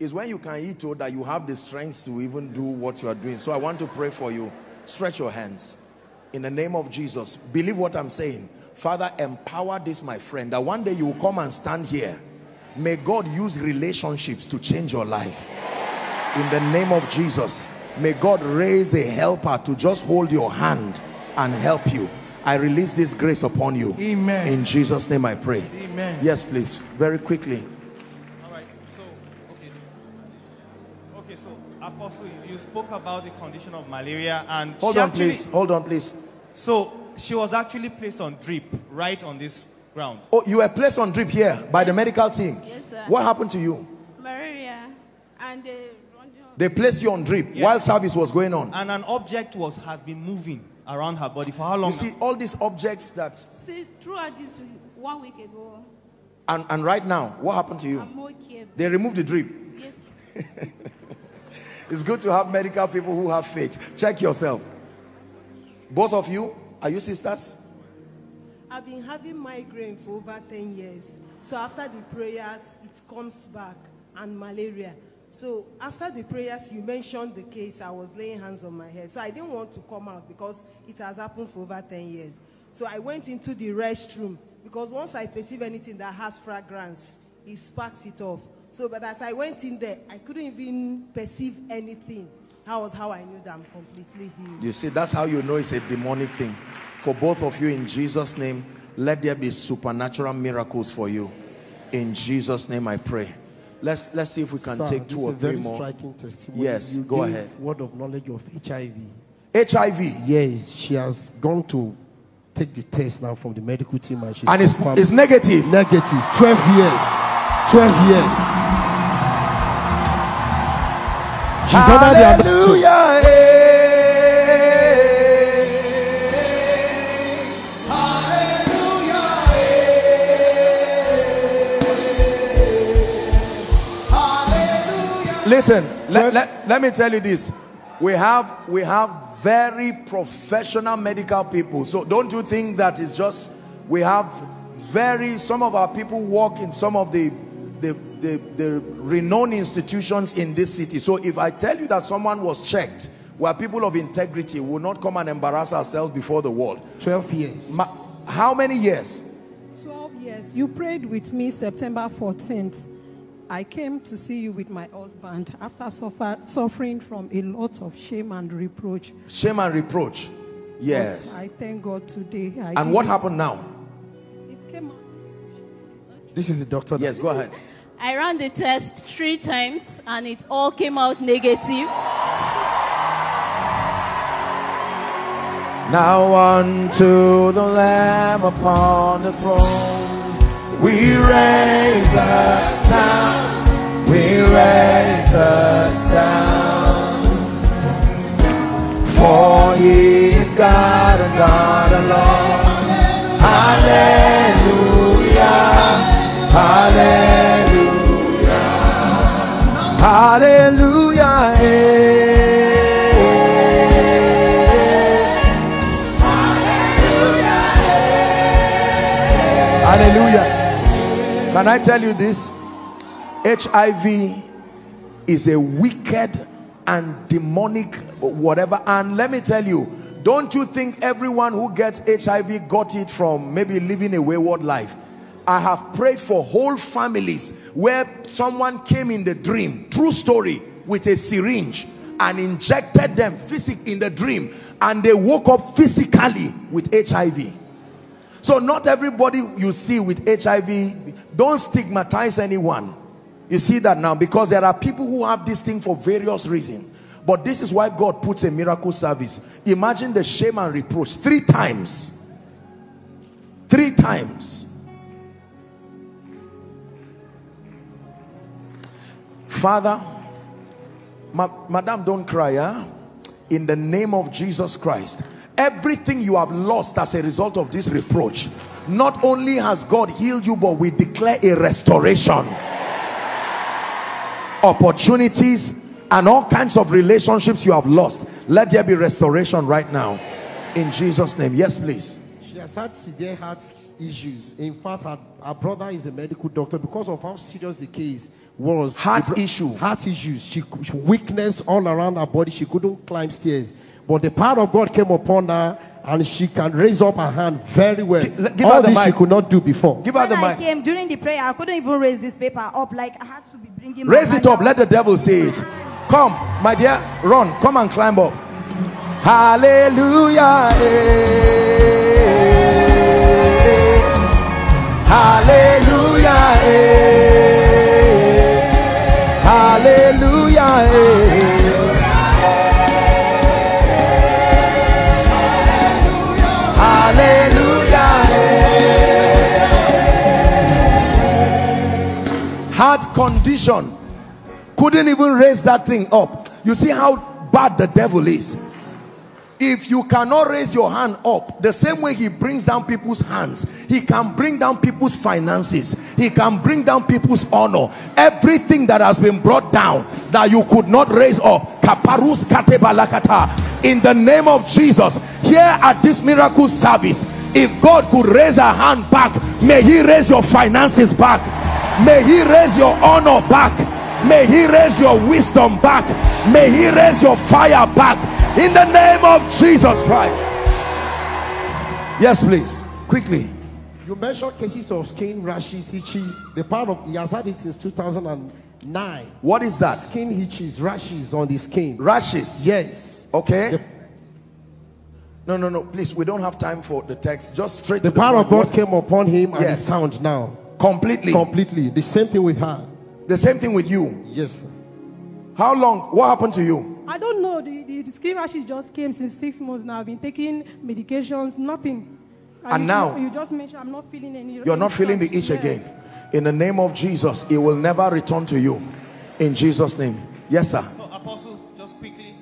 Is when you can eat or that you have the strength to even do what you are doing. So I want to pray for you. Stretch your hands. In the name of Jesus, believe what I'm saying. Father, empower this, my friend, that one day you will come and stand here. May God use relationships to change your life. In the name of Jesus, may God raise a helper to just hold your hand and help you. I release this grace upon you. Amen. In Jesus' name I pray. Amen. Yes, please. Very quickly. All right. So, okay. Okay. So, Apostle, you- you spoke about the condition of malaria, and Hold on, actually- please. Hold on, please. So, she was actually placed on drip right on this ground. Oh, you were placed on drip here by the medical team. Yes, sir. What happened to you? Malaria. And uh, They placed you on drip Yes. while service was going on. And an object was has been moving around her body for how long? You see, all these objects that, see, throughout this week, one week ago, and, and right now, what happened to you? I'm okay. They removed the drip. Yes. it's good to have medical people who have faith. Check yourself. Both of you, are you sisters? I've been having migraine for over 10 years. So after the prayers, it comes back and malaria. So after the prayers, you mentioned the case, I was laying hands on my head. So I didn't want to come out because it has happened for over 10 years. So I went into the restroom because once I perceive anything that has fragrance, it sparks it off. So, but as I went in there, I couldn't even perceive anything. That was how I knew that I'm completely healed. You see, that's how you know it's a demonic thing. For both of you, in Jesus' name, let there be supernatural miracles for you. In Jesus' name, I pray. Let's let's see if we can Sir, take two or three very more. striking testimony. Yes, You go ahead. Word of knowledge of HIV. HIV. Yes, she has gone to take the test now from the medical team and she's And it's- it's negative. Negative. 12 years. 12 years. She's under the anointing. Listen, let, let, let me tell you this. We have we have very professional medical people. So don't you think that it's just we have very some of our people work in some of the the, the the renowned institutions in this city. So if I tell you that someone was checked, we're people of integrity, we will not come and embarrass ourselves before the world. 12 years. Ma- how many years? 12 years. You prayed with me September 14th. I came to see you with my husband after suffer, suffering from a lot of shame and reproach. Shame and reproach. Yes. But I thank God today. I And what it. happened now? It came out. This is the doctor. Yes, go ahead. I ran the test three times and it all came out negative. Now unto the Lamb upon the throne we raise a sound, we raise a sound. For he is God and God alone. Hallelujah, hallelujah, hallelujah. Hallelujah. Can I tell you this? HIV is a wicked and demonic whatever. And let me tell you, don't you think everyone who gets HIV got it from maybe living a wayward life? I have prayed for whole families where someone came in the dream, true story, with a syringe and injected them physic in the dream and they woke up physically with HIV. So not everybody you see with HIV, don't stigmatize anyone. You see that now because there are people who have this thing for various reasons. But this is why God puts a miracle service. Imagine the shame and reproach three times. Three times. Father, ma Madam, don't cry, huh? In the name of Jesus Christ, everything you have lost as a result of this reproach, not only has God healed you, but we declare a restoration. Opportunities and all kinds of relationships you have lost. Let there be restoration right now. In Jesus' name. Yes, please. She has had severe heart issues. In fact, her, her brother is a medical doctor because of how serious the case was. Heart issue. Heart issues. She she- weakness all around her body. She couldn't climb stairs. But the power of God came upon her and she can raise up her hand very well. give all her the this she could not do before. Give her the when I mic. came during the prayer, I couldn't even raise this paper up. Like I had to be bringing. my Raise it up. out. Let the devil see it. Come, my dear. Run. Come and climb up. Hallelujah. eh. Hallelujah. eh. Hallelujah. eh. Condition couldn't even raise that thing up. You see how bad the devil is. If you cannot raise your hand up, the same way he brings down people's hands, he can bring down people's finances, he can bring down people's honor. Everything that has been brought down that you could not raise up, Kaparus. In the name of Jesus, here at this miracle service, if God could raise a hand back, may he raise your finances back. May he raise your honor back. May he raise your wisdom back. May he raise your fire back. In the name of Jesus Christ. Yes, please. Quickly. You mentioned cases of skin rashes, itches. The part of he has had it since 2009. What is that? Skin itches, rashes on the skin. Rashes. Yes. Okay. no, no, no. Please, we don't have time for the text. Just straight The the power of. God came upon him and Yes. the sound now. Completely. Completely. The same thing with her. The same thing with you. Yes. How long? What happened to you? I don't know. The, the, the skin rashes just came since six months now. I've been taking medications, nothing. And you, now? you just mentioned I'm not feeling any. You're not feeling the itch Yes. again. In the name of Jesus, it will never return to you. In Jesus' name. Yes, sir. So, Apostle, just quickly.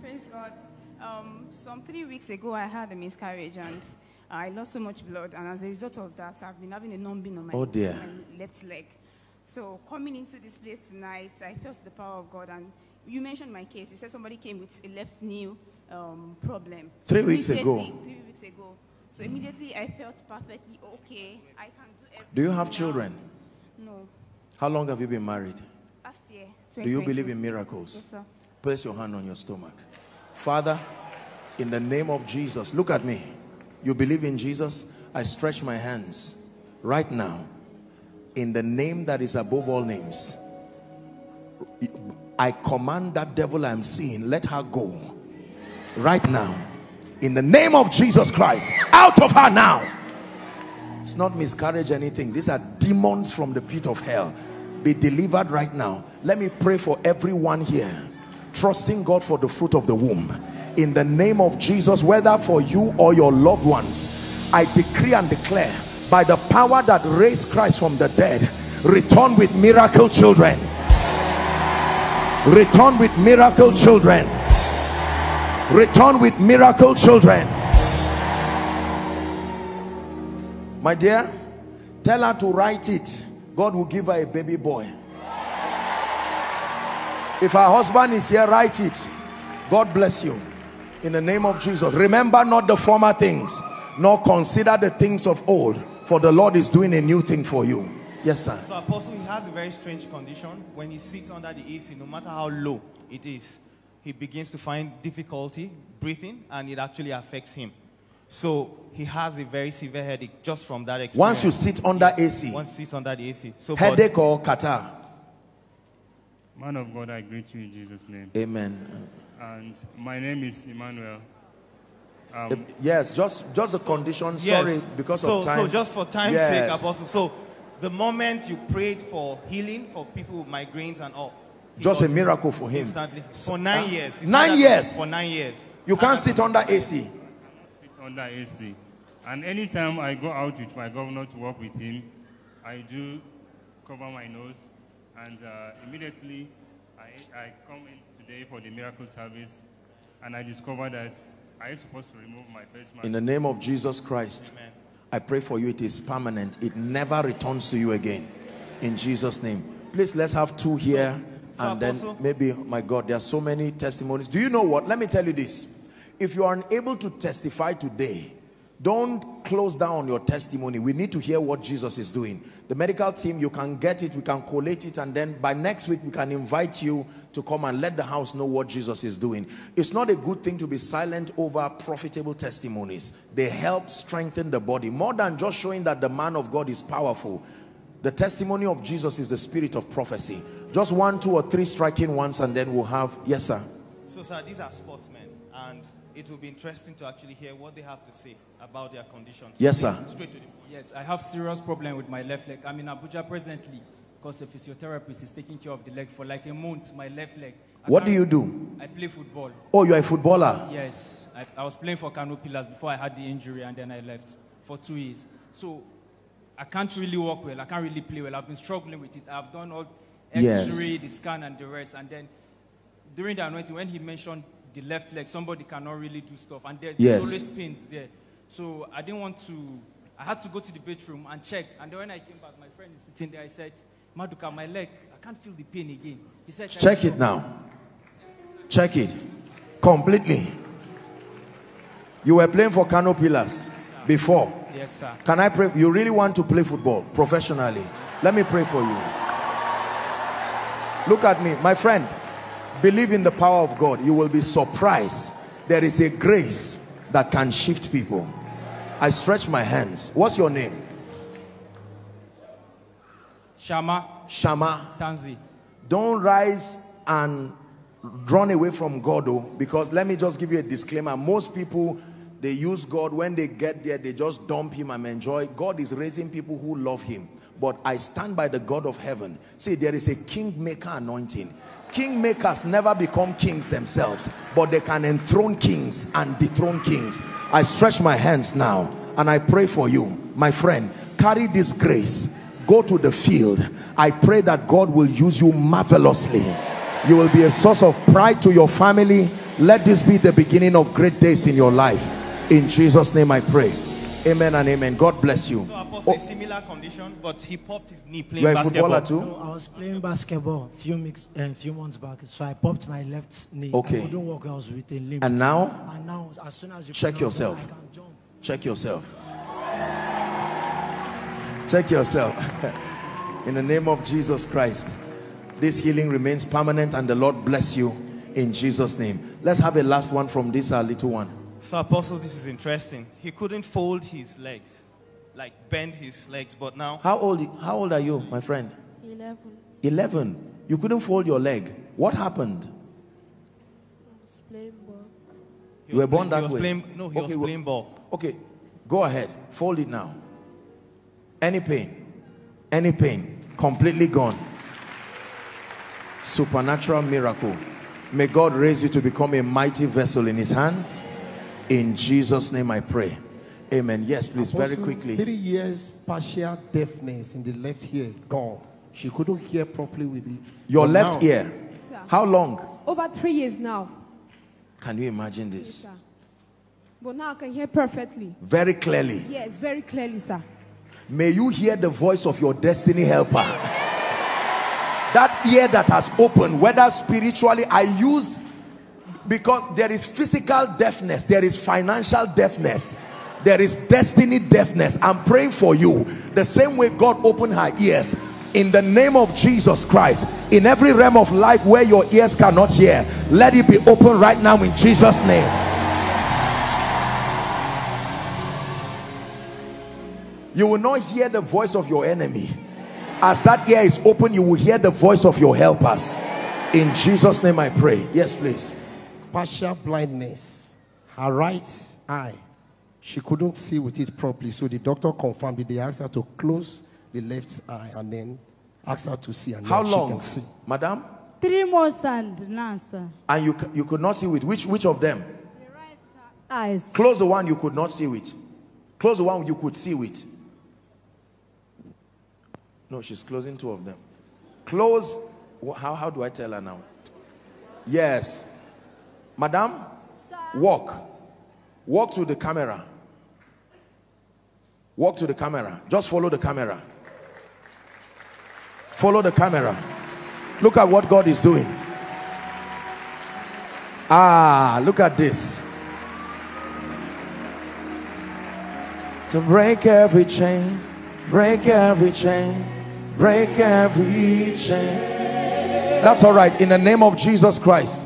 Praise God. Um, some three weeks ago, I had a miscarriage and I lost so much blood. And as a result of that, I've been having a numbing on my, Oh, dear. my left leg. So coming into this place tonight, I felt the power of God. And you mentioned my case. You said somebody came with a left knee um, problem. Three weeks ago. Three weeks ago. So immediately I felt perfectly okay. I can do everything. Do you have children? No. How long have you been married? Last year. Do you believe in miracles? Yes, sir. Place your hand on your stomach. Father, in the name of Jesus, look at me. You believe in Jesus? I stretch my hands right now in the name that is above all names. I command that devil I'm seeing, let her go right now in the name of Jesus Christ. Out of her now. It's not miscarriage anything. These are demons from the pit of hell. Be delivered right now. Let me pray for everyone here. Trusting God for the fruit of the womb. In the name of Jesus, whether for you or your loved ones, I decree and declare by the power that raised Christ from the dead, return with miracle children. Return with miracle children. Return with miracle children. My dear, tell her to write it. God will give her a baby boy. If her husband is here, write it. God bless you. In the name of Jesus. Remember not the former things, nor consider the things of old. For the Lord is doing a new thing for you. Yes, sir. So, Apostle, he has a very strange condition. When he sits under the AC, no matter how low it is, he begins to find difficulty breathing, and it actually affects him. So he has a very severe headache just from that experience. Once you sit under AC. Once he sits under the AC. So, Headache or catarrh? Man of God, I greet you in Jesus' name. Amen. And my name is Emmanuel. Um, Yes, just just the condition. Yes. Sorry, because so, of time. So just for time's Yes. sake, Apostle. So the moment you prayed for healing for people with migraines and all, Just a miracle for him. Instantly. For nine Uh, years. Nine years? For nine years. You can't sit under AC. sit under AC. And anytime I go out with my governor to work with him, I do cover my nose. And uh, immediately I, I come in today for the miracle service and I discover that I am supposed to remove my face mask. In the name of Jesus Christ, I pray for you. It is permanent. It never returns to you again. In Jesus' name. Please, let's have two here. so and then Apostle- maybe, my God, there are so many testimonies. Do you know what? Let me tell you this. If you are unable to testify today, don't close down your testimony. We need to hear what Jesus is doing. The medical team, you can get it, we can collate it, and then by next week, we can invite you to come and let the house know what Jesus is doing. It's not a good thing to be silent over profitable testimonies. They help strengthen the body. More than just showing that the man of God is powerful, the testimony of Jesus is the spirit of prophecy. Just one, two, or three striking ones, and then we'll have, yes, sir. So, sir, these are sportsmen, and it will be interesting to actually hear what they have to say about their conditions. Yes, sir. Straight to the point. Yes, I have serious problem with my left leg. I'm in Abuja presently because a physiotherapist is taking care of the leg for like a month, my left leg. I What do you do? I play football. Oh, you are a footballer? Yes, I, I was playing for Kano Pillars before I had the injury and then I left for two years. So I can't really walk well. I can't really play well. I've been struggling with it. I've done all X-ray, the scan, and the rest. And then during the anointing, when he mentioned the left leg, somebody cannot really do stuff, and there, Yes. there's always pains there. So I didn't want to. I had to go to the bedroom and checked. And then when I came back, my friend is sitting there. I said, "Maduka, my leg. I can't feel the pain again." He said, Check it now. Check it. Completely. You were playing for Kano Pillars before. Yes, sir. Can I pray? You really want to play football professionally? Let me pray for you. Look at me, my friend. Believe in the power of God. You will be surprised. There is a grace that can shift people. I stretch my hands. What's your name? Shama Shama. Tanzi. Don't rise and run away from God oh, because let me just give you a disclaimer. Most people, they use God. When they get there, they just dump him and enjoy. God is raising people who love him. But I stand by the God of heaven. See, there is a kingmaker anointing. Kingmakers never become kings themselves, but they can enthrone kings and dethrone kings. I stretch my hands now and I pray for you, my friend. Carry this grace. Go to the field. I pray that God will use you marvelously. You will be a source of pride to your family. Let this be the beginning of great days in your life. In Jesus' name I pray. Amen and amen. God bless you. So Apostle, a similar condition, but he popped his knee playing You're a basketball. footballer too? No, I was playing basketball a few, mix, uh, few months back, so I popped my left knee. Okay. I couldn't walk, I was with a limp. And now? And now, as soon as you Check pronounce it, yourself. I can jump. Check yourself. Check yourself. In the name of Jesus Christ, this healing remains permanent and the Lord bless you in Jesus' name. Let's have a last one from this our little one. So Apostle, this is interesting. He couldn't fold his legs, like bend his legs, but now How old, how old are you, my friend? 11. 11. You couldn't fold your leg. What happened? Playing ball. He You were born playing- that he was way. playing- no, he was playing ball. Okay, go ahead. Fold it now. Any pain? Any pain? Completely gone. Supernatural miracle. May God raise you to become a mighty vessel in his hands. In Jesus' name I pray. Amen. Yes, please, very quickly. Three years partial deafness in the left ear, gone. She couldn't hear properly with it. Your But left now- ear. How long? Over three years now. Can you imagine this? Sir. But now I can hear perfectly. Very clearly. Yes, very clearly, sir. May you hear the voice of your destiny helper. That ear that has opened, whether spiritually, I use because there is physical deafness, there is financial deafness, there is destiny deafness. I'm praying for you the same way God opened her ears. In the name of Jesus Christ, in every realm of life where your ears cannot hear, let it be open right now in Jesus' name. You will not hear the voice of your enemy. As that ear is open, you will hear the voice of your helpers. In Jesus' name I pray. Yes, please. partial blindness. Her right eye, she couldn't see with it properly. So the doctor confirmed it. They asked her to close the left eye and then asked her to see. And How now she long, can see. madam? Three months and now, sir. And you, you could not see with which, which of them? The right eyes. Close the one you could not see with. Close the one you could see with. No, she's closing two of them. Close. How, how do I tell her now? Yes. Madam, walk. Walk to the camera. Walk to the camera. Just follow the camera. Follow the camera. Look at what God is doing. Ah, look at this. To break every chain, break every chain, break every chain. That's all right. In the name of Jesus Christ.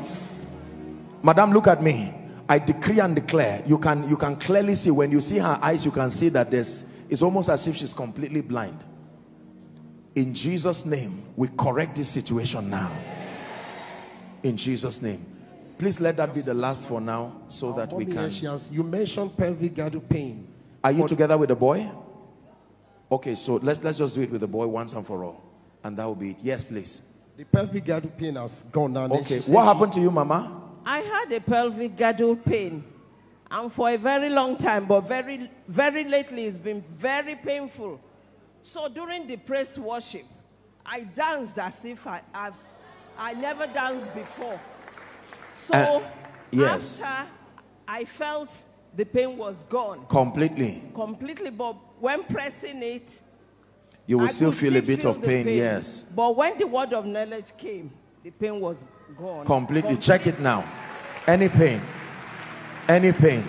Madam, look at me. I decree and declare. You can you can clearly see when you see her eyes, you can see that there's it's almost as if she's completely blind. In Jesus' name, we correct this situation now. In Jesus' name. Please let that be the last for now so that we can. has- you mentioned pelvic girdle pain. Are you For- together with the boy? Okay, so let's let's just do it with the boy once and for all. And that will be it. Yes, please. The pelvic girdle pain has gone now. Okay. What happened to you, Mama? I had a pelvic girdle pain. And for a very long time, but very, very lately, it's been very painful. So during the praise worship, I danced as if I, I've, I never danced before. So Uh, yes. after I felt the pain was gone Completely. completely, but when pressing it, You will still feel a bit feel of the pain, yes. But when the word of knowledge came, the pain was gone. Completely. Check it now. Any pain. Any pain.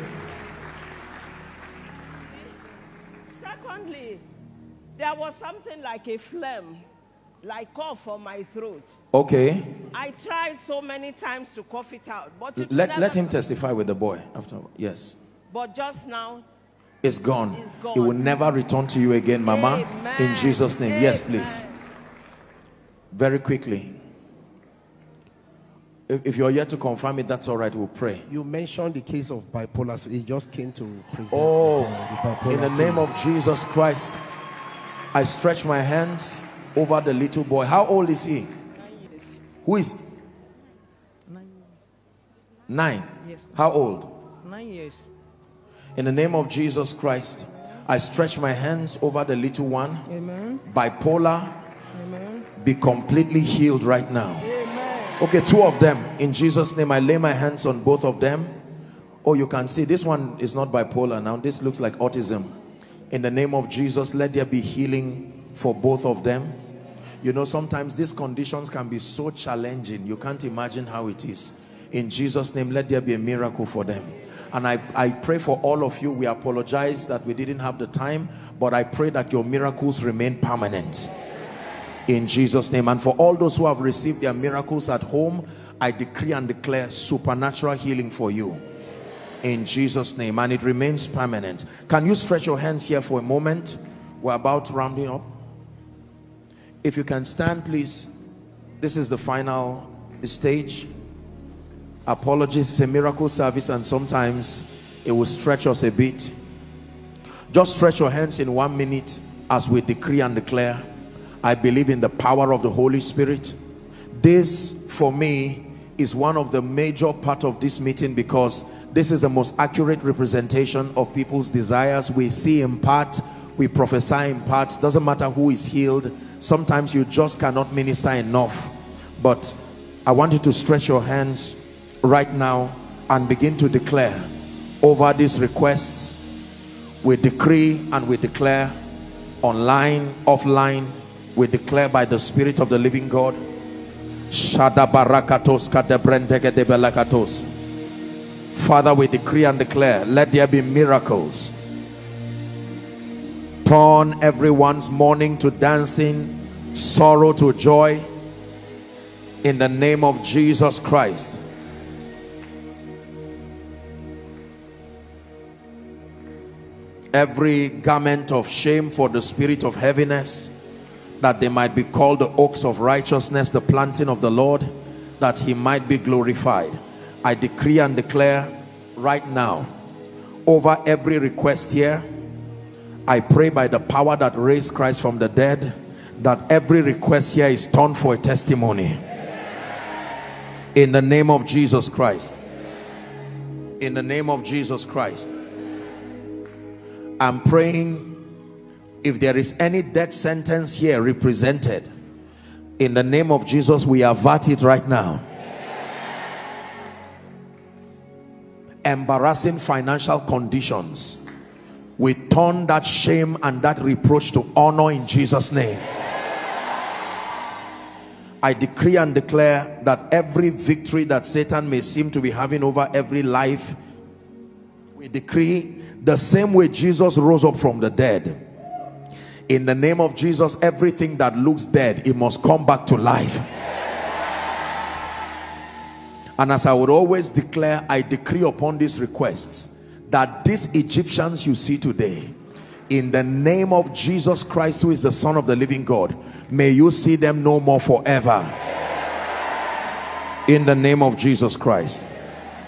Secondly, there was something like a phlegm, like cough from my throat. Okay. I tried so many times to cough it out, but it Let, never- let him testify with the boy after. Yes. But just now, It's gone. It's It will never return to you again, Mama. Amen. In Jesus' name. Yes, please. Very quickly. If, if you're yet to confirm it, that's all right. We'll pray. You mentioned the case of bipolar, so he just came to present. Oh, uh, the in the name of Jesus Christ, I stretch my hands over the little boy. How old is he? Who is? Nine. Yes. How old? Nine years. In the name of Jesus Christ, I stretch my hands over the little one. Amen. Bipolar, Amen. be completely healed right now. Okay, two of them. In Jesus' name, I lay my hands on both of them. Oh, you can see this one is not bipolar now. This looks like autism. In the name of Jesus, let there be healing for both of them. You know, sometimes these conditions can be so challenging. You can't imagine how it is. In Jesus' name, let there be a miracle for them. And I, I pray for all of you. We apologize that we didn't have the time, but I pray that your miracles remain permanent in Jesus name. And for all those who have received their miracles at home I decree and declare supernatural healing for you. In Jesus name. And it remains permanent. Can you stretch your hands here for a moment? We're about rounding up. If you can stand please. This is the final stage. Apologies. It's a miracle service and sometimes it will stretch us a bit. Just stretch your hands in one minute as we decree and declare I believe in the power of the Holy Spirit. This, for me, is one of the major part of this meeting because this is the most accurate representation of people's desires. We see in part, we prophesy in part. Doesn't matter who is healed. Sometimes you just cannot minister enough. But I want you to stretch your hands right now and begin to declare over these requests. We decree and we declare online, offline, we declare by the Spirit of the living God. Father, we decree and declare, let there be miracles. Turn everyone's mourning to dancing, sorrow to joy. In the name of Jesus Christ. Every garment of shame for the spirit of heaviness that they might be called the oaks of righteousness, the planting of the Lord, that he might be glorified. I decree and declare right now over every request here, I pray by the power that raised Christ from the dead, that every request here is turned for a testimony. In the name of Jesus Christ. In the name of Jesus Christ. I'm praying if there is any death sentence here represented in the name of Jesus we avert it right now. Embarrassing financial conditions. We turn that shame and that reproach to honor in Jesus name. I decree and declare that every victory that Satan may seem to be having over every life we decree the same way Jesus rose up from the dead in the name of Jesus everything that looks dead it must come back to life. And as I would always declare I decree upon these requests that these Egyptians you see today in the name of Jesus Christ who is the son of the living God may you see them no more forever. In the name of Jesus Christ.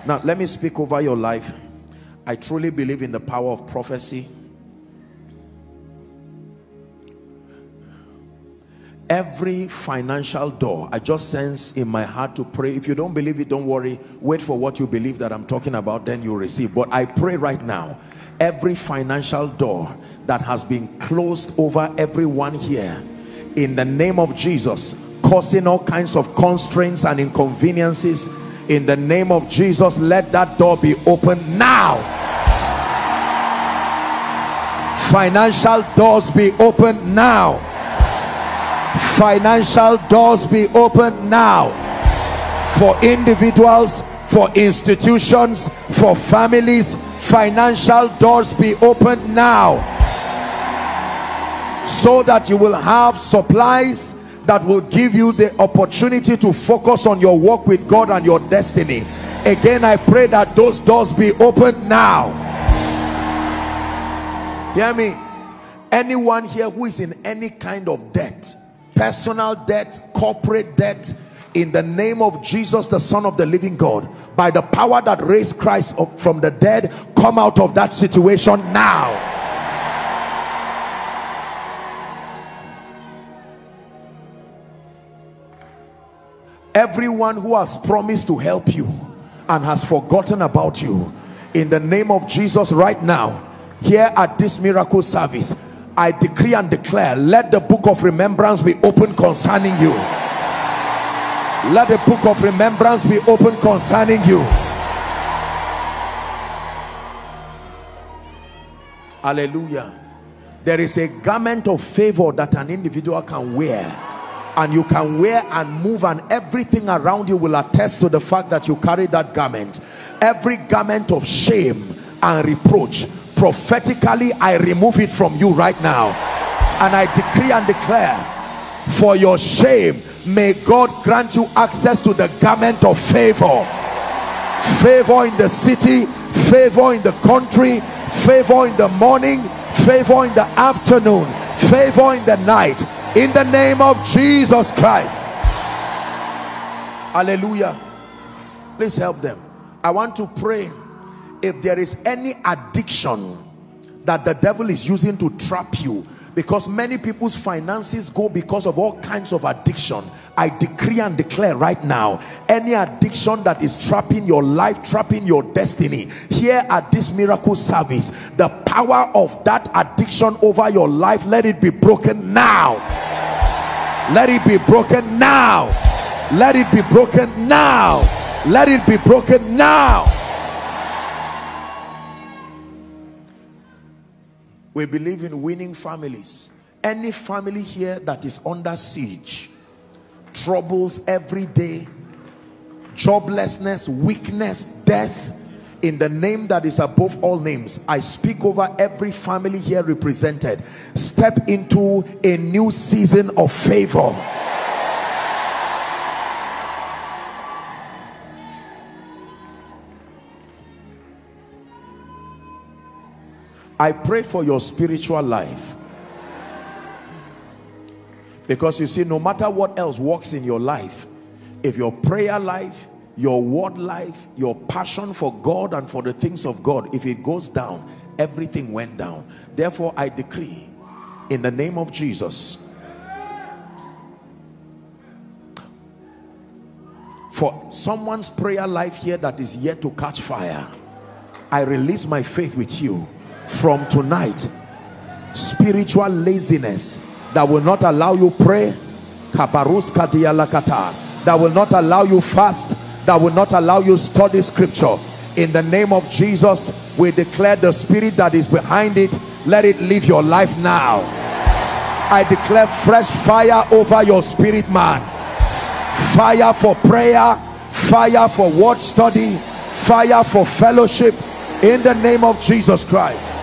Now let me speak over your life. I truly believe in the power of prophecy every financial door i just sense in my heart to pray. If you don't believe it don't worry. Wait for what you believe that i'm talking about then you'll receive. But i pray right now every financial door that has been closed over everyone here in the name of jesus causing all kinds of constraints and inconveniences in the name of jesus let that door be opened now. Financial doors be opened now financial doors be opened now for individuals for institutions for families. Financial doors be opened now so that you will have supplies that will give you the opportunity to focus on your work with God and your destiny. Again I pray that those doors be opened now. Hear me? Anyone here who is in any kind of debt personal debt corporate debt in the name of Jesus the son of the living God. By the power that raised Christ up from the dead come out of that situation now. Everyone who has promised to help you and has forgotten about you in the name of Jesus right now here at this miracle service I decree and declare let the book of remembrance be open concerning you. Let the book of remembrance be open concerning you. Hallelujah. There is a garment of favor that an individual can wear and you can wear and move and everything around you will attest to the fact that you carry that garment. Every garment of shame and reproach prophetically I remove it from you right now. And I decree and declare for your shame may God grant you access to the garment of favor. Favor in the city favor in the country favor in the morning favor in the afternoon favor in the night. In the name of Jesus Christ. Hallelujah. Please help them. I want to pray if there is any addiction that the devil is using to trap you because many people's finances go because of all kinds of addiction i decree and declare right now any addiction that is trapping your life trapping your destiny here at this miracle service the power of that addiction over your life let it be broken now. Let it be broken now. Let it be broken now. Let it be broken now we believe in winning families. Any family here that is under siege troubles every day joblessness weakness death in the name that is above all names i speak over every family here represented. Step into a new season of favor I pray for your spiritual life. Because you see, no matter what else works in your life, if your prayer life, your word life, your passion for God and for the things of God, if it goes down, everything went down. Therefore, I decree in the name of Jesus, for someone's prayer life here that is yet to catch fire, I release my faith with you from tonight spiritual laziness that will not allow you pray that will not allow you fast that will not allow you study scripture. In the name of Jesus we declare the spirit that is behind it let it live your life now. I declare fresh fire over your spirit man. Fire for prayer fire for word study fire for fellowship in the name of Jesus Christ